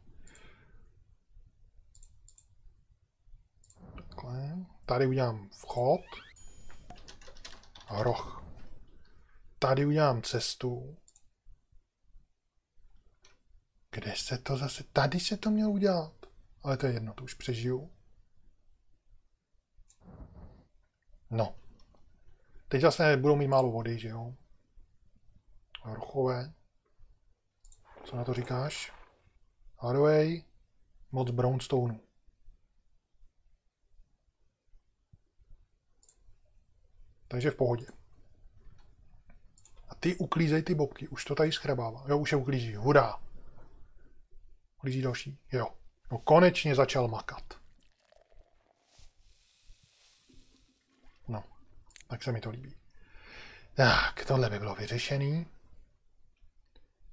Takhle. Tady udělám vchod. A roh. tady udělám cestu. Kde se to zase... Tady se to mělo udělat. Ale to je jedno, to už přežiju. No. Teď zase budou mít málo vody, že jo? Rochové. Co na to říkáš? Hathaway. Moc brownstone. Takže v pohodě. A ty uklízej ty bobky. Už to tady schrebává. Jo, už je uklízí. Hurá. Uklízí další. Jo. No konečně začal makat. No. Tak se mi to líbí. Tak, tohle by bylo vyřešený.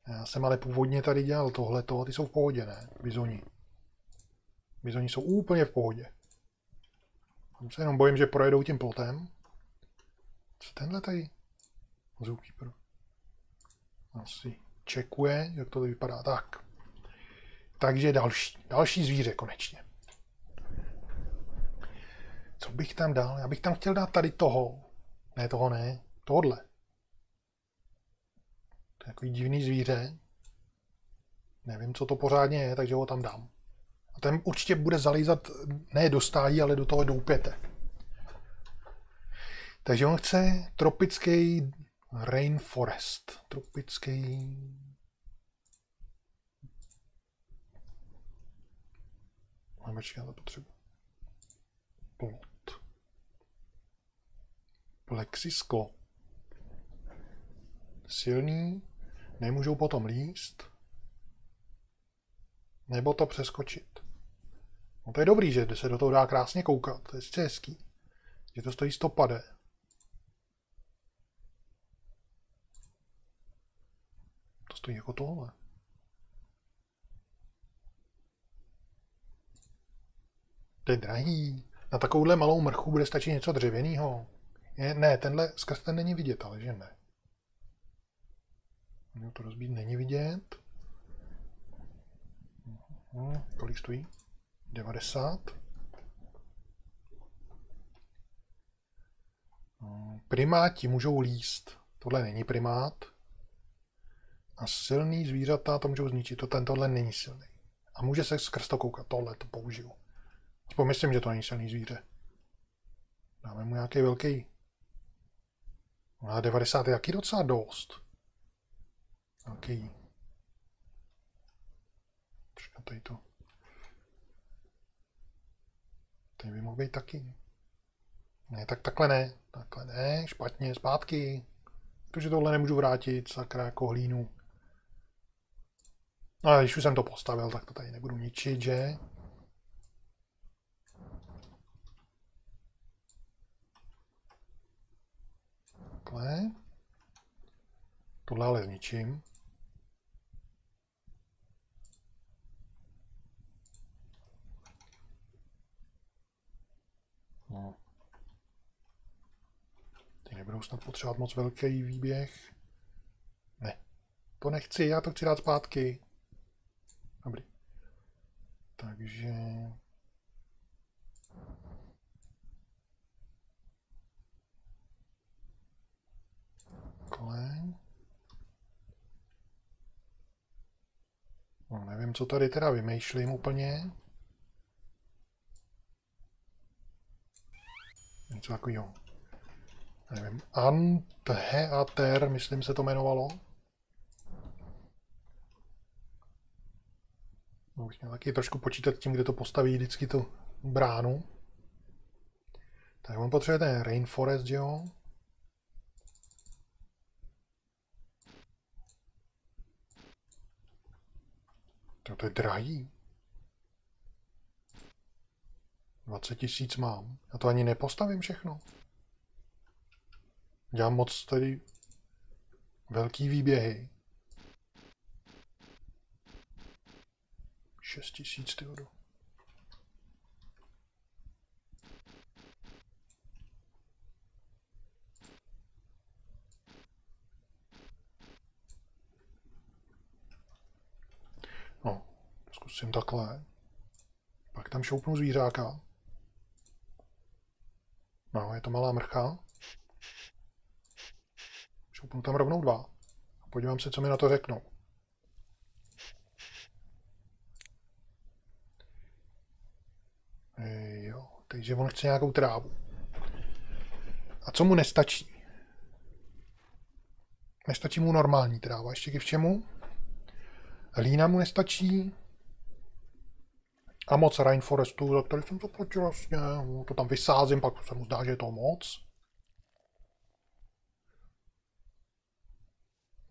Já jsem ale původně tady dělal tohleto, ty jsou v pohodě, ne? Bizoni. Bizoni jsou úplně v pohodě. Já se jenom bojím, že projedou tím plotem. Co tenhle tady? Zookeeper. Asi čekuje, jak to vypadá. Tak. Takže další. Další zvíře konečně. Co bych tam dal? Já bych tam chtěl dát tady toho. Ne, toho ne. Tohle. To je takový divný zvíře. Nevím, co to pořádně je, takže ho tam dám. A ten určitě bude zalízat ne do stájí, ale do toho doupěte. Takže on chce tropický rainforest. Tropický... Mám počkej, to potřebu. Plot. Plexisklo. Silný. Nemůžou potom líst. Nebo to přeskočit. No to je dobrý, že se do toho dá krásně koukat. To je sice hezký. Že to stojí stopade. To stojí jako tohle. To je drahý. Na takovouhle malou mrchu bude stačit něco dřevěného. ne, tenhle skrz ten není vidět, ale že ne. No, to rozbít není vidět. Hm, kolik stojí? 90. Hm, primáti můžou líst. Tohle není primát. A silný zvířata to můžou zničit. To ten tohle není silný. A může se skrz to koukat. Tohle to použiju. Aspoň myslím, že to není silný zvíře. Dáme mu nějaký velký. A 90 je jaký docela dost. Velký. Počkat, tady to. Tady by mohl být taky. Ne, tak takhle ne. Takhle ne, špatně, zpátky. Protože tohle nemůžu vrátit, sakra, jako hlínu. No ale když už jsem to postavil, tak to tady nebudu ničit, že? Takhle. Tohle ale zničím. No. Ty nebudou snad potřebovat moc velký výběh. Ne. To nechci, já to chci dát zpátky. Dobrý. Takže... Takhle. No, nevím, co tady teda vymýšlím úplně. Něco takového. Nevím. Antheater, myslím se to jmenovalo. No, bych měl taky trošku počítat tím, kde to postaví vždycky tu bránu. Tak on potřebuje ten Rainforest, jo? To, je drahý. 20 tisíc mám. Já to ani nepostavím všechno. Dělám moc tady velký výběhy. 6 tisíc, ty vodu. No, zkusím takhle. Pak tam šoupnu zvířáka. No, je to malá mrcha. Šoupnu tam rovnou dva. Podívám se, co mi na to řeknou. Jo, takže on chce nějakou trávu. A co mu nestačí? Nestačí mu normální tráva. Ještě k čemu? Lína mu nestačí. A moc rainforestu, za který jsem zaplatil vlastně. To tam vysázím, pak se mu zdá, že je to moc.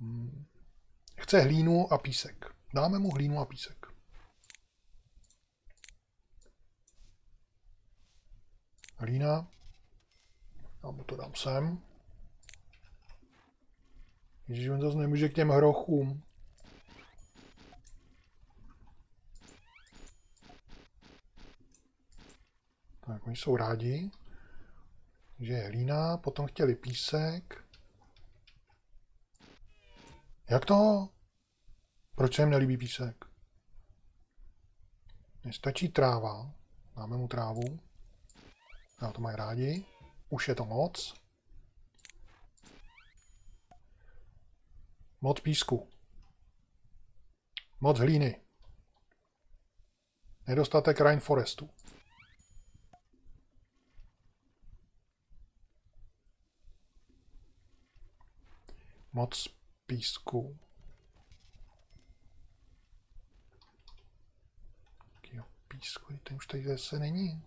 Hmm. Chce hlínu a písek. Dáme mu hlínu a písek. Hlína. Já mu to dám sem. Ježíš, on zase nemůže k těm hrochům. Tak, oni jsou rádi, že je hlína, potom chtěli písek. Jak to? Proč se jim nelíbí písek? Nestačí tráva. Dáme mu trávu. Já to mají rádi. Už je to moc. Moc písku. Moc hlíny. Nedostatek rainforestu. Moc písku. Jakýho písku, ten už tady zase není.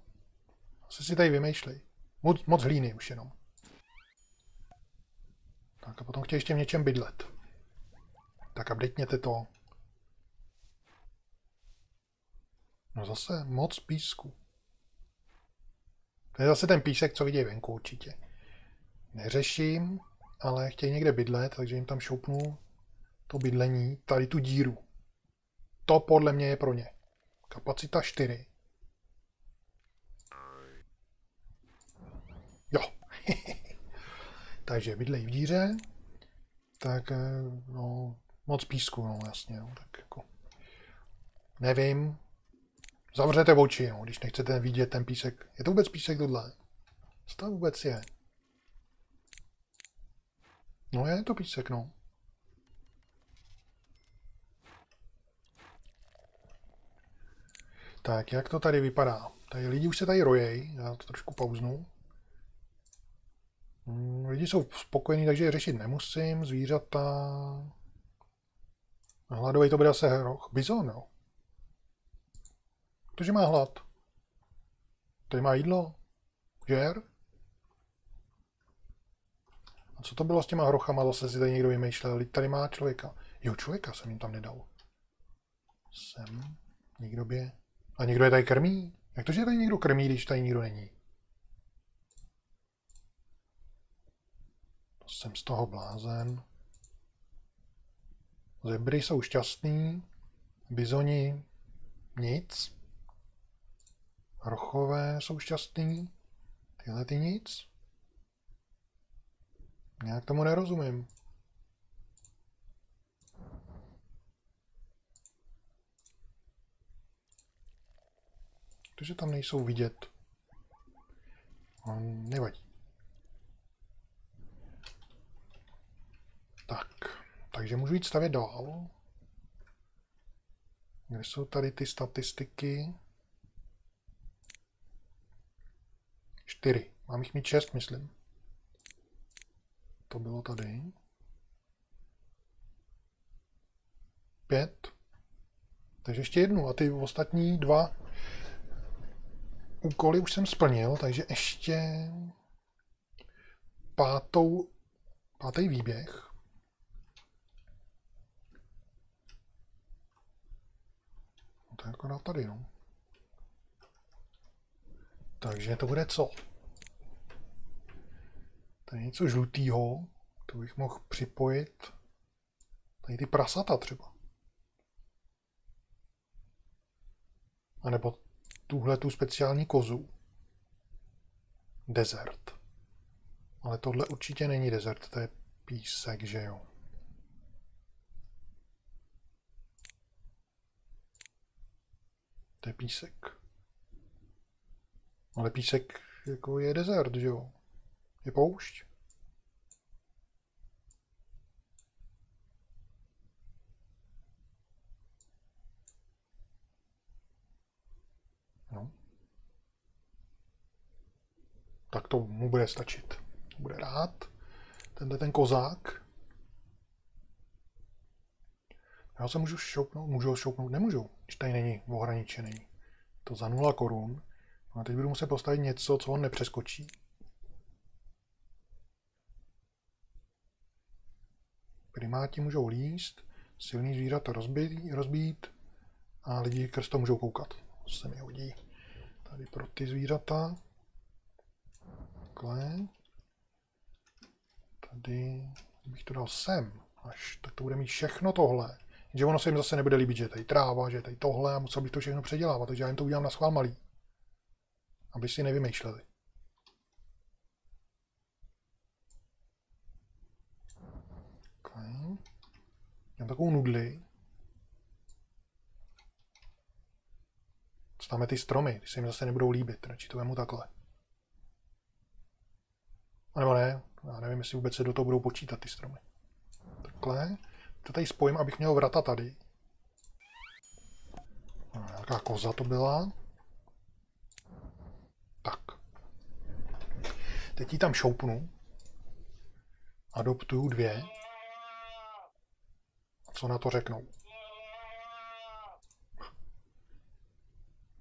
Co si tady vymýšlej. Moc, moc hlíny už jenom. Tak a potom chtějí ještě v něčem bydlet. Tak updateněte to. No zase moc písku. To je zase ten písek, co vidějí venku určitě. Neřeším, ale chtějí někde bydlet, takže jim tam šoupnu to bydlení, tady tu díru. To podle mě je pro ně. Kapacita 4. Jo. takže bydlej v díře. Tak eh, no, moc písku, no jasně. No, tak jako. Nevím. Zavřete oči, no, když nechcete vidět ten písek. Je to vůbec písek tohle? Co to vůbec je? No je to písek, no. Tak, jak to tady vypadá? Tady lidi už se tady rojej, já to trošku pauznu. Hmm, lidi jsou spokojení, takže je řešit nemusím. Zvířata... Hladový to bude asi hroch. Bizon, jo. Protože má hlad. Tady má jídlo. Žer. Co to bylo s těma hrochama? Zase si tady někdo vymýšlel. Tady má člověka. Jo, člověka jsem jim tam nedal. Sem. Nikdo by... A někdo je tady krmí? Jak to, že tady někdo krmí, když tady nikdo není? To jsem z toho blázen. Zebry jsou šťastný, bizoni nic, rochové jsou šťastný, tyhle ty nic. Nějak tomu nerozumím. Protože tam nejsou vidět. No, nevadí. Tak. Takže můžu jít stavět dál. Kde jsou tady ty statistiky? Čtyři. Mám jich mít šest, myslím. To bylo tady. Pět. Takže ještě jednu. A ty ostatní dva úkoly už jsem splnil, takže ještě pátou, pátý výběh. to je akorát tady, no. Takže to bude co? Tady něco žlutýho, to bych mohl připojit. Tady ty prasata třeba. A nebo tuhle tu speciální kozu. Desert. Ale tohle určitě není desert, to je písek, že jo. To je písek. Ale písek jako je desert, že jo? Je poušť? No. Tak to mu bude stačit. Bude rád. Tenhle ten kozák. Já se můžu šoupnout, můžu ho šoupnout, nemůžu, když tady není ohraničený. To za 0 korun. No a teď budu muset postavit něco, co on nepřeskočí. Primáti můžou líst, silný zvířata rozbít, rozbít a lidi krz to můžou koukat. To se mi hodí. Tady pro ty zvířata. Takhle. Tady bych to dal sem. Až, tak to bude mít všechno tohle. Že ono se jim zase nebude líbit, že je tady tráva, že je tady tohle a musel bych to všechno předělávat, takže já jim to udělám na schvál malý. Aby si nevymýšleli. Okay. Mám takovou nudli. Stáme ty stromy, ty se jim zase nebudou líbit, radši to vemu takhle. A nebo ne, já nevím, jestli vůbec se do toho budou počítat ty stromy. Takhle. To tady spojím, abych měl vrata tady. No, nějaká koza to byla. Tak. Teď ji tam šoupnu. Adoptuju dvě. Co na to řeknou?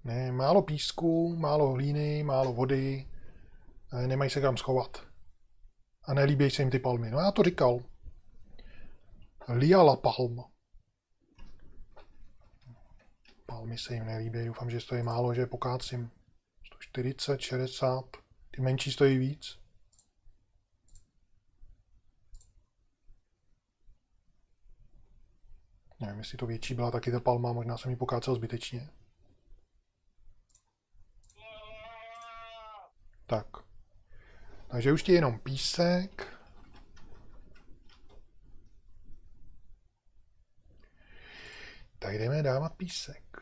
Ne, málo písku, málo hlíny, málo vody. Nemají se kam schovat. A nelíbí se jim ty palmy. No já to říkal. Liala Palm. Palmy se jim nelíbí, doufám, že stojí málo, že pokácím. 140, 60, ty menší stojí víc. Nevím, jestli to větší byla taky ta palma, možná jsem ji pokácel zbytečně. Tak. Takže už je jenom písek. Tak jdeme dávat písek.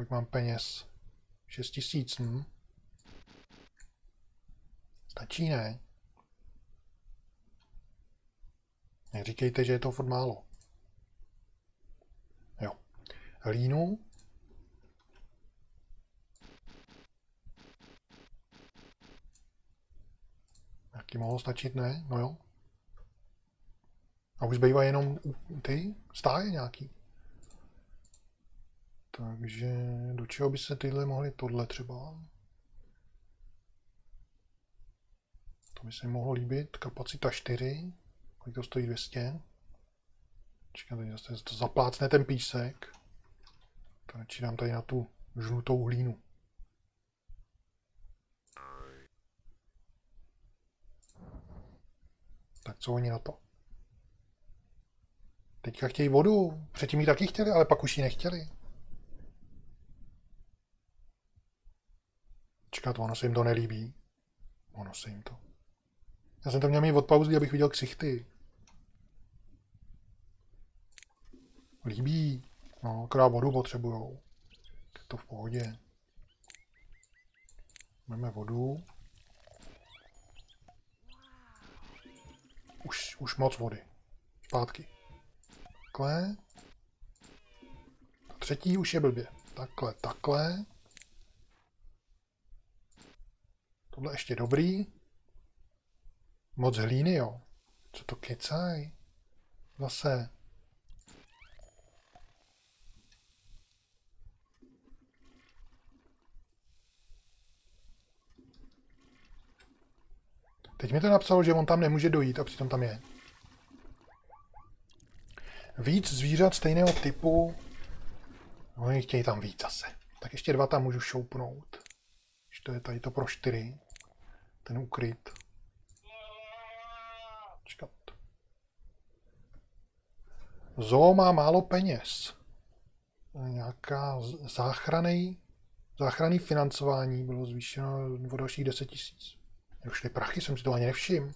Kolik mám peněz? 6 tisíc, hm? Stačí, ne? Neříkejte, že je to furt málo. Jo. Línu Taky mohlo stačit, ne? No jo. A už zbývají jenom ty stáje nějaký. Takže do čeho by se tyhle mohly tohle třeba? To by se mohlo líbit. Kapacita 4. Kolik to stojí 200? Čekaj, zase to zaplácne ten písek. To radši dám tady na tu žlutou hlínu. Tak co oni na to? Teďka chtějí vodu. Předtím ji taky chtěli, ale pak už ji nechtěli. Čekat, ono se jim to nelíbí. Ono se jim to. Já jsem to měl mít od pauzy, abych viděl ksichty. Líbí. No, akorát vodu potřebujou. Je to v pohodě. Máme vodu. Už, už moc vody. Zpátky. Takhle. A třetí už je blbě. Takhle, takhle. Tohle ještě dobrý. Moc hlíny, jo. Co to kecaj? Zase. Teď mi to napsalo, že on tam nemůže dojít a přitom tam je. Víc zvířat stejného typu. Oni chtějí tam víc zase. Tak ještě dva tam můžu šoupnout. To je tady to pro čtyři. Ten ukryt. Čekat. Zoo má málo peněz. Nějaká záchrany, záchranný financování bylo zvýšeno o dalších 10 tisíc. Už ty prachy jsem si to ani nevšiml.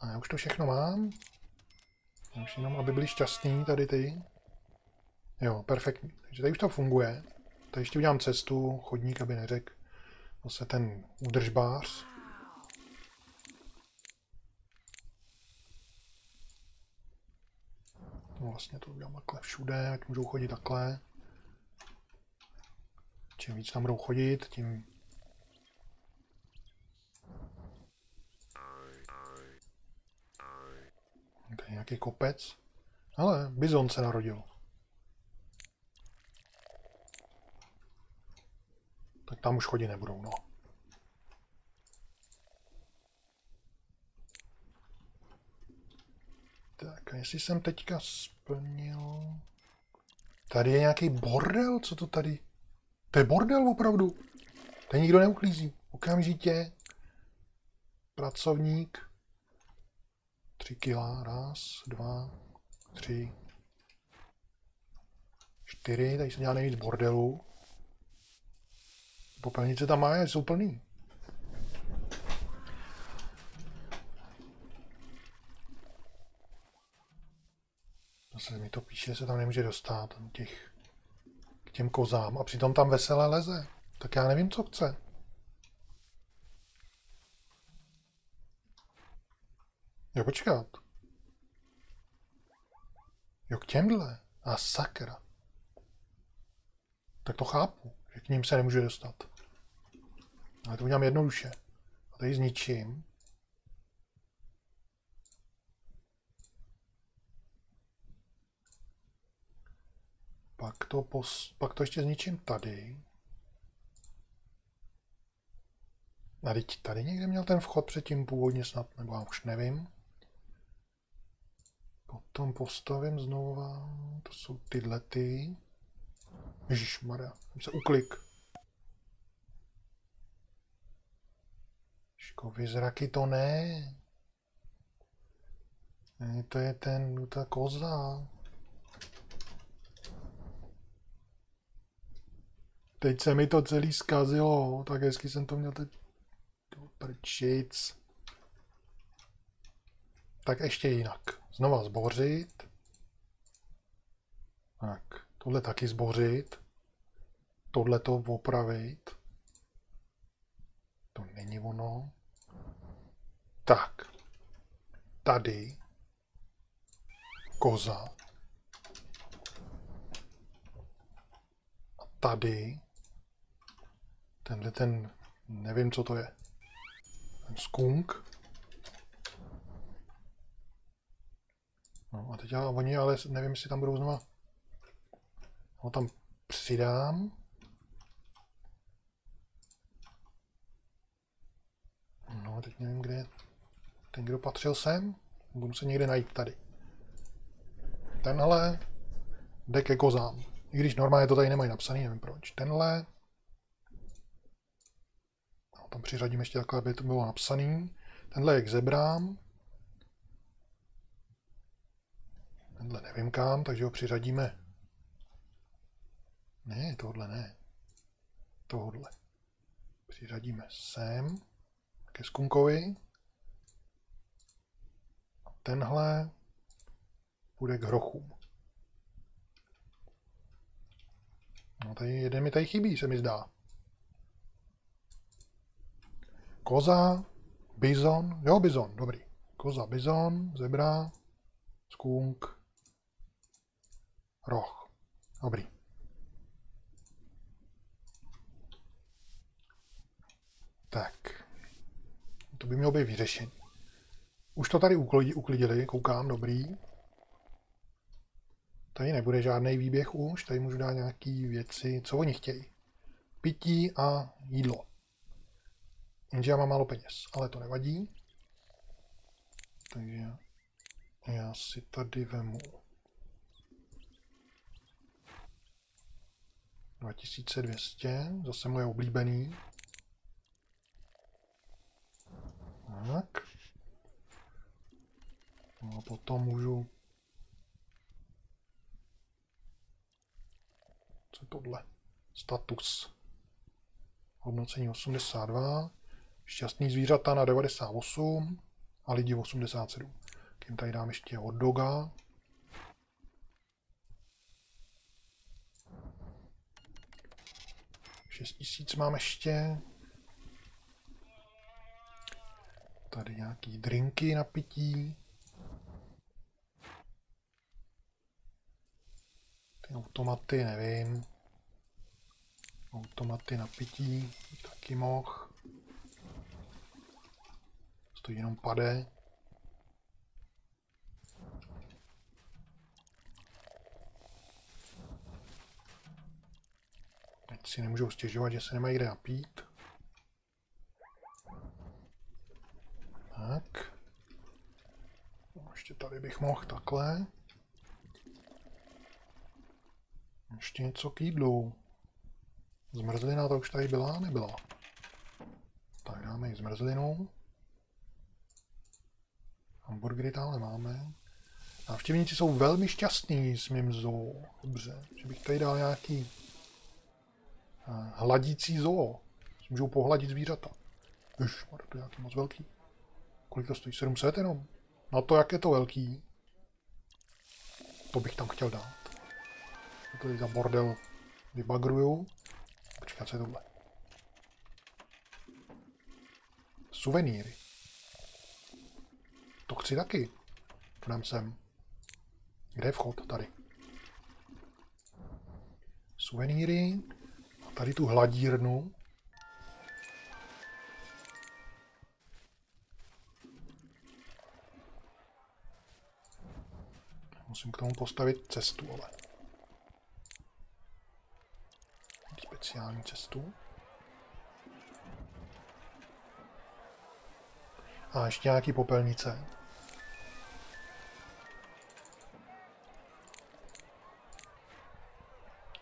A já už to všechno mám. Já už jenom, aby byli šťastní tady ty. Jo, perfektní. Takže tady už to funguje. Tady ještě udělám cestu, chodník, aby neřekl, Zase ten údržbář. No vlastně to udělám takhle všude, ať můžou chodit takhle. Čím víc tam budou chodit, tím Tady nějaký kopec. Ale bizon se narodil. Tam už chodit nebudou, no. Tak a jestli jsem teďka splnil... Tady je nějaký bordel, co to tady? To je bordel opravdu. Tady nikdo neuklízí. Okamžitě. Pracovník. Tři kila. Raz, dva, tři, čtyři. Tady se dělá nejvíc bordelu. Popelnice tam má, jsou plný. Zase mi to píše, se tam nemůže dostat těch, k těm kozám a přitom tam veselé leze. Tak já nevím, co chce. Jo, počkat. Jo, k těmhle. A sakra. Tak to chápu, že k ním se nemůže dostat. Ale to udělám jednoduše. A tady zničím. Pak to, pos, pak to ještě zničím tady. A teď tady někde měl ten vchod předtím původně snad, nebo já už nevím. Potom postavím znova, to jsou tyhle ty. Ježišmarja, jsem se uklik. Škovy zraky to ne. ne to je ten, ta koza. Teď se mi to celý zkazilo, tak hezky jsem to měl teď prčic. Tak ještě jinak. Znova zbořit. Tak, tohle taky zbořit. Tohle to opravit. To není ono. Tak. Tady. Koza. A tady. Tenhle ten, nevím, co to je. Ten skunk. No a teď já, oni, ale nevím, jestli tam budou znova. Ho tam přidám. No, teď nevím, kde je ten, kdo patřil sem. Budu se někde najít tady. Tenhle jde ke kozám. I když normálně to tady nemají napsaný, nevím proč. Tenhle. No, tam přiřadím ještě takhle, aby to bylo napsaný. Tenhle je k zebrám. Tenhle nevím kam, takže ho přiřadíme. Ne, tohle ne. Tohle. Přiřadíme sem ke skunkovi. A tenhle bude k hrochům. No tady jeden mi tady chybí, se mi zdá. Koza, bizon, jo bizon, dobrý. Koza, bizon, zebra, skunk, roh. Dobrý. Tak. To by mělo být vyřešení. Už to tady uklidili, koukám, dobrý. Tady nebude žádný výběh už, tady můžu dát nějaké věci, co oni chtějí. Pití a jídlo. Jenže já mám málo peněz, ale to nevadí. Takže já si tady vemu 2200, zase moje oblíbený. Tak. No a potom můžu... Co je tohle? Status. Hodnocení 82. Šťastný zvířata na 98 a lidi 87. Kým tady dám ještě od doga. 6000 mám ještě. Tady nějaký drinky na pití. Ty automaty, nevím. Automaty na pití, taky moh. Stojí jenom pade. Teď si nemůžou stěžovat, že se nemají kde napít. Tak. No, ještě tady bych mohl takhle. Ještě něco k jídlu. Zmrzlina to už tady byla, nebyla. Tak dáme i zmrzlinu. Hamburgery tam máme. Návštěvníci jsou velmi šťastní s mým zoo. Dobře, že bych tady dal nějaký eh, hladící zoo. Můžou pohladit zvířata. Už, to je nějaký moc velký. Kolik to stojí? 700 jenom? Na to, jak je to velký. To bych tam chtěl dát. To tady za bordel vybagruju. Počkat, co je tohle? Suvenýry. To chci taky. Půjdem sem. Kde je vchod? Tady. Suvenýry. A tady tu hladírnu. Musím k tomu postavit cestu, ale. Speciální cestu. A ještě nějaký popelnice.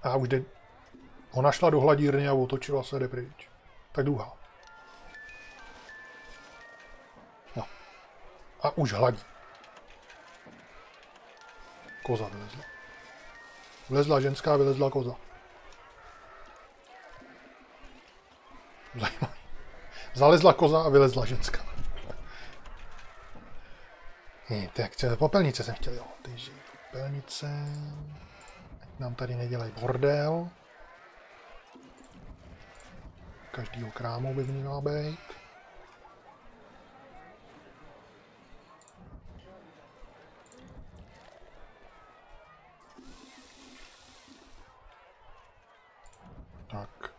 A už jde... Ona šla do hladírny a otočila se, jde pryč. Tak druhá. No. A už hladí. Koza vylezla. Vlezla ženská, vylezla koza. Zajímavý. Zalezla koza a vylezla ženská. Je, tak co, popelnice jsem chtěl, jo. Takže popelnice. Ať nám tady nedělají bordel. Každýho krámu by měla být. Tak.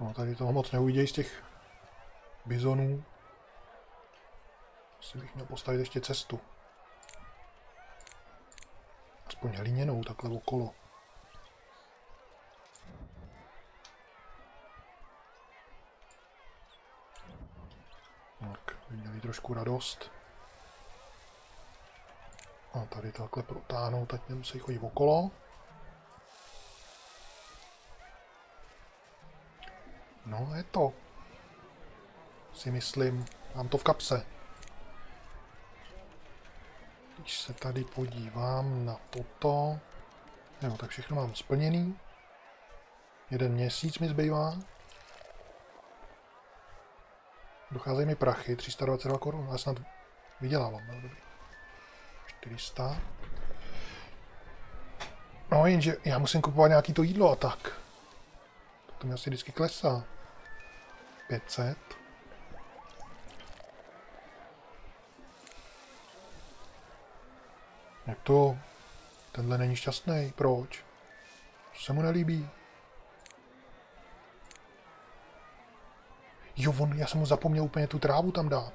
No tady toho moc neuvidějí z těch bizonů. Asi bych měl postavit ještě cestu. Aspoň hliněnou takhle okolo. Tak, měli trošku radost. A tady takhle protáhnout, tak nemusí chodit okolo. No, je to. Si myslím, mám to v kapse. Když se tady podívám na toto, jo, tak všechno mám splněný. Jeden měsíc mi zbývá. Docházejí mi prachy, 322 korun, ale snad vydělávám, no dobrý. 400. No jenže já musím kupovat nějaký to jídlo a tak. To mi asi vždycky klesá. 500. Jak to? Tenhle není šťastný. Proč? Co se mu nelíbí? Jo, on, já jsem mu zapomněl úplně tu trávu tam dát.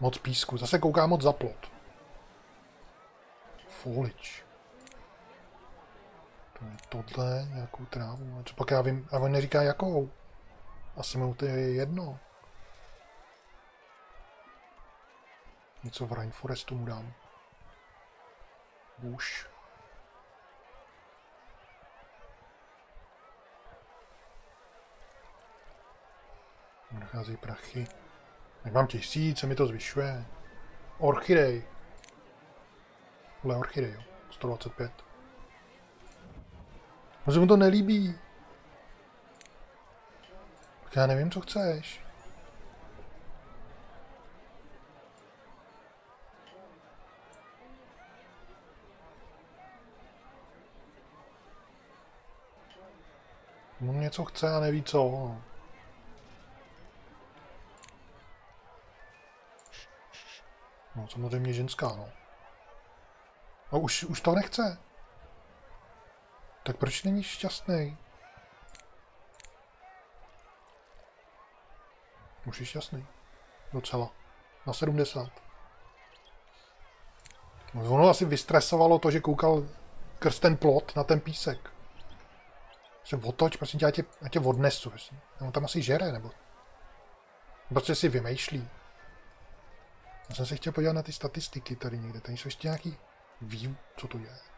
Moc písku. Zase kouká moc za plot. Folič. To je tohle, nějakou trávu. A co pak já vím, a on neříká jakou. Asi mu to je jedno. Něco v Rainforestu mu dám. Bush. Nachází prachy. Jak mám tisíc, se mi to zvyšuje. Orchidej. Tohle orchidej, jo. 125. Možná mu to nelíbí. Tak já nevím, co chceš. On něco chce a neví co. No. no samozřejmě ženská, no. No už, už to nechce. Tak proč není šťastný? Už je šťastný. Docela. Na 70. No, ono asi vystresovalo to, že koukal krz ten plot na ten písek. Se otoč, prosím tě, já tě, já tě odnesu. On tam asi žere, nebo... Prostě si vymýšlí. Já jsem se chtěl podívat na ty statistiky tady někde. Tady jsou ještě nějaký ví, co to je.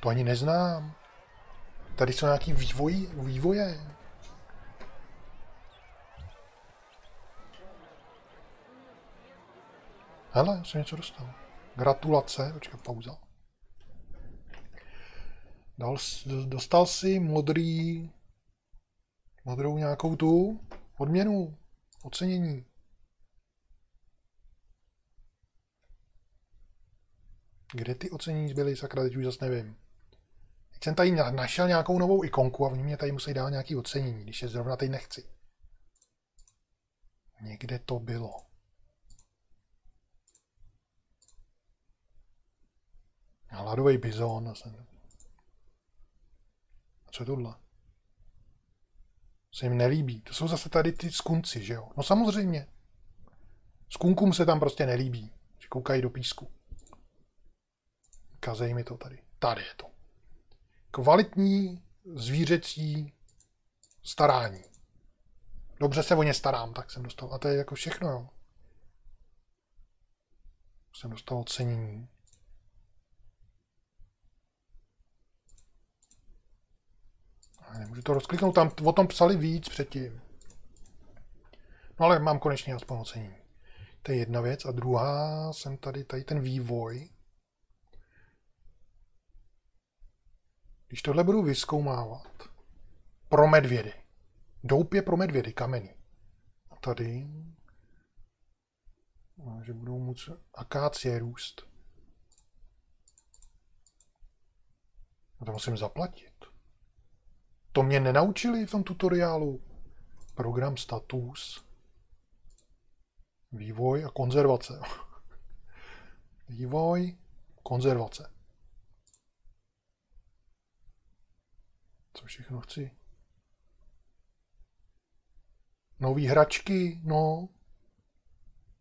To ani neznám. Tady jsou nějaký vývoj, vývoje. Hele, jsem něco dostal. Gratulace, počkej, pauza. Dal, dostal si modrý, modrou nějakou tu odměnu, ocenění. Kde ty ocenění zbyly, sakra, teď už zase nevím. Jsem tady našel nějakou novou ikonku a oni mě tady musí dát nějaký ocenění, když je zrovna teď nechci. Někde to bylo. Hladový bizon. A co je tohle? Se jim nelíbí. To jsou zase tady ty skunci, že jo? No samozřejmě. Skunkům se tam prostě nelíbí, že koukají do písku. Kazej mi to tady. Tady je to. Kvalitní zvířecí starání. Dobře se o ně starám, tak jsem dostal. A to je jako všechno, jo. Jsem dostal ocenění. Nemůžu to rozkliknout, tam o tom psali víc předtím. No ale mám konečně aspoň ocenění. To je jedna věc. A druhá, jsem tady, tady ten vývoj. Když tohle budu vyskoumávat, pro medvědy. Doupě pro medvědy, kameny. A tady, no, že budou moc akácie růst. A to musím zaplatit. To mě nenaučili v tom tutoriálu. Program status, vývoj a konzervace. Vývoj, konzervace. Co všechno chci? Nový hračky, no.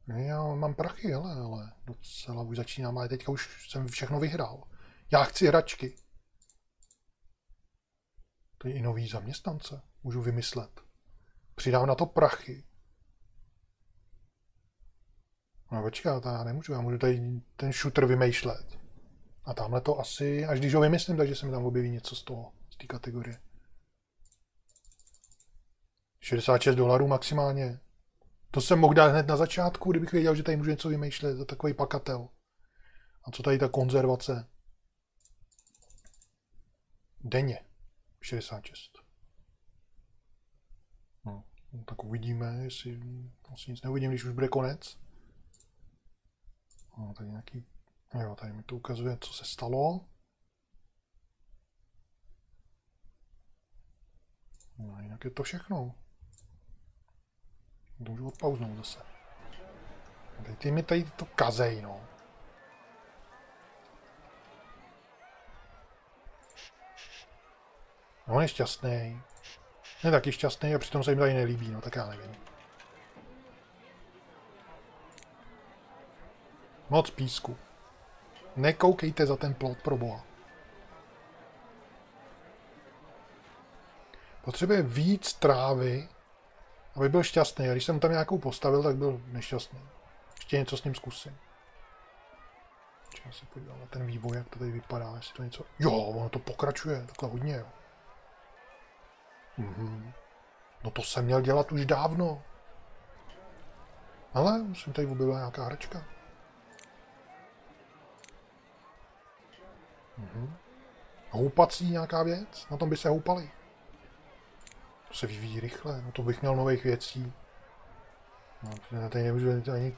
Já mám prachy, ale, ale docela už začínám, ale teďka už jsem všechno vyhrál. Já chci hračky. To je i nový zaměstnance. Můžu vymyslet. Přidám na to prachy. No počkej, já nemůžu, já můžu tady ten shooter vymýšlet. A tamhle to asi, až když ho vymyslím, takže se mi tam objeví něco z toho té kategorie. 66 dolarů maximálně. To jsem mohl dát hned na začátku, kdybych věděl, že tady můžu něco vymýšlet za takový pakatel. A co tady ta konzervace? Denně. 66. No, no, tak uvidíme, jestli vlastně nic neuvidím, když už bude konec. No, tady nějaký, jo, tady mi to ukazuje, co se stalo. No a jinak je to všechno. To můžu odpauznout zase. Tady ty mi tady to kazej, no. No on je šťastný. Je taky šťastný a přitom se jim tady nelíbí, no tak já nevím. Moc písku. Nekoukejte za ten plot pro boha. Potřebuje víc trávy, aby byl šťastný. A když jsem tam nějakou postavil, tak byl nešťastný. Ještě něco s ním zkusím. Já se podívám na ten vývoj, jak to tady vypadá, jestli to něco... Jo, ono to pokračuje, takhle hodně, jo. Mhm. No to jsem měl dělat už dávno. Ale jsem tady objevila nějaká hračka. Mhm. Houpací nějaká věc? Na tom by se houpali. To se vyvíjí rychle, no to bych měl nových věcí. No, já tady nemůžu ani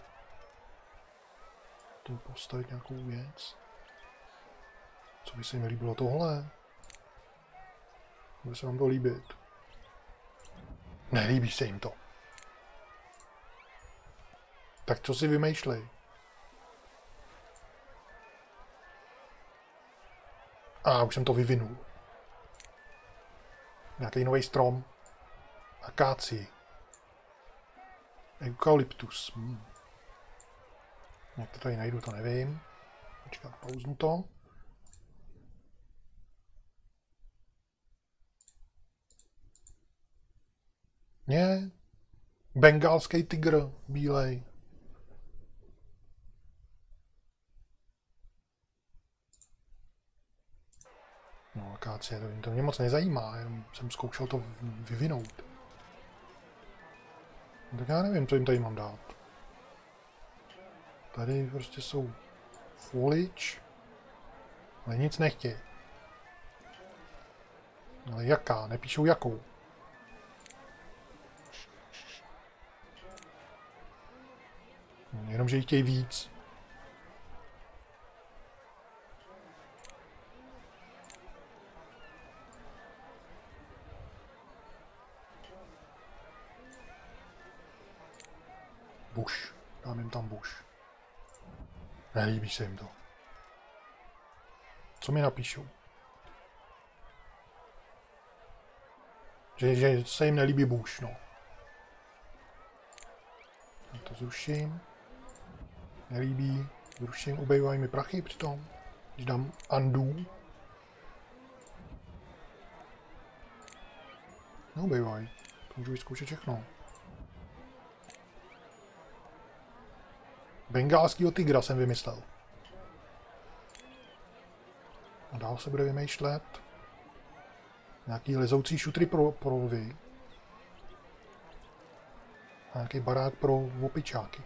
tu postavit nějakou věc. Co by se mi líbilo tohle? By se vám to líbit. Nelíbí se jim to. Tak co si vymýšlej? A už jsem to vyvinul. Nějaký nový strom. Akáci. Eukalyptus. Hmm. Jak to tady najdu, to nevím. Počkat, pauznu to. Ne. Bengálský tygr, bílej. No, akácie, to mě moc nezajímá, jenom jsem zkoušel to vyvinout. Tak já nevím, co jim tady mám dát. Tady prostě jsou folič, ale nic nechtějí. Ale jaká? Nepíšou jakou. Jenomže jich chtějí víc. Bush. Dám jim tam Bush. Nelíbí se jim to. Co mi napíšou? Že, že se jim nelíbí Bush, no. Já to zruším. Nelíbí. Zruším, ubejvají mi prachy přitom. Když dám undo. Neubejvají. To můžu vyzkoušet všechno. Bengálskýho tygra jsem vymyslel. A dál se bude vymýšlet. Nějaký lezoucí šutry pro, pro lvy. A nějaký barák pro opičáky.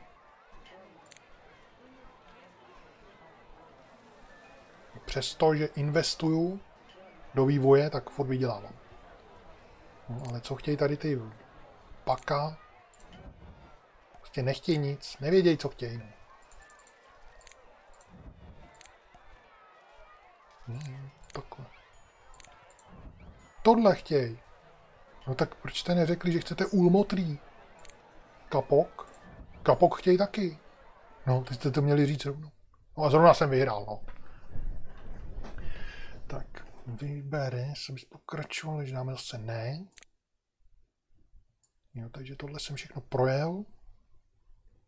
Přesto, že investuju do vývoje, tak furt vydělávám. No, ale co chtějí tady ty paka? Prostě nechtějí nic, nevědějí, co chtějí. No. Takhle. Tohle chtějí. No tak proč jste neřekli, že chcete ulmotrý? Kapok? Kapok chtějí taky. No, ty jste to měli říct rovnou. No a zrovna jsem vyhrál, no. Tak, vybere, jsem pokračoval, že dáme zase ne. Jo, takže tohle jsem všechno projel.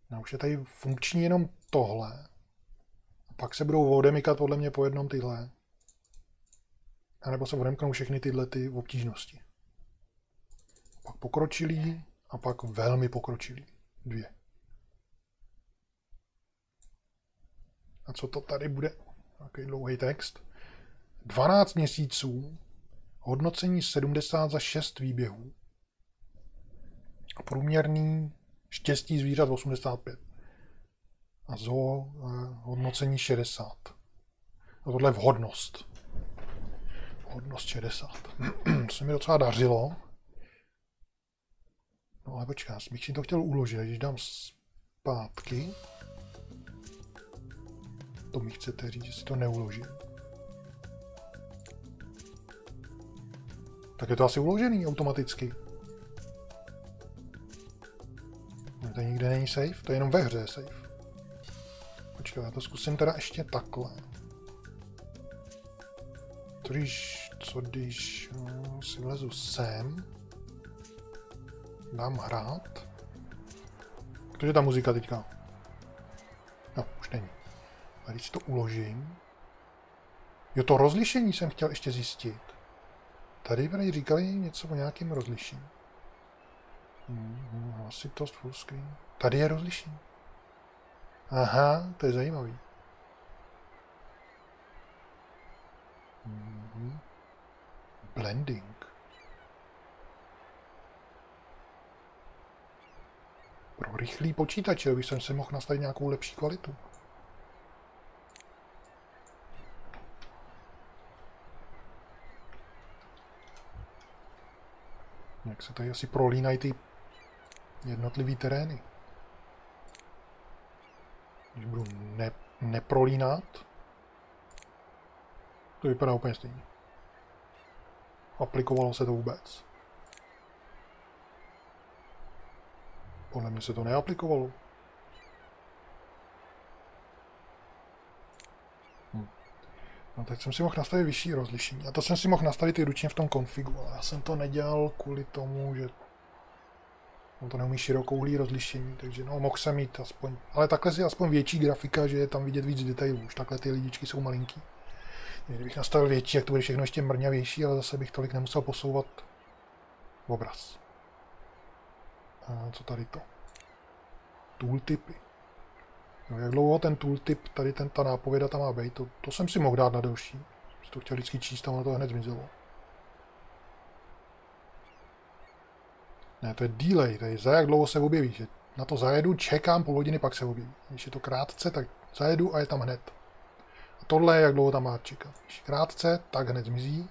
No, už je tady funkční jenom tohle. A pak se budou odemykat podle mě po jednom tyhle. A nebo se odemknou všechny tyhle ty obtížnosti. Pak pokročilý a pak velmi pokročilý. Dvě. A co to tady bude? Takový dlouhý text. 12 měsíců, hodnocení 70 za 6 výběhů. A průměrný štěstí zvířat 85. A zo eh, hodnocení 60. A tohle je vhodnost. Vhodnost 60. to se mi docela dařilo. No ale počkej, bych si to chtěl uložit, když dám zpátky. To mi chcete říct, že si to neuložím. Tak je to asi uložený automaticky. No, to nikde není safe, to je jenom ve hře safe. Počkej, já to zkusím teda ještě takhle. Co když, co když no, si vlezu sem, dám hrát. Je ta muzika teďka? No, už není. A když si to uložím, jo, to rozlišení jsem chtěl ještě zjistit. Tady tady říkali něco o nějakém rozlišení. Hmm, hlasitost fullscreen. Tady je rozlišení. Aha, to je zajímavý. Mm-hmm. Blending. Pro rychlý počítače bych jsem si mohl nastavit nějakou lepší kvalitu. Jak se tady asi prolínají ty jednotlivý terény. Když budu ne, neprolínat, to vypadá úplně stejně aplikovalo se to vůbec? Podle mě se to neaplikovalo. Hm. No teď jsem si mohl nastavit vyšší rozlišení. A to jsem si mohl nastavit i ručně v tom konfigu, ale já jsem to nedělal kvůli tomu, že On to neumí širokouhlý rozlišení, takže no, mohl jsem mít aspoň. Ale takhle si aspoň větší grafika, že je tam vidět víc detailů. Už takhle ty lidičky jsou malinký. Kdybych nastavil větší, jak to bude všechno ještě mrňavější, ale zase bych tolik nemusel posouvat obraz. A co tady to? Tooltipy. No, jak dlouho ten tooltip, tady ten, ta nápověda tam má být, to, to jsem si mohl dát na delší. Jsem to chtěl vždycky číst a ono to hned zmizelo. Ne, to je delay, to je za jak dlouho se objeví. Že na to zajedu, čekám půl hodiny, pak se objeví. Když je to krátce, tak zajedu a je tam hned. Tohle je, jak dlouho tam má čekat. Když krátce, tak hned zmizí.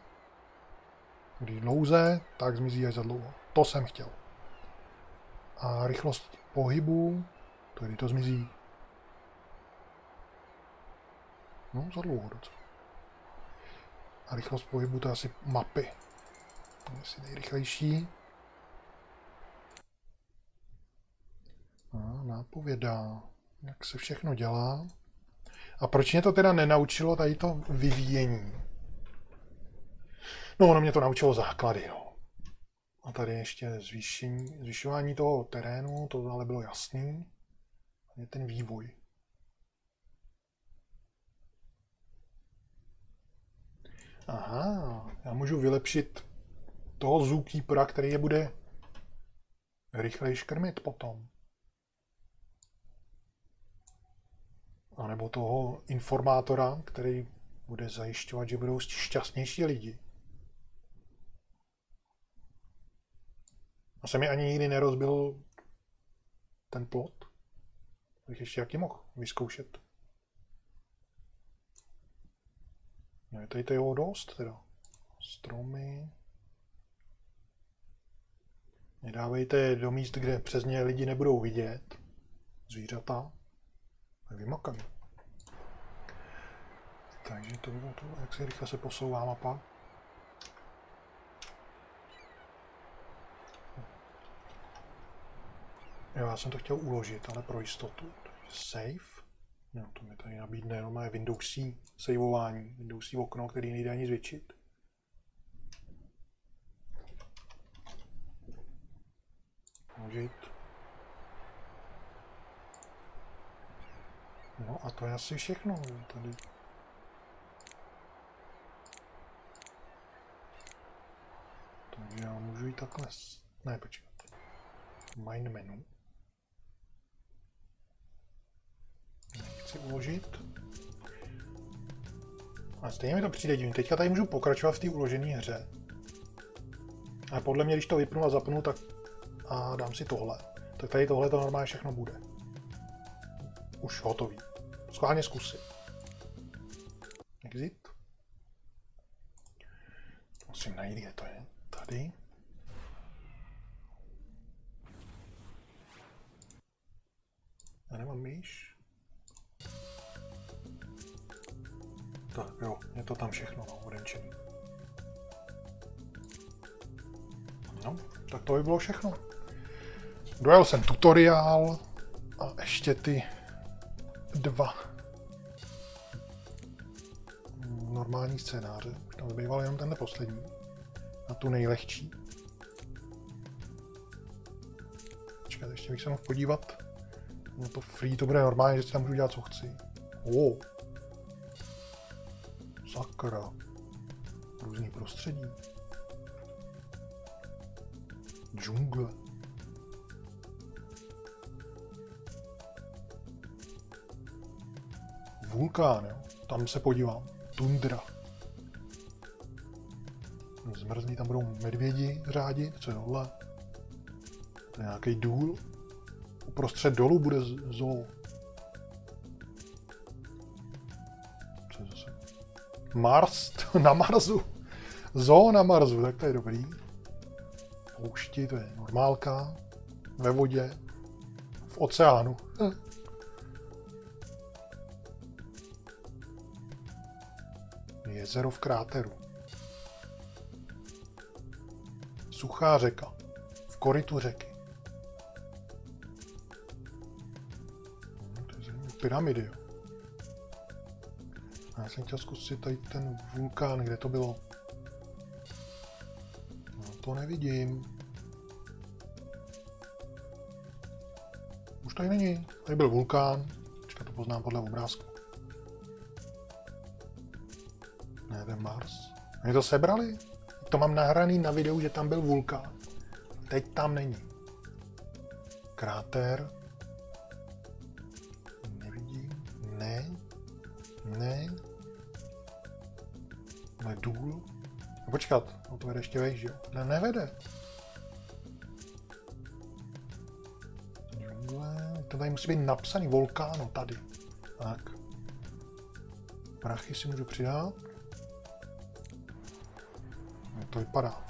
Když dlouze, tak zmizí až za dlouho. To jsem chtěl. A rychlost pohybu, to je, to zmizí. No, za dlouho docela. A rychlost pohybu to je asi mapy. Asi nejrychlejší. A nápověda, jak se všechno dělá. A proč mě to teda nenaučilo tady to vyvíjení? No, ono mě to naučilo základy, no. A tady ještě zvýšení, zvyšování toho terénu, to ale bylo jasný. Je ten vývoj. Aha, já můžu vylepšit toho zookeepera, který je bude rychleji škrmit potom. A nebo toho informátora, který bude zajišťovat, že budou šťastnější lidi. A se mi ani nikdy nerozbil ten plot. Bych ještě jaký mohl vyzkoušet. No je tady toho dost teda. Stromy. Nedávejte do míst, kde přes ně lidi nebudou vidět. Zvířata. Tak vymakají. Takže to bylo to, jak se rychle se posouvá mapa. Jo, já jsem to chtěl uložit, ale pro jistotu. Save. No, to mi tady nabídne jenom je Windows C saveování, Windows C okno, který nejde ani zvětšit. Uložit. No a to je asi všechno tady. Takže já můžu jít takhle. Ne, počkat. Mine menu. Chci uložit. A stejně mi to přijde divný. Teďka tady můžu pokračovat v té uložené hře. A podle mě, když to vypnu a zapnu, tak a dám si tohle. Tak tady tohle to normálně všechno bude. Už hotový. Schválně zkusit. Exit. Musím najít, kde to je. Tady. Já nemám myš. Tak jo, je to tam všechno no, odenčený. No, tak to by bylo všechno. Dojel jsem tutoriál a ještě ty dva normální scénáře. Tam zbýval jenom ten poslední. Na tu nejlehčí. Počkat, ještě bych se mohl podívat. No to free to bude normálně, že si tam můžu dělat, co chci. Oh. Sakra. Různý prostředí. Džungle. Vulkán, jo. Tam se podívám. Tundra. Zmrzlí, tam budou medvědi řádit, co je tohle? To je nějaký důl. Uprostřed dolu bude zoo. Mars, na Marsu. Zoo na Marsu, tak to je dobrý. Poušti, to je normálka. Ve vodě. V oceánu. Jezero v kráteru. Suchá řeka. V koritu řeky. Je pyramidy. Já jsem chtěl zkusit tady ten vulkán, kde to bylo. No, to nevidím. Už tady není. Tady byl vulkán. Počkat, to poznám podle obrázku. Ten Mars. Oni to sebrali? To mám nahraný na videu, že tam byl vulkán. Teď tam není. Kráter. Nevidím. Ne. Ne. Ale důl. No počkat, no to vede ještě vejš, jo? Ne, nevede. To tady musí být napsaný volkáno tady. Tak. Prachy si můžu přidat. To vypadá?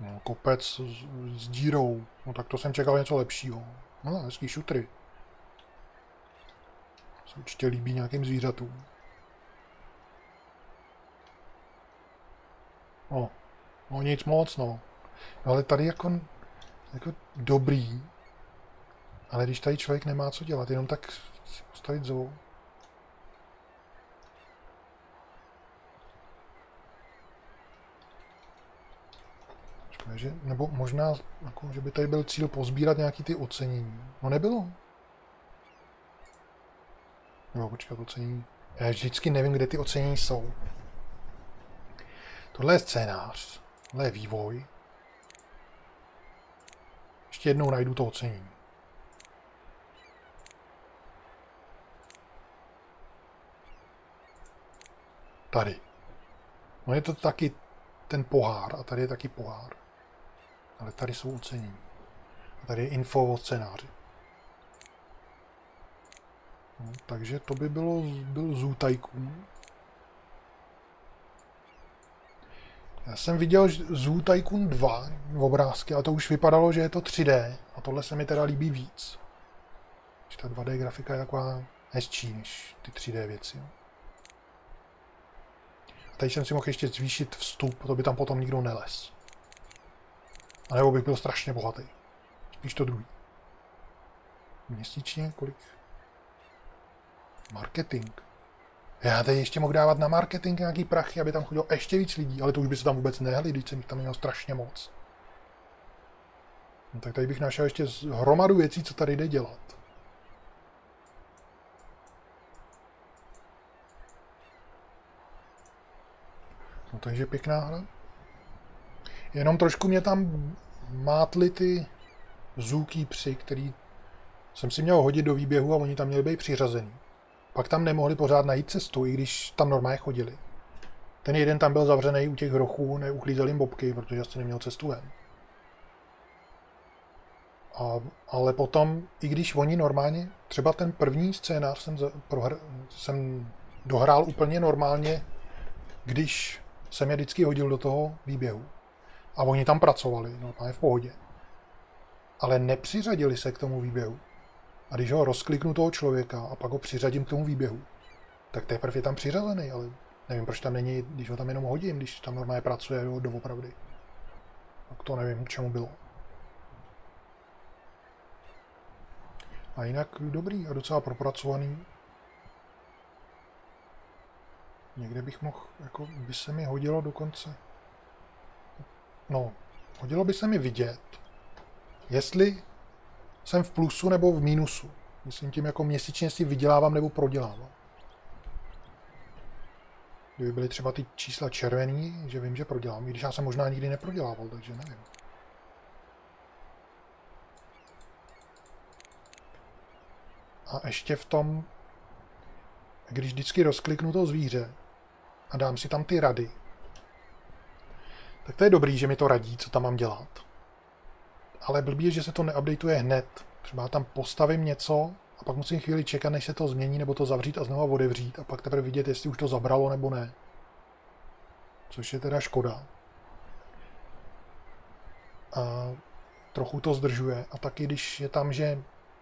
No, kopec s, s dírou. No tak to jsem čekal něco lepšího. No, hezký šutry. Se určitě líbí nějakým zvířatům. No, no nic moc, no ale tady jako, jako dobrý. Ale když tady člověk nemá co dělat, jenom tak si postavit zoo. že, nebo možná, jako, že by tady byl cíl pozbírat nějaký ty ocenění. No nebylo. Nebo počkat, ocenění. Já vždycky nevím, kde ty ocenění jsou. Tohle je scénář. Tohle je vývoj. Ještě jednou najdu to ocenění. Tady. No je to taky ten pohár a tady je taky pohár. Ale tady jsou ocenění. A tady je info o scénáři. No, takže to by bylo, byl Tycoon. Já jsem viděl Zoo Tycoon 2 v obrázky, ale to už vypadalo, že je to 3D. A tohle se mi teda líbí víc. Že ta 2D grafika je taková hezčí než ty 3D věci. Tady jsem si mohl ještě zvýšit vstup, to by tam potom nikdo neles. A nebo bych byl strašně bohatý. Spíš to druhý. Měsíčně kolik? Marketing. Já tady ještě mohl dávat na marketing nějaký prachy, aby tam chodilo ještě víc lidí, ale to už by se tam vůbec nehli, když jsem jich tam měl strašně moc. No, tak tady bych našel ještě hromadu věcí, co tady jde dělat. No takže pěkná hra. Jenom trošku mě tam mátly ty zůký psy, který jsem si měl hodit do výběhu a oni tam měli být přiřazený. Pak tam nemohli pořád najít cestu, i když tam normálně chodili. Ten jeden tam byl zavřený u těch hrochů, neuklízel jim bobky, protože asi neměl cestu ven. A, ale potom, i když oni normálně, třeba ten první scénář jsem, za, prohr, jsem dohrál úplně normálně, když jsem je vždycky hodil do toho výběhu. A oni tam pracovali, normálně v pohodě. Ale nepřiřadili se k tomu výběhu. A když ho rozkliknu toho člověka a pak ho přiřadím k tomu výběhu, tak teprve je tam přiřazený, ale nevím, proč tam není, když ho tam jenom hodím, když tam normálně pracuje do doopravdy. Tak to nevím, k čemu bylo. A jinak dobrý a docela propracovaný. Někde bych mohl, jako by se mi hodilo dokonce No, hodilo by se mi vidět, jestli jsem v plusu nebo v mínusu. Myslím tím, jako měsíčně si vydělávám nebo prodělávám. Kdyby byly třeba ty čísla červený, že vím, že prodělám, i když já jsem možná nikdy neprodělával, takže nevím. A ještě v tom, když vždycky rozkliknu to zvíře a dám si tam ty rady, tak to je dobrý, že mi to radí, co tam mám dělat. Ale blbý je, že se to neupdateuje hned. Třeba tam postavím něco a pak musím chvíli čekat, než se to změní, nebo to zavřít a znovu otevřít a pak teprve vidět, jestli už to zabralo nebo ne. Což je teda škoda. A trochu to zdržuje. A taky, když je tam, že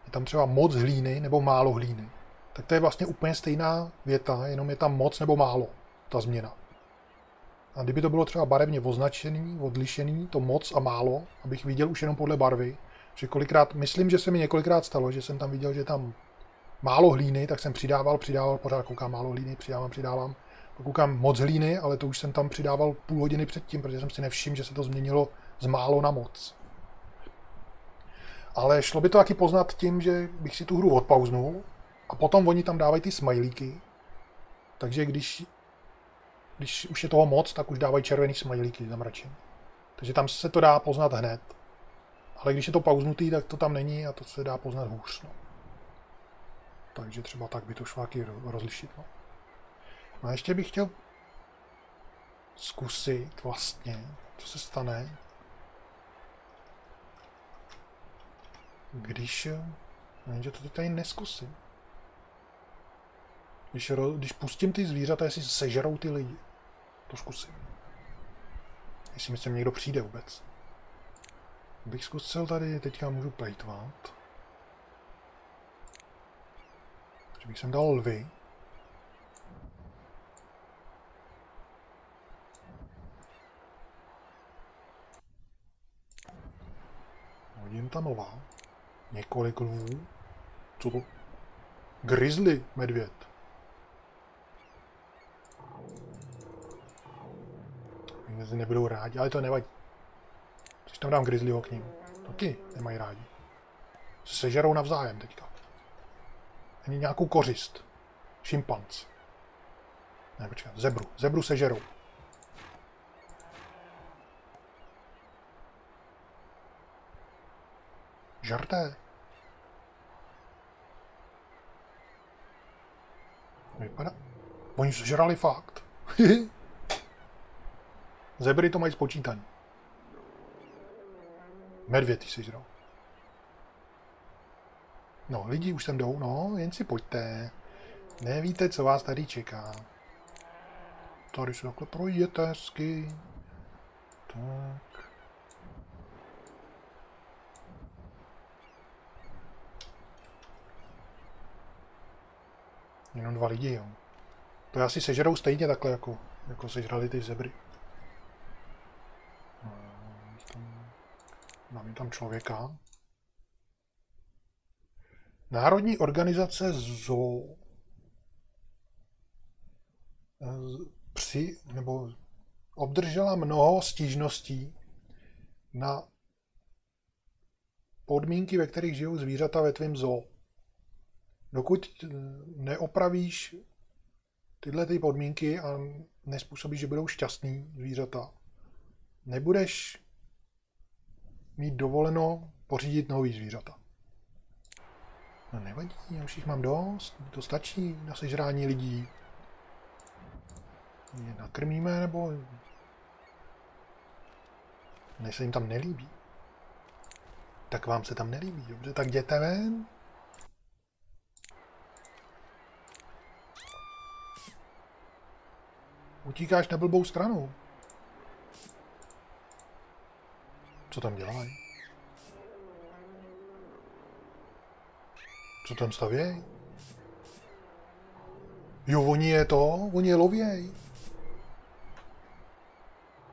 je tam třeba moc hlíny nebo málo hlíny, tak to je vlastně úplně stejná věta, jenom je tam moc nebo málo, ta změna. A kdyby to bylo třeba barevně označený, odlišený, to moc a málo, abych viděl už jenom podle barvy, že kolikrát, myslím, že se mi několikrát stalo, že jsem tam viděl, že tam málo hlíny, tak jsem přidával, přidával, pořád koukám málo hlíny, přidávám, přidávám. Koukám moc hlíny, ale to už jsem tam přidával půl hodiny předtím, protože jsem si nevšiml, že se to změnilo z málo na moc. Ale šlo by to taky poznat tím, že bych si tu hru odpauznul a potom oni tam dávají ty smajlíky. Takže když, když už je toho moc, tak už dávají červený smajlíky zamračený. Takže tam se to dá poznat hned. Ale když je to pauznutý, tak to tam není a to se dá poznat hůř. No. Takže třeba tak by to taky rozlišit. No. no a ještě bych chtěl zkusit vlastně, co se stane, když, že to tady neskusím. Když, když pustím ty zvířata, jestli sežerou ty lidi. To zkusím. Jestli mi sem někdo přijde vůbec. Bych zkusil tady, teďka můžu plejtvat. Že bych sem dal lvy. Hodím tam lva. Několik lvů. Co to? Grizzly medvěd. Nebudou rádi, ale to nevadí. Když tam dám grizzlyho k ním. Taky nemají rádi. Se sežerou navzájem teďka. Ani nějakou kořist. Šimpanc. Ne, počkej, zebru. Zebru sežerou. Žarté. Vypadá. Oni sežrali fakt. Zebry to mají spočítaný. Medvědy sežral. No, lidi už sem jdou, no, jen si pojďte. Nevíte, co vás tady čeká. Tady se takhle projděte hezky. Tak. Jenom dva lidi, jo. To asi sežerou stejně takhle, jako, jako sežrali ty zebry. Máme tam člověka. Národní organizace ZOO při, nebo obdržela mnoho stížností na podmínky, ve kterých žijou zvířata ve tvém zoo. Dokud neopravíš tyhle ty podmínky a nespůsobíš, že budou šťastný zvířata, nebudeš mít dovoleno pořídit nový zvířata. No nevadí, já už jich mám dost, to stačí na sežrání lidí. Je nakrmíme, nebo... Ne se jim tam nelíbí. Tak vám se tam nelíbí, dobře, tak jděte ven. Utíkáš na blbou stranu. Co tam dělají? Co tam stavějí? Jo, oni je to, oni je lověj.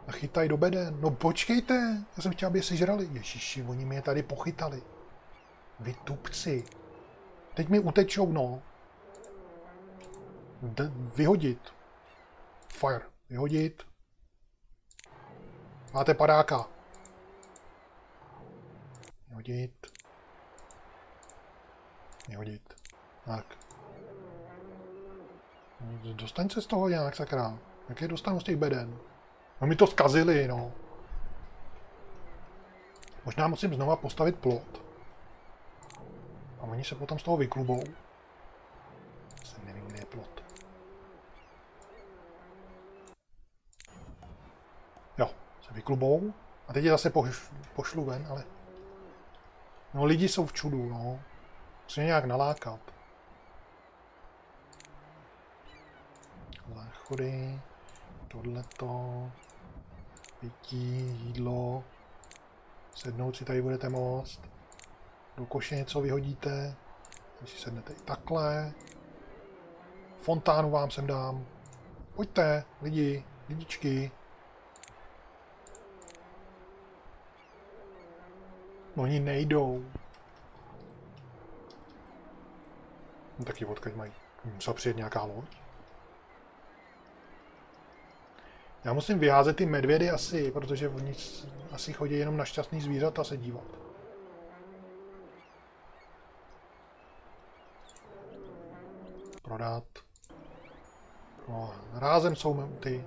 A chytají do beden. No počkejte, já jsem chtěl, aby je sežrali. Ježiši, oni je tady pochytali. Vy tupci. Teď mi utečou, no. D- vyhodit. Fire. Vyhodit. Máte padáka. Vyhodit. Vyhodit. Tak. Dostaň se z toho nějak, sakra. Jak je dostanu z těch beden? No mi to zkazili, no. Možná musím znova postavit plot. A oni se potom z toho vyklubou. Jsem nevím, kde je plot. Jo, se vyklubou. A teď je zase poš, pošlu ven, ale... No lidi jsou v čudu, no. Musím nějak nalákat. Záchody, tohleto, pití, jídlo, sednout si tady budete moct, do koše něco vyhodíte, když si sednete i takhle, fontánu vám sem dám, pojďte, lidi, lidičky, Oni nejdou. No, taky odkud mají. Musela přijet nějaká loď. Já musím vyházet ty medvědy asi, protože oni asi chodí jenom na šťastný zvířata se dívat. Prodat. No, rázem jsou ty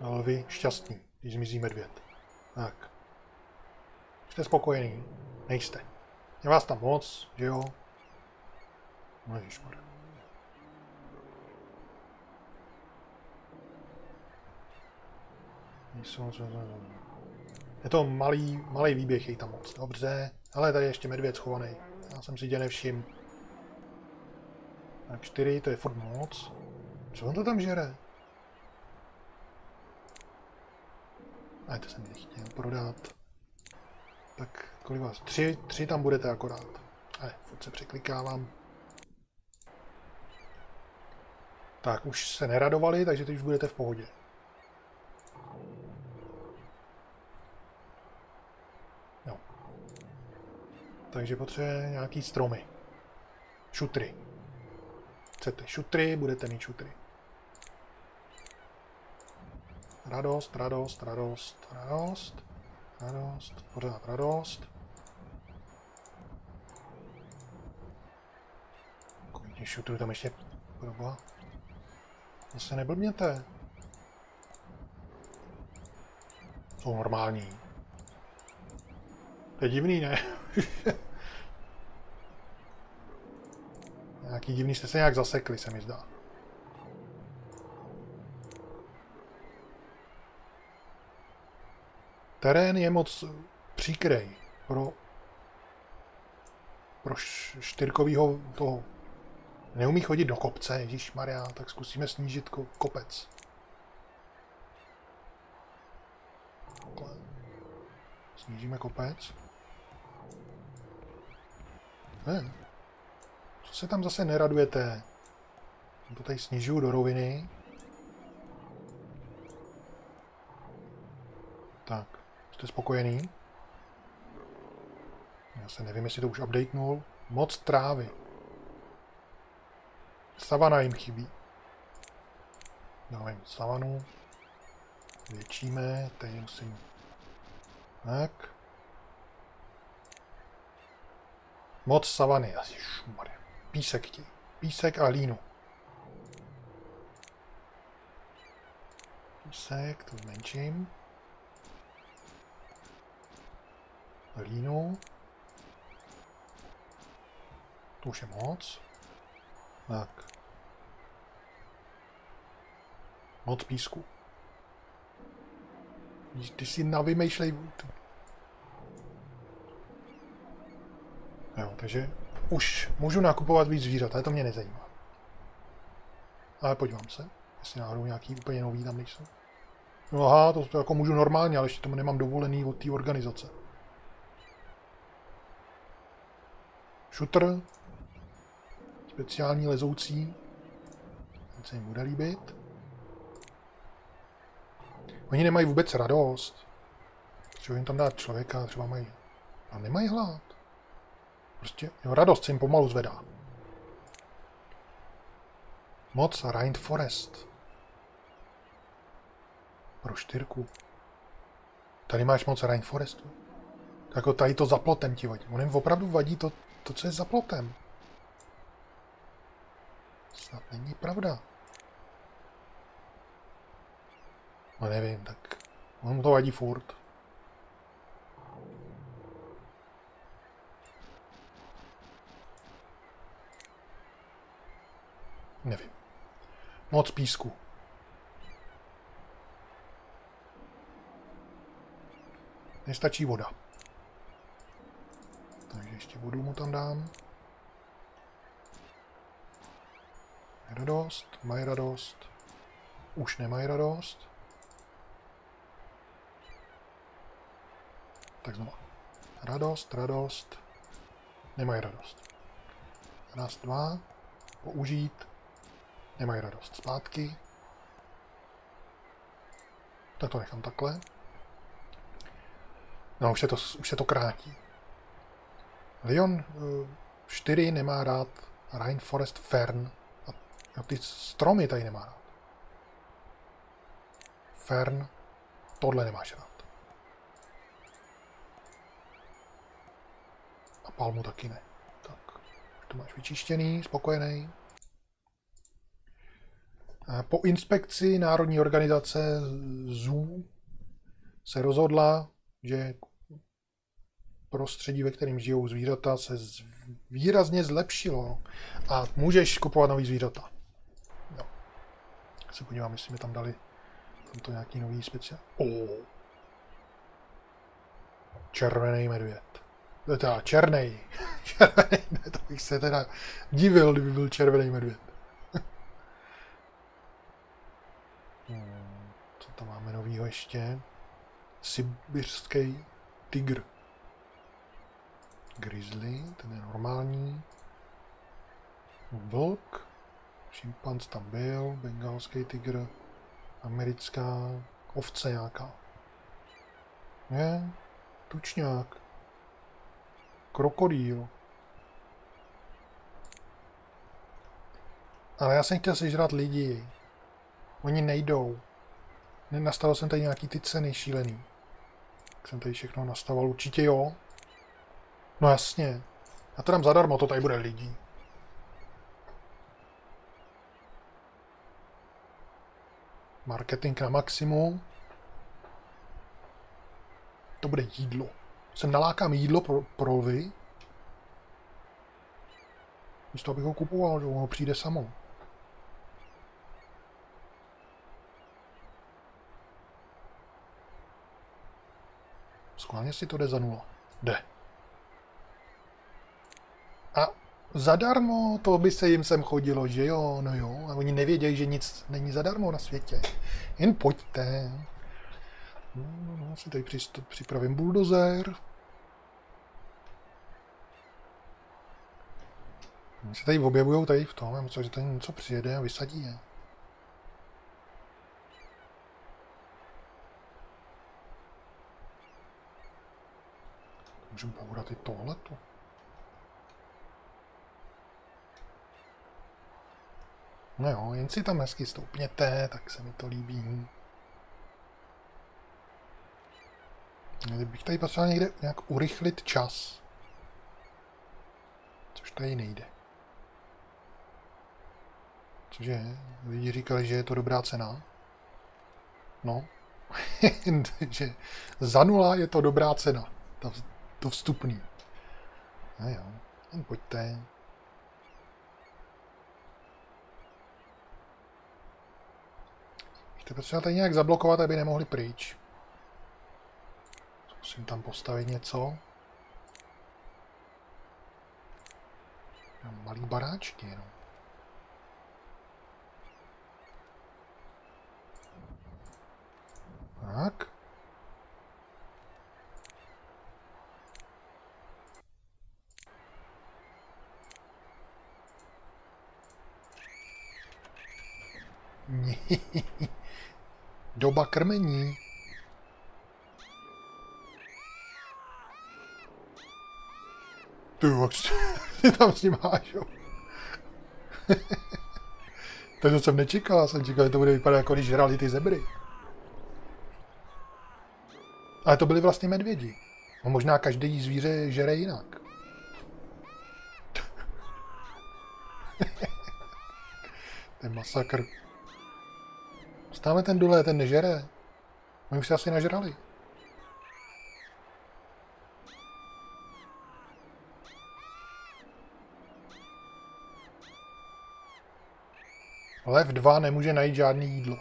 lvy šťastní, když zmizí medvěd. Tak. Jste spokojený? Nejste. Je vás tam moc, že jo? No ježišmarja. Je to malý, malý výběh, je tam moc. Dobře. Ale tady je ještě medvěd schovaný. Já jsem si tě nevšim. Tak čtyři, to je furt moc. Co on to tam žere? A to jsem nechtěl prodat. Tak kolik vás? Tři, tři tam budete akorát. Ale furt se překlikávám. Tak, už se neradovali, takže teď už budete v pohodě. Jo. Takže potřebuje nějaký stromy. Šutry. Chcete šutry, budete mít šutry. Radost, radost, radost, radost, radost, pořád radost. Kolik šutrů tam ještě proboha. Zase neblbněte. Jsou normální. To je divný, ne? Nějaký divný jste se nějak zasekli, se mi zdá. Terén je moc příkrej pro, pro štyrkovýho toho. Neumí chodit do kopce, Ježíš Maria, tak zkusíme snížit ko kopec. Snížíme kopec. Ne. Co se tam zase neradujete? To tady snižuju do roviny. Tak. Jste spokojený? Já se nevím, jestli to už updatenul. Moc trávy. Savana jim chybí. Dáme jim savanu. Většíme, tady musím... Tak. Moc savany, asi šumary. Písek ti. Písek a línu. Písek, to zmenším. Hlínu. To už je moc. Tak. Moc písku. Ty si navymýšlej... Jo, takže už můžu nakupovat víc zvířat, ale to mě nezajímá. Ale podívám se, jestli náhodou nějaký úplně nový tam nejsou. No aha, to, jako můžu normálně, ale ještě tomu nemám dovolený od té organizace. Shooter. Speciální lezoucí. Ten se jim bude líbit. Oni nemají vůbec radost. Třeba jim tam dát člověka, třeba mají... A nemají hlad. Prostě jo, radost se jim pomalu zvedá. Moc Rainforest. Pro štyrku. Tady máš moc Rainforestu. Jako tady to za plotem ti vadí. On jim opravdu vadí to, to, co je za plotem. Snad není pravda. No nevím, tak on to vadí furt. Nevím. Moc písku. Nestačí voda. Takže ještě vodu mu tam dám. Radost, mají radost. Už nemají radost. Tak znovu. Radost, radost. Nemají radost. Raz, dva. Použít. Nemají radost. Zpátky. Tak to nechám takhle. No, už se to, už se to krátí. Leon 4 nemá rád Rainforest Fern. A ty stromy tady nemá rád. Fern. Tohle nemáš rád. A palmu taky ne. Tak, to máš vyčištěný, spokojený. Po inspekci Národní organizace ZOO se rozhodla, že prostředí, ve kterém žijou zvířata, se výrazně zlepšilo a můžeš kupovat nový zvířata. Jo. Se podívám, jestli mi tam dali to nějaký nový speciál. Oh. Červený medvěd. To je teda černý. červený, to bych se teda divil, kdyby byl červený medvěd. Hmm, co tam máme novýho ještě? Sibirský tygr. Grizzly, ten je normální. Vlk, šimpanz tam byl, bengalský tygr, americká ovce nějaká. Ne, tučňák. Krokodýl. Ale já jsem chtěl sežrat lidi. Oni nejdou. Nastavil jsem tady nějaký ty ceny šílený. Tak jsem tady všechno nastavoval. Určitě jo. No jasně. Já to dám zadarmo, to tady bude lidí. Marketing na maximum. To bude jídlo. Sem nalákám jídlo pro, pro lvy. Místo abych ho kupoval, že ono přijde samo. Skválně si to jde za nula. Jde. A zadarmo to by se jim sem chodilo, že jo, no jo. A oni nevědějí, že nic není zadarmo na světě. Jen pojďte. No, no, no si tady připravím buldozer. Oni se tady objevují tady v tom, že tady něco přijede a vysadí je. Můžu pobourat i tohleto. No jo, jen si tam hezky stoupněte, tak se mi to líbí. Kdybych tady potřeboval někde nějak urychlit čas. Což tady nejde. Cože? Lidi říkali, že je to dobrá cena. No. že za nula je to dobrá cena. To, vstupný. No jo, jen pojďte. Ty potřeba tady nějak zablokovat, aby nemohli pryč. Zkusím tam postavit něco. Malý baráčky jenom. Tak. Doba krmení. Ty jak ty tam s ním hážou. to jsem nečekal, jsem čekal, že to bude vypadat jako když žrali ty zebry. Ale to byly vlastně medvědi. No možná každý zvíře žere jinak. Ten masakr. Stále ten dole, ten nežere. Oni už se asi nažrali. Lev 2 nemůže najít žádný jídlo.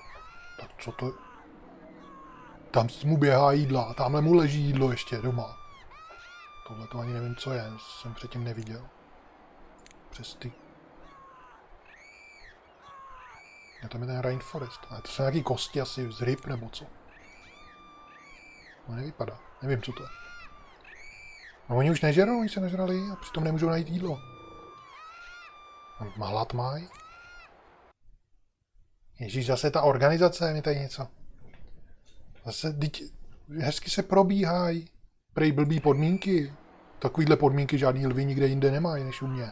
Tak co to... Tam mu běhá jídla a tamhle mu leží jídlo ještě doma. Tohle to ani nevím, co je, jsem předtím neviděl. Přes ty a tam je ten rainforest. Ale to jsou nějaký kosti asi z ryb nebo co. No nevypadá. Nevím, co to je. No oni už nežerou, oni se nežrali a přitom nemůžou najít jídlo. Mahlad mají. Ježíš, zase ta organizace mi tady něco. Zase, teď hezky se probíhají. Prej blbý podmínky. Takovýhle podmínky žádný lvy nikde jinde nemají než u mě.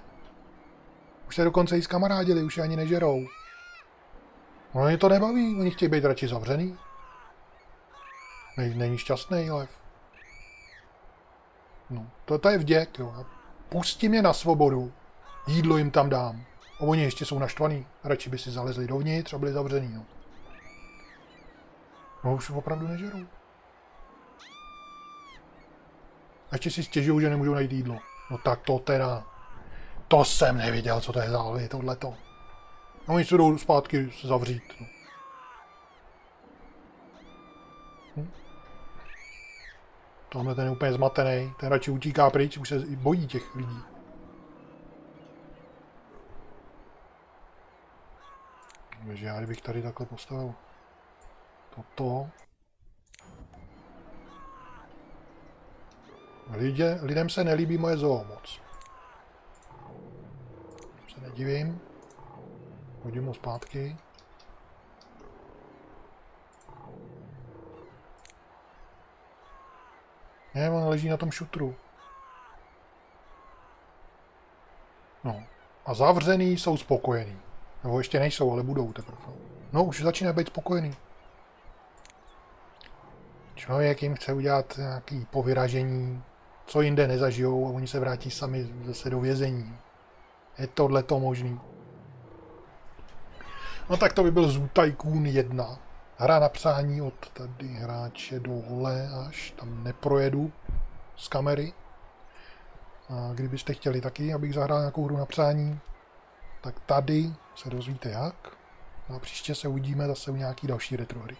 Už se dokonce i skamarádili, už je ani nežerou. No je to nebaví, oni chtějí být radši zavřený. Není šťastný lev. No, to, to je vděk, jo. Pustí mě na svobodu, jídlo jim tam dám. A oni ještě jsou naštvaný, radši by si zalezli dovnitř a byli zavřený, no. No už opravdu nežerou. A ještě si stěžují, že nemůžou najít jídlo. No tak to teda... To jsem neviděl, co to je za lvy, tohleto. No oni se jdou zpátky zavřít. No. Hm? Tamhle ten je úplně zmatený, ten radši utíká pryč, už se bojí těch lidí. Takže já kdybych tady takhle postavil toto. Lidě, lidem se nelíbí moje zoo moc. Se nedivím. Hodím ho zpátky. Ne, on leží na tom šutru. No. A zavřený jsou spokojení. Nebo ještě nejsou, ale budou teprve. No, už začíná být spokojený. Člověk jim chce udělat nějaký povyražení, co jinde nezažijou a oni se vrátí sami zase do vězení. Je tohle to možný? No tak to by byl Zoo Tycoon 1. Hra na přání od tady hráče dole, až tam neprojedu z kamery. A kdybyste chtěli taky, abych zahrál nějakou hru na přání, tak tady se dozvíte jak. No a příště se uvidíme zase u nějaký další retro hry.